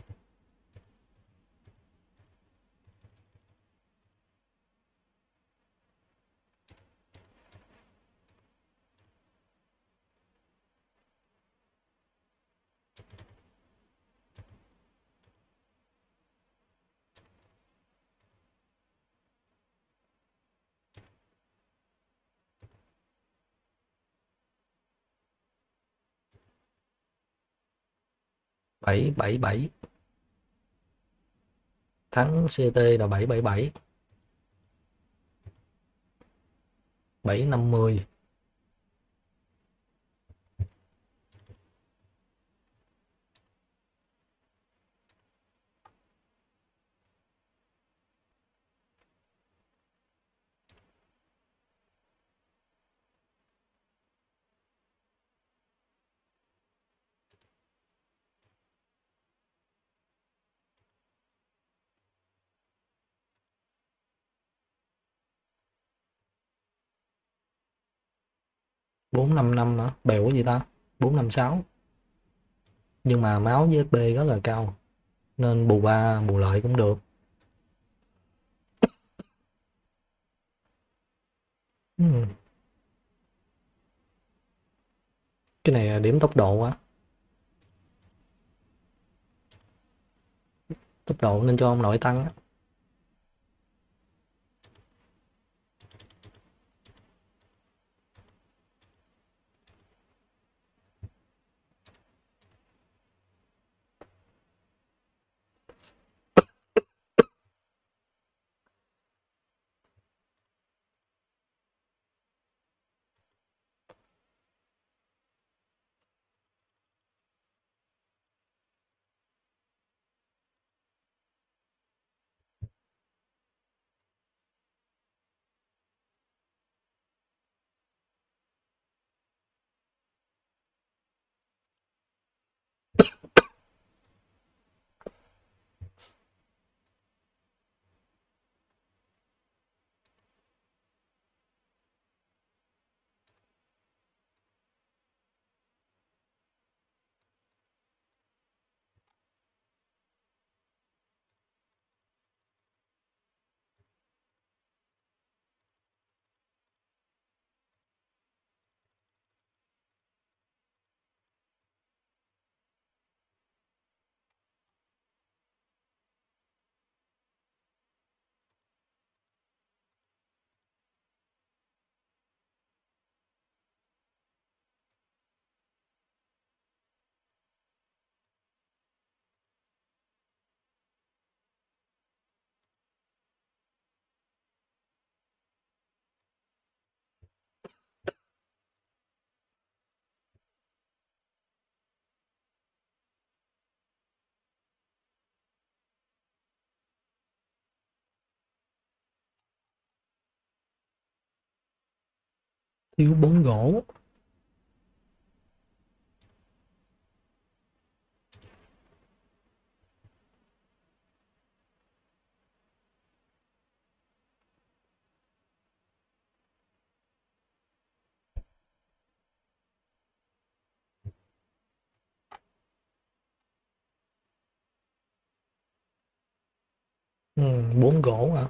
777 thắng CT là 777 750 bốn năm năm hả? Bèo cái gì ta? bốn năm sáu. Nhưng mà máu với p rất là cao, nên bù ba, bù lợi cũng được. Uhm. cái này là điểm tốc độ quá. Tốc độ nên cho ông nội tăng á. Thiếu bốn gỗ. Ừ, bốn gỗ hả?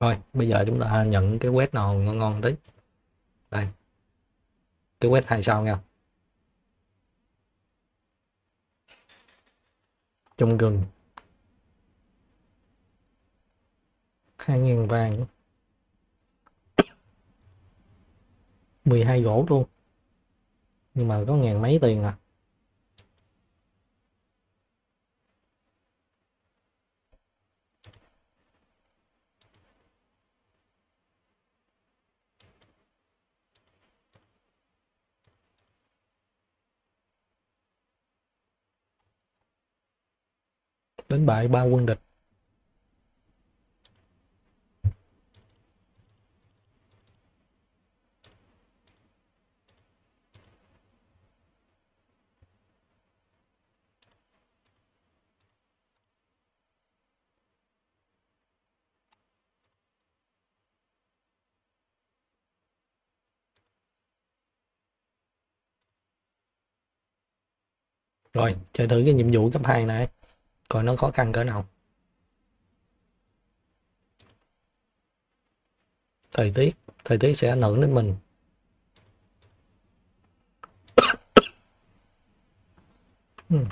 Rồi, bây giờ chúng ta nhận cái quét nào ngon ngon tí. Đây. Cái quét hai sao nha. Trong gừng. hai nghìn vàng. 12 gỗ luôn. Nhưng mà có ngàn mấy tiền à. Đánh bại ba quân địch. Rồi, chơi thử cái nhiệm vụ cấp 2 này coi nó khó khăn cỡ nào thời tiết thời tiết sẽ ảnh hưởng đến mình hmm.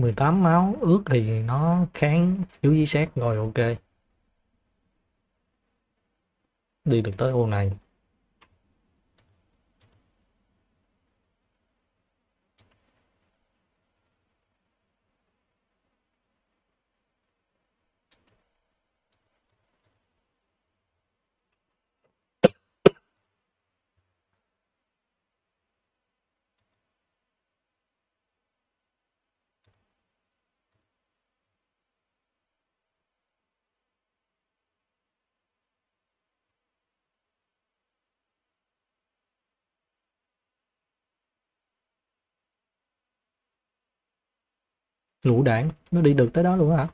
Mười tám máu ướt thì nó kháng, thiếu dí xét rồi ok. Đi được tới ô này. Lũ đạn nó đi được tới đó luôn hả?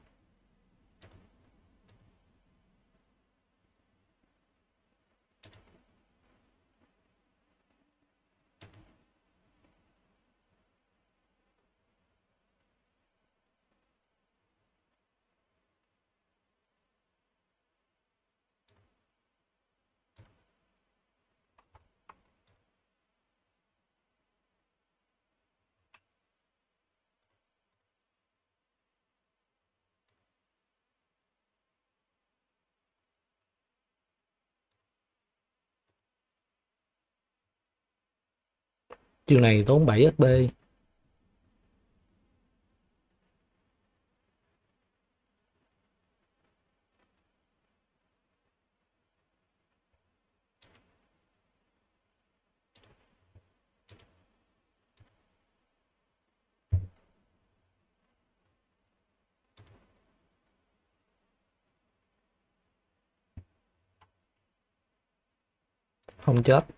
Chương này tốn 7 SP không chết.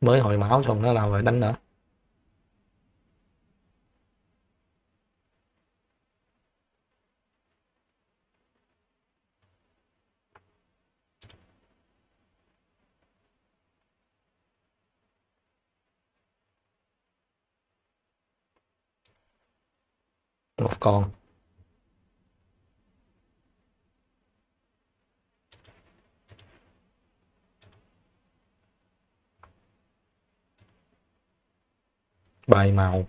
Mới hồi máu xong nó lao rồi đánh nữa một con. Bài màu.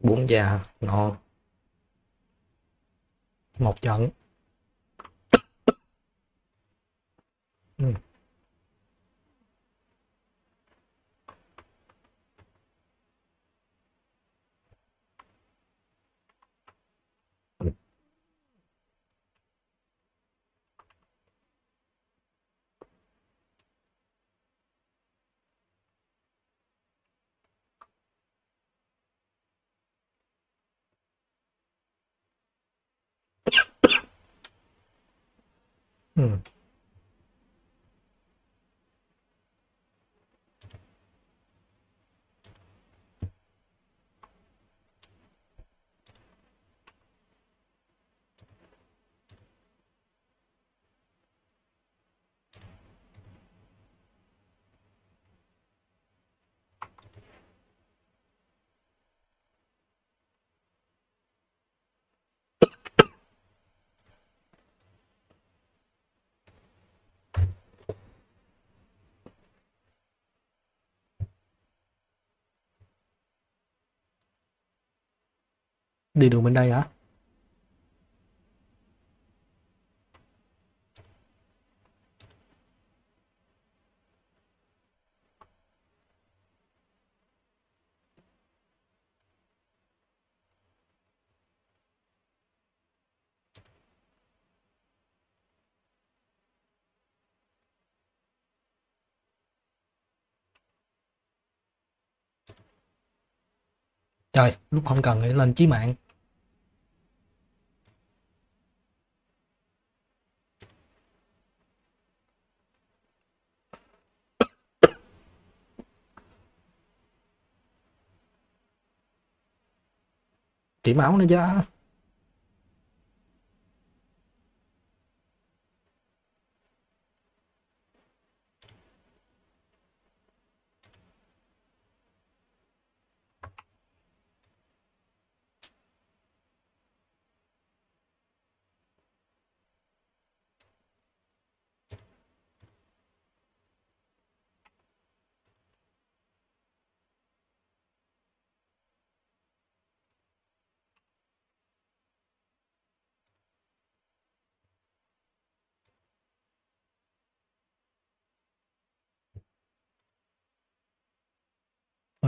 Bốn già ngon một trận ừ. Ừ. đi đường bên đây hả? Trời lúc không cần thì lên chí mạng. Chỉ máu nữa chứ.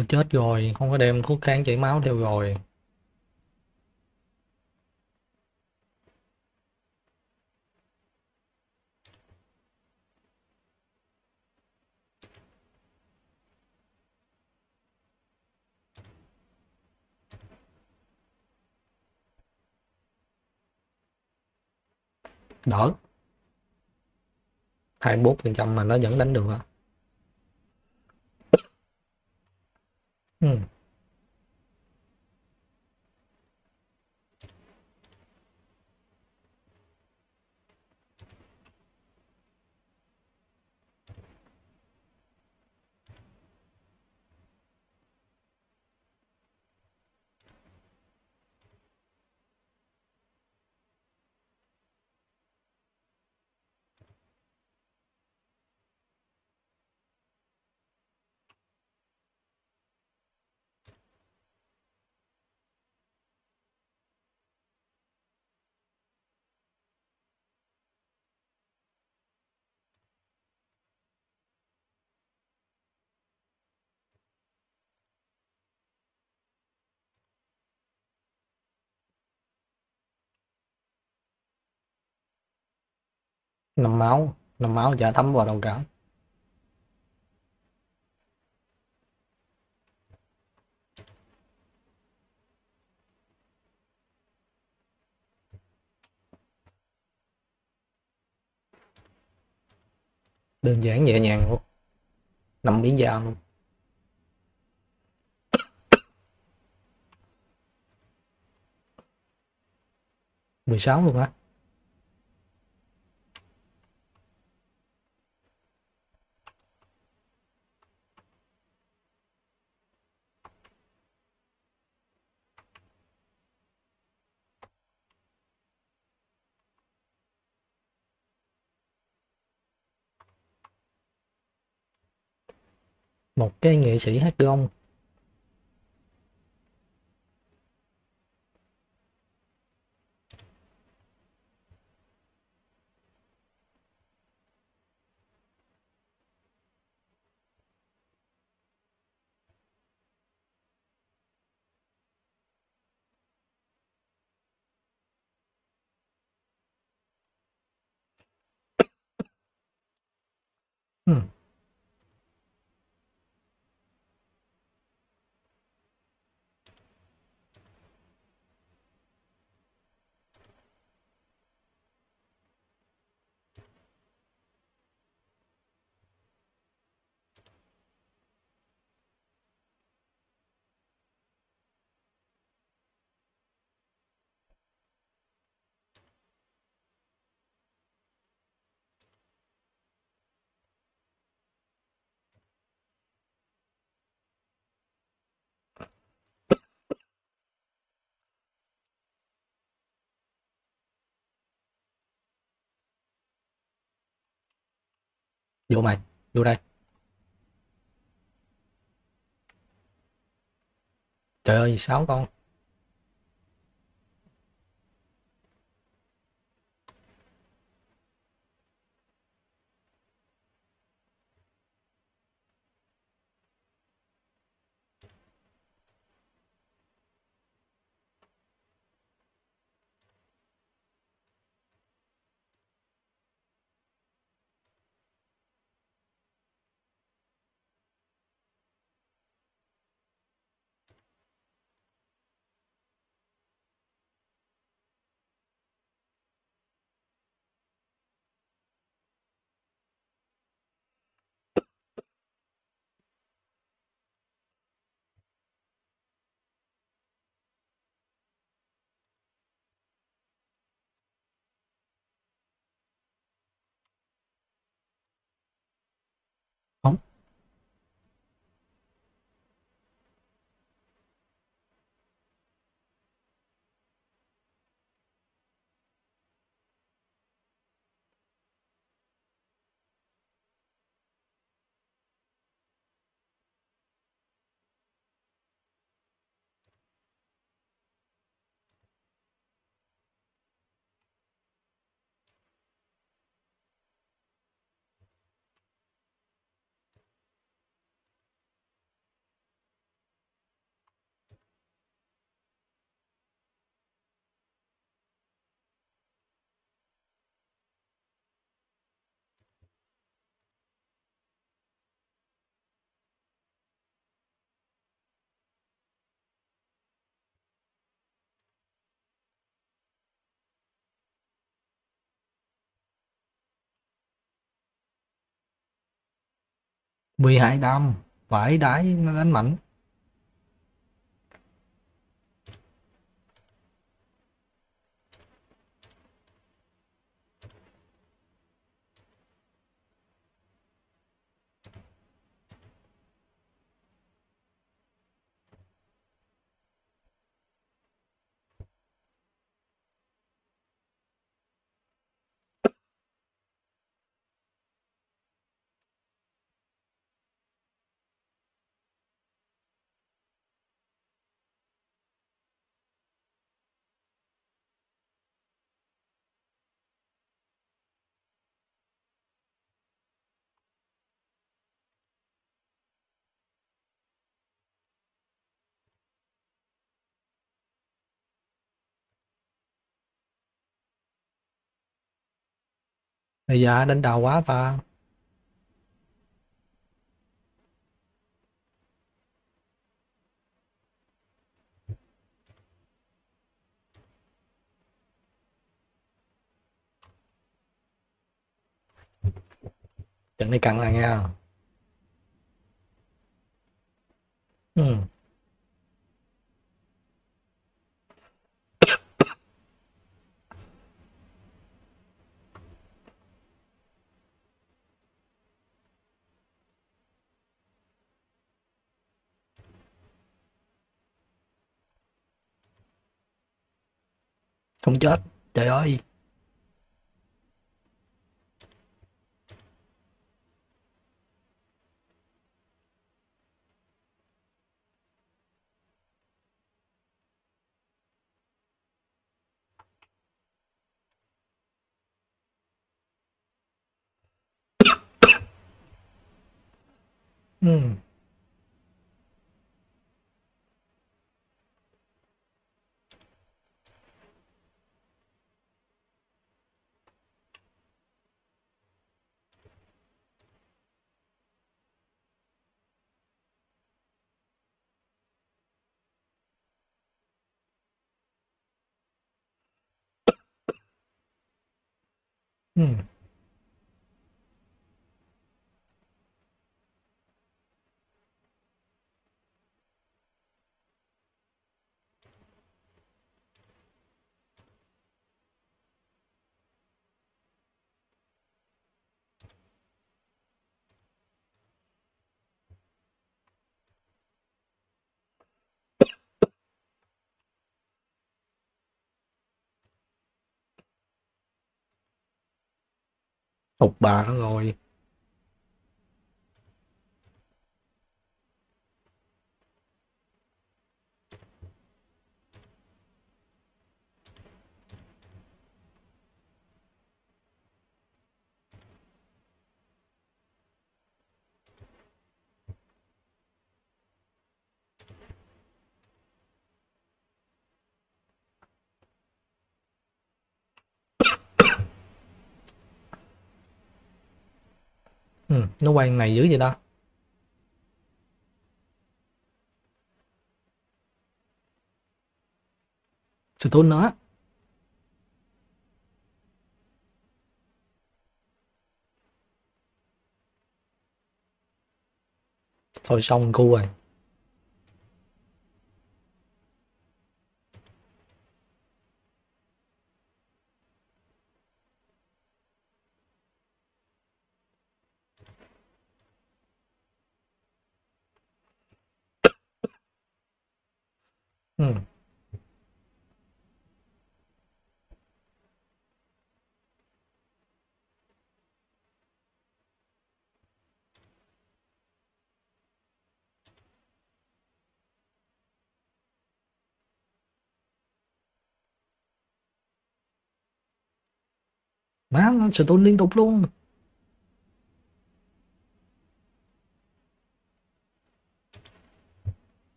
Ôi chết rồi, không có đem thuốc kháng chảy máu theo rồi. Đỡ. 24% mà nó vẫn đánh được à. Ừm. Năm máu năm máu chả thấm vào đâu cả đơn giản, nhẹ nhàng luôn. Nằm miếng da luôn. Mười sáu luôn á. Một cái nghệ sĩ hát gông vô mày vô đây. Trời ơi sáu con. 12 đam vải đái nó đánh mạnh. Bây giờ đánh đầu quá ta. Trận này căng nghe nha. Ừ. không chết trời ơi Hmm. Ừ. Phục bà nó rồi. Ừ. nó quay này dữ vậy ta sự tốn nó thôi xong cu rồi ừ. má nó sự tốn liên tục luôn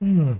ừ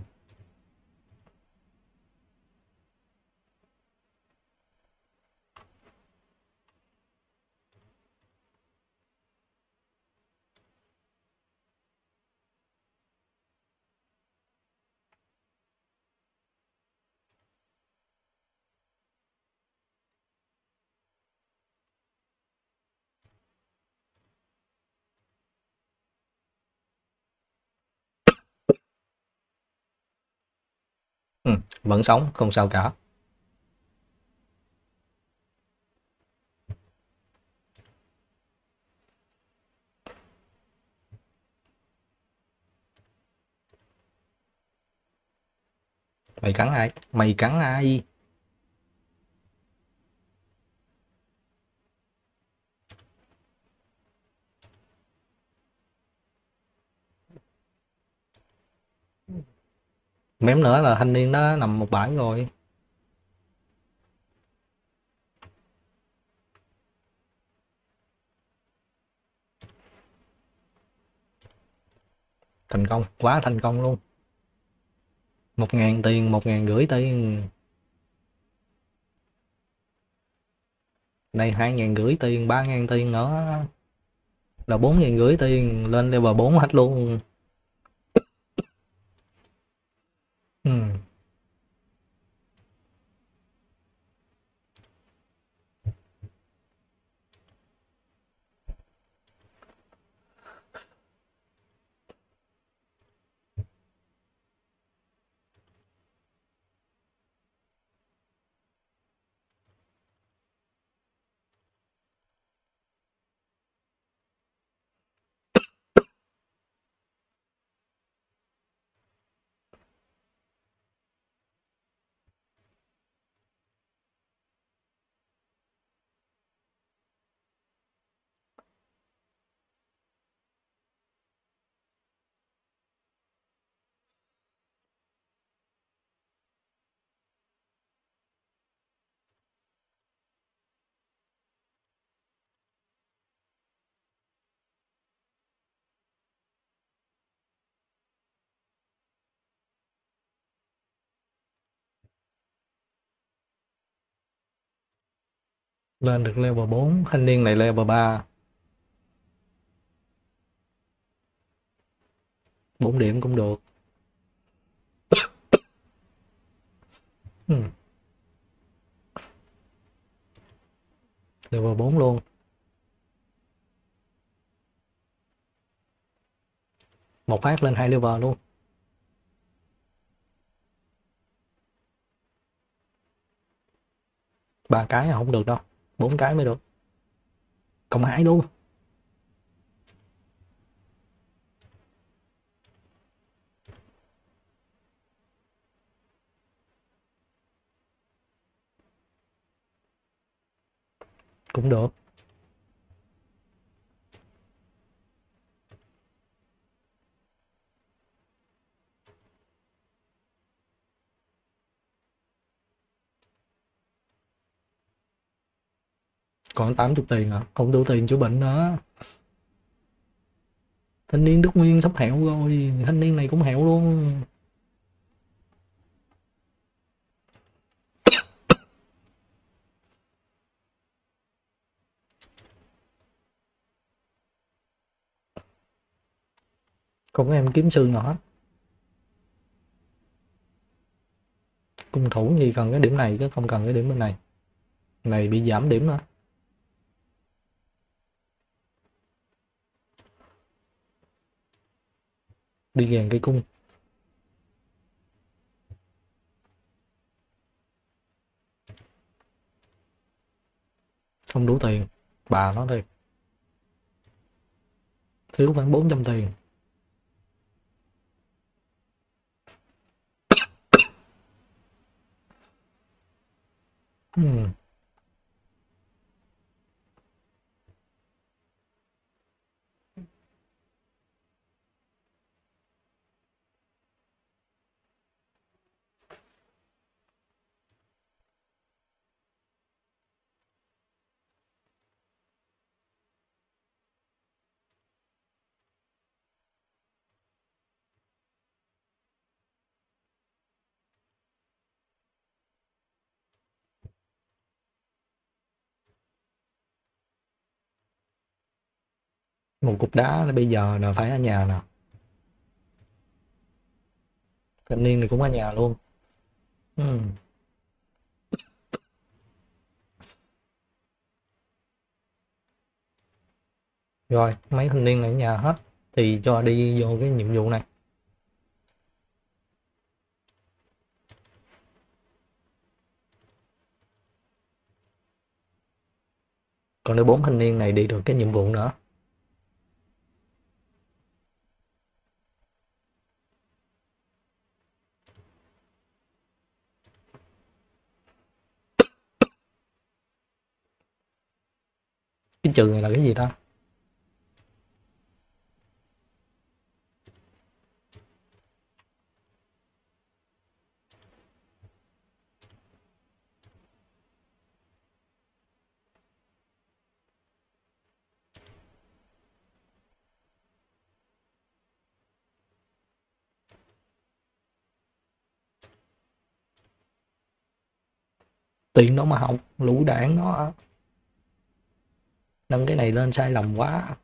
ừ. vẫn sống không sao cả mày cắn ai mày cắn ai mém nữa là thanh niên đó nằm một bãi rồi thành công, quá thành công luôn. Một ngàn tiền, một ngàn rưỡi tiền. Đây, hai ngàn rưỡi tiền, ba ngàn tiền nữa. Là bốn ngàn rưỡi tiền, lên level 4 hết luôn. Ừ. lên được level 4 thanh niên này level 3 4 điểm cũng được. Ừ. level 4 luôn. Một phát lên hai level luôn. Ba cái không được đâu bốn cái mới được. Cộng hai luôn. Cũng được. Còn 80 tiền à? Không đủ tiền chữa bệnh nữa thanh niên Đức Nguyên sắp hẹo rồi, thanh niên này cũng hẹo luôn. Còn em kiếm sư nào hết? Cung thủ thì cần cái điểm này chứ không cần cái điểm bên này. Này bị giảm điểm nữa đi gàn cây cung. Không đủ tiền, bà nó thiệt. Thiếu khoảng 400 tiền. Hmm. Một cục đá là bây giờ là phải ở nhà nè. Thanh niên thì cũng ở nhà luôn. Ừ. rồi, mấy thanh niên này ở nhà hết, thì cho đi vô cái nhiệm vụ này. Còn nếu bốn thanh niên này đi được cái nhiệm vụ nữa. cái trừ này là cái gì ta? Tiền đó mà học lũ đảng nó nâng cái này lên sai lầm quá.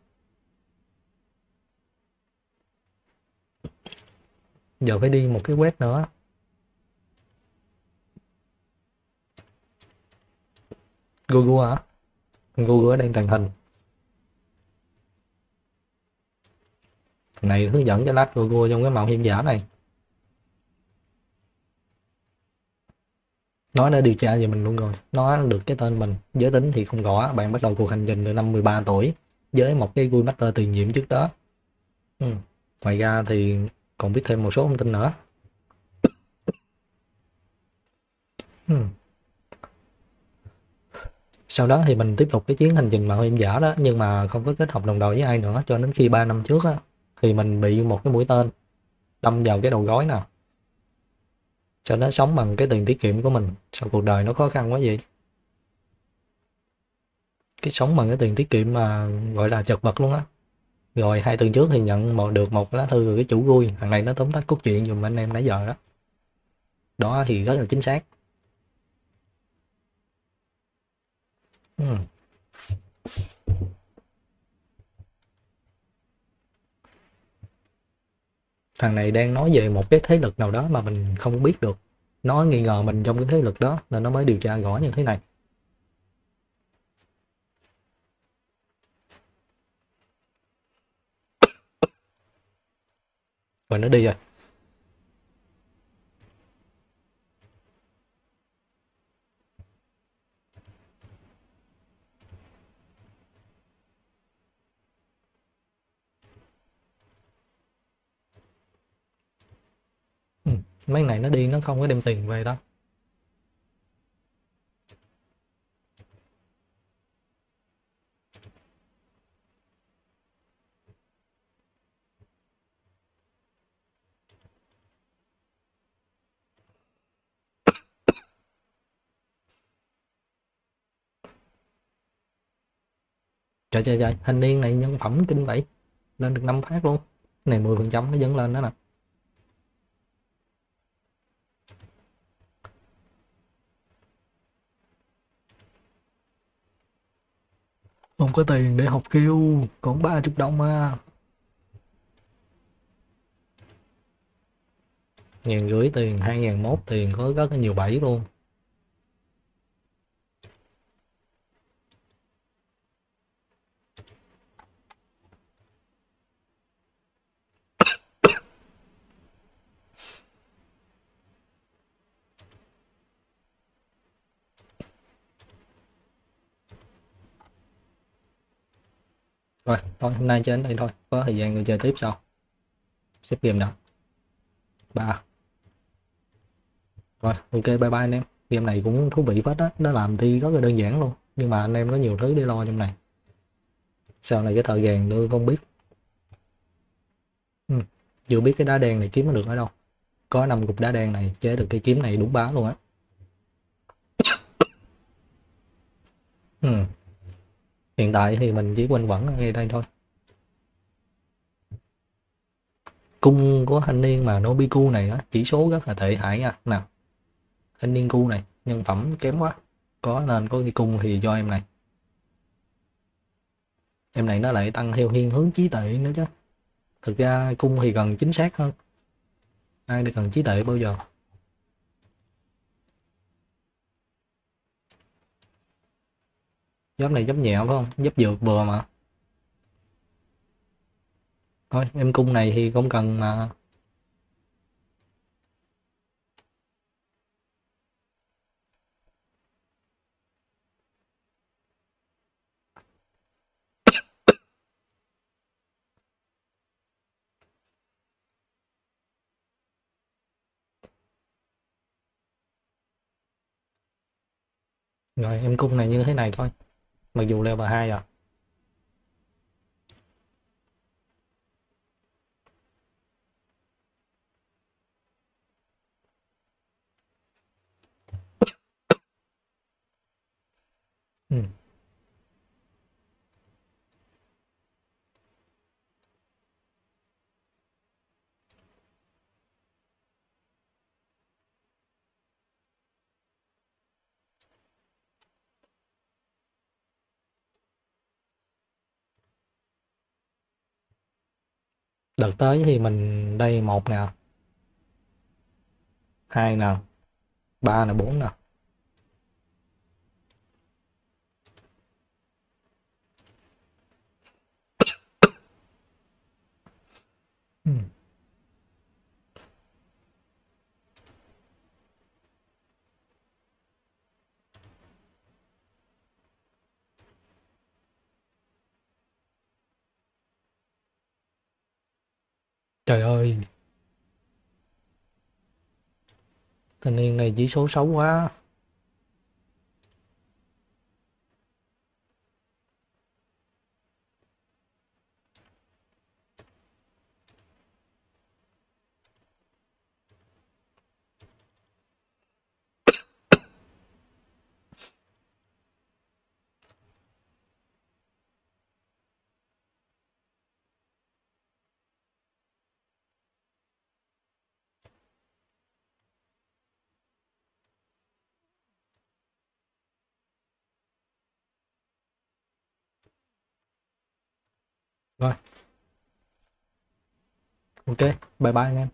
Giờ phải đi một cái quét nữa. Google hả? Google đang tàng hình. Thằng này hướng dẫn cho lát Google trong cái màu hiểm giả này. Nó đã điều tra về mình luôn rồi. Nó được cái tên mình. Giới tính thì không rõ. Bạn bắt đầu cuộc hành trình từ năm 13 tuổi với một cái Google Master tiền nhiệm trước đó. Ừ. ngoài ra thì còn biết thêm một số thông tin nữa. Ừ. sau đó thì mình tiếp tục cái chuyến hành trình mà em giả đó, nhưng mà không có kết hợp đồng đội với ai nữa cho đến khi 3 năm trước á, thì mình bị một cái mũi tên đâm vào cái đầu gối nào cho nó sống bằng cái tiền tiết kiệm của mình. Sao cuộc đời nó khó khăn quá vậy? Cái sống bằng cái tiền tiết kiệm mà gọi là chật vật luôn á. Rồi hai tuần trước thì nhận một, được một lá thư từ cái chủ vui thằng này nó tóm tắt cốt truyện dùm anh em nãy giờ đó. Đó thì rất là chính xác. Uhm. Thằng này đang nói về một cái thế lực nào đó mà mình không biết được. Nó nghi ngờ mình trong cái thế lực đó nên nó mới điều tra rõ như thế này. Rồi nó đi rồi. Mấy này nó đi nó không có đem tiền về đâu. Trời trời trời, thanh niên này nhân phẩm kinh vậy. Lên được năm phát luôn. Này 10 phần trăm nó dẫn lên đó nè. Không có tiền để học kêu, còn ba chục đồng mà. Ngàn rưỡi tiền, hai ngàn mốt tiền, có rất là nhiều bẫy luôn. Rồi, thôi, hôm nay chơi đến đây thôi. Có thời gian người chơi tiếp sau. Xếp game nào? Ba. Rồi, ok, bye bye anh em. Game này cũng thú vị phết á. Nó làm thi rất là đơn giản luôn. Nhưng mà anh em có nhiều thứ để lo trong này. Sau này cái thời gian tôi không biết. Ừ. chưa biết cái đá đen này kiếm nó được ở đâu. Có năm cục đá đen này chế được cây kiếm này đúng bá luôn á. Ừ hiện tại thì mình chỉ quanh quẩn ở ngay đây thôi. Cung của thanh niên mà Nobiku này á, chỉ số rất là tệ hại nha. Nào, thanh niên cu này, nhân phẩm kém quá. Có nên có cái cung thì cho em này. Em này nó lại tăng theo thiên hướng trí tuệ nữa chứ. Thực ra cung thì gần chính xác hơn. Ai được cần trí tuệ bao giờ? Giáp này giáp nhẹ phải không? Giáp dược vừa mà. Thôi, em cung này thì không cần mà. Rồi, em cung này như thế này thôi mặc dù level 2 rồi ừ đợt tới thì mình đây một nè hai nè ba nè bốn nè Ừ. Trời ơi. Thanh niên này chỉ số xấu quá. Rồi. Ok, bye bye anh em.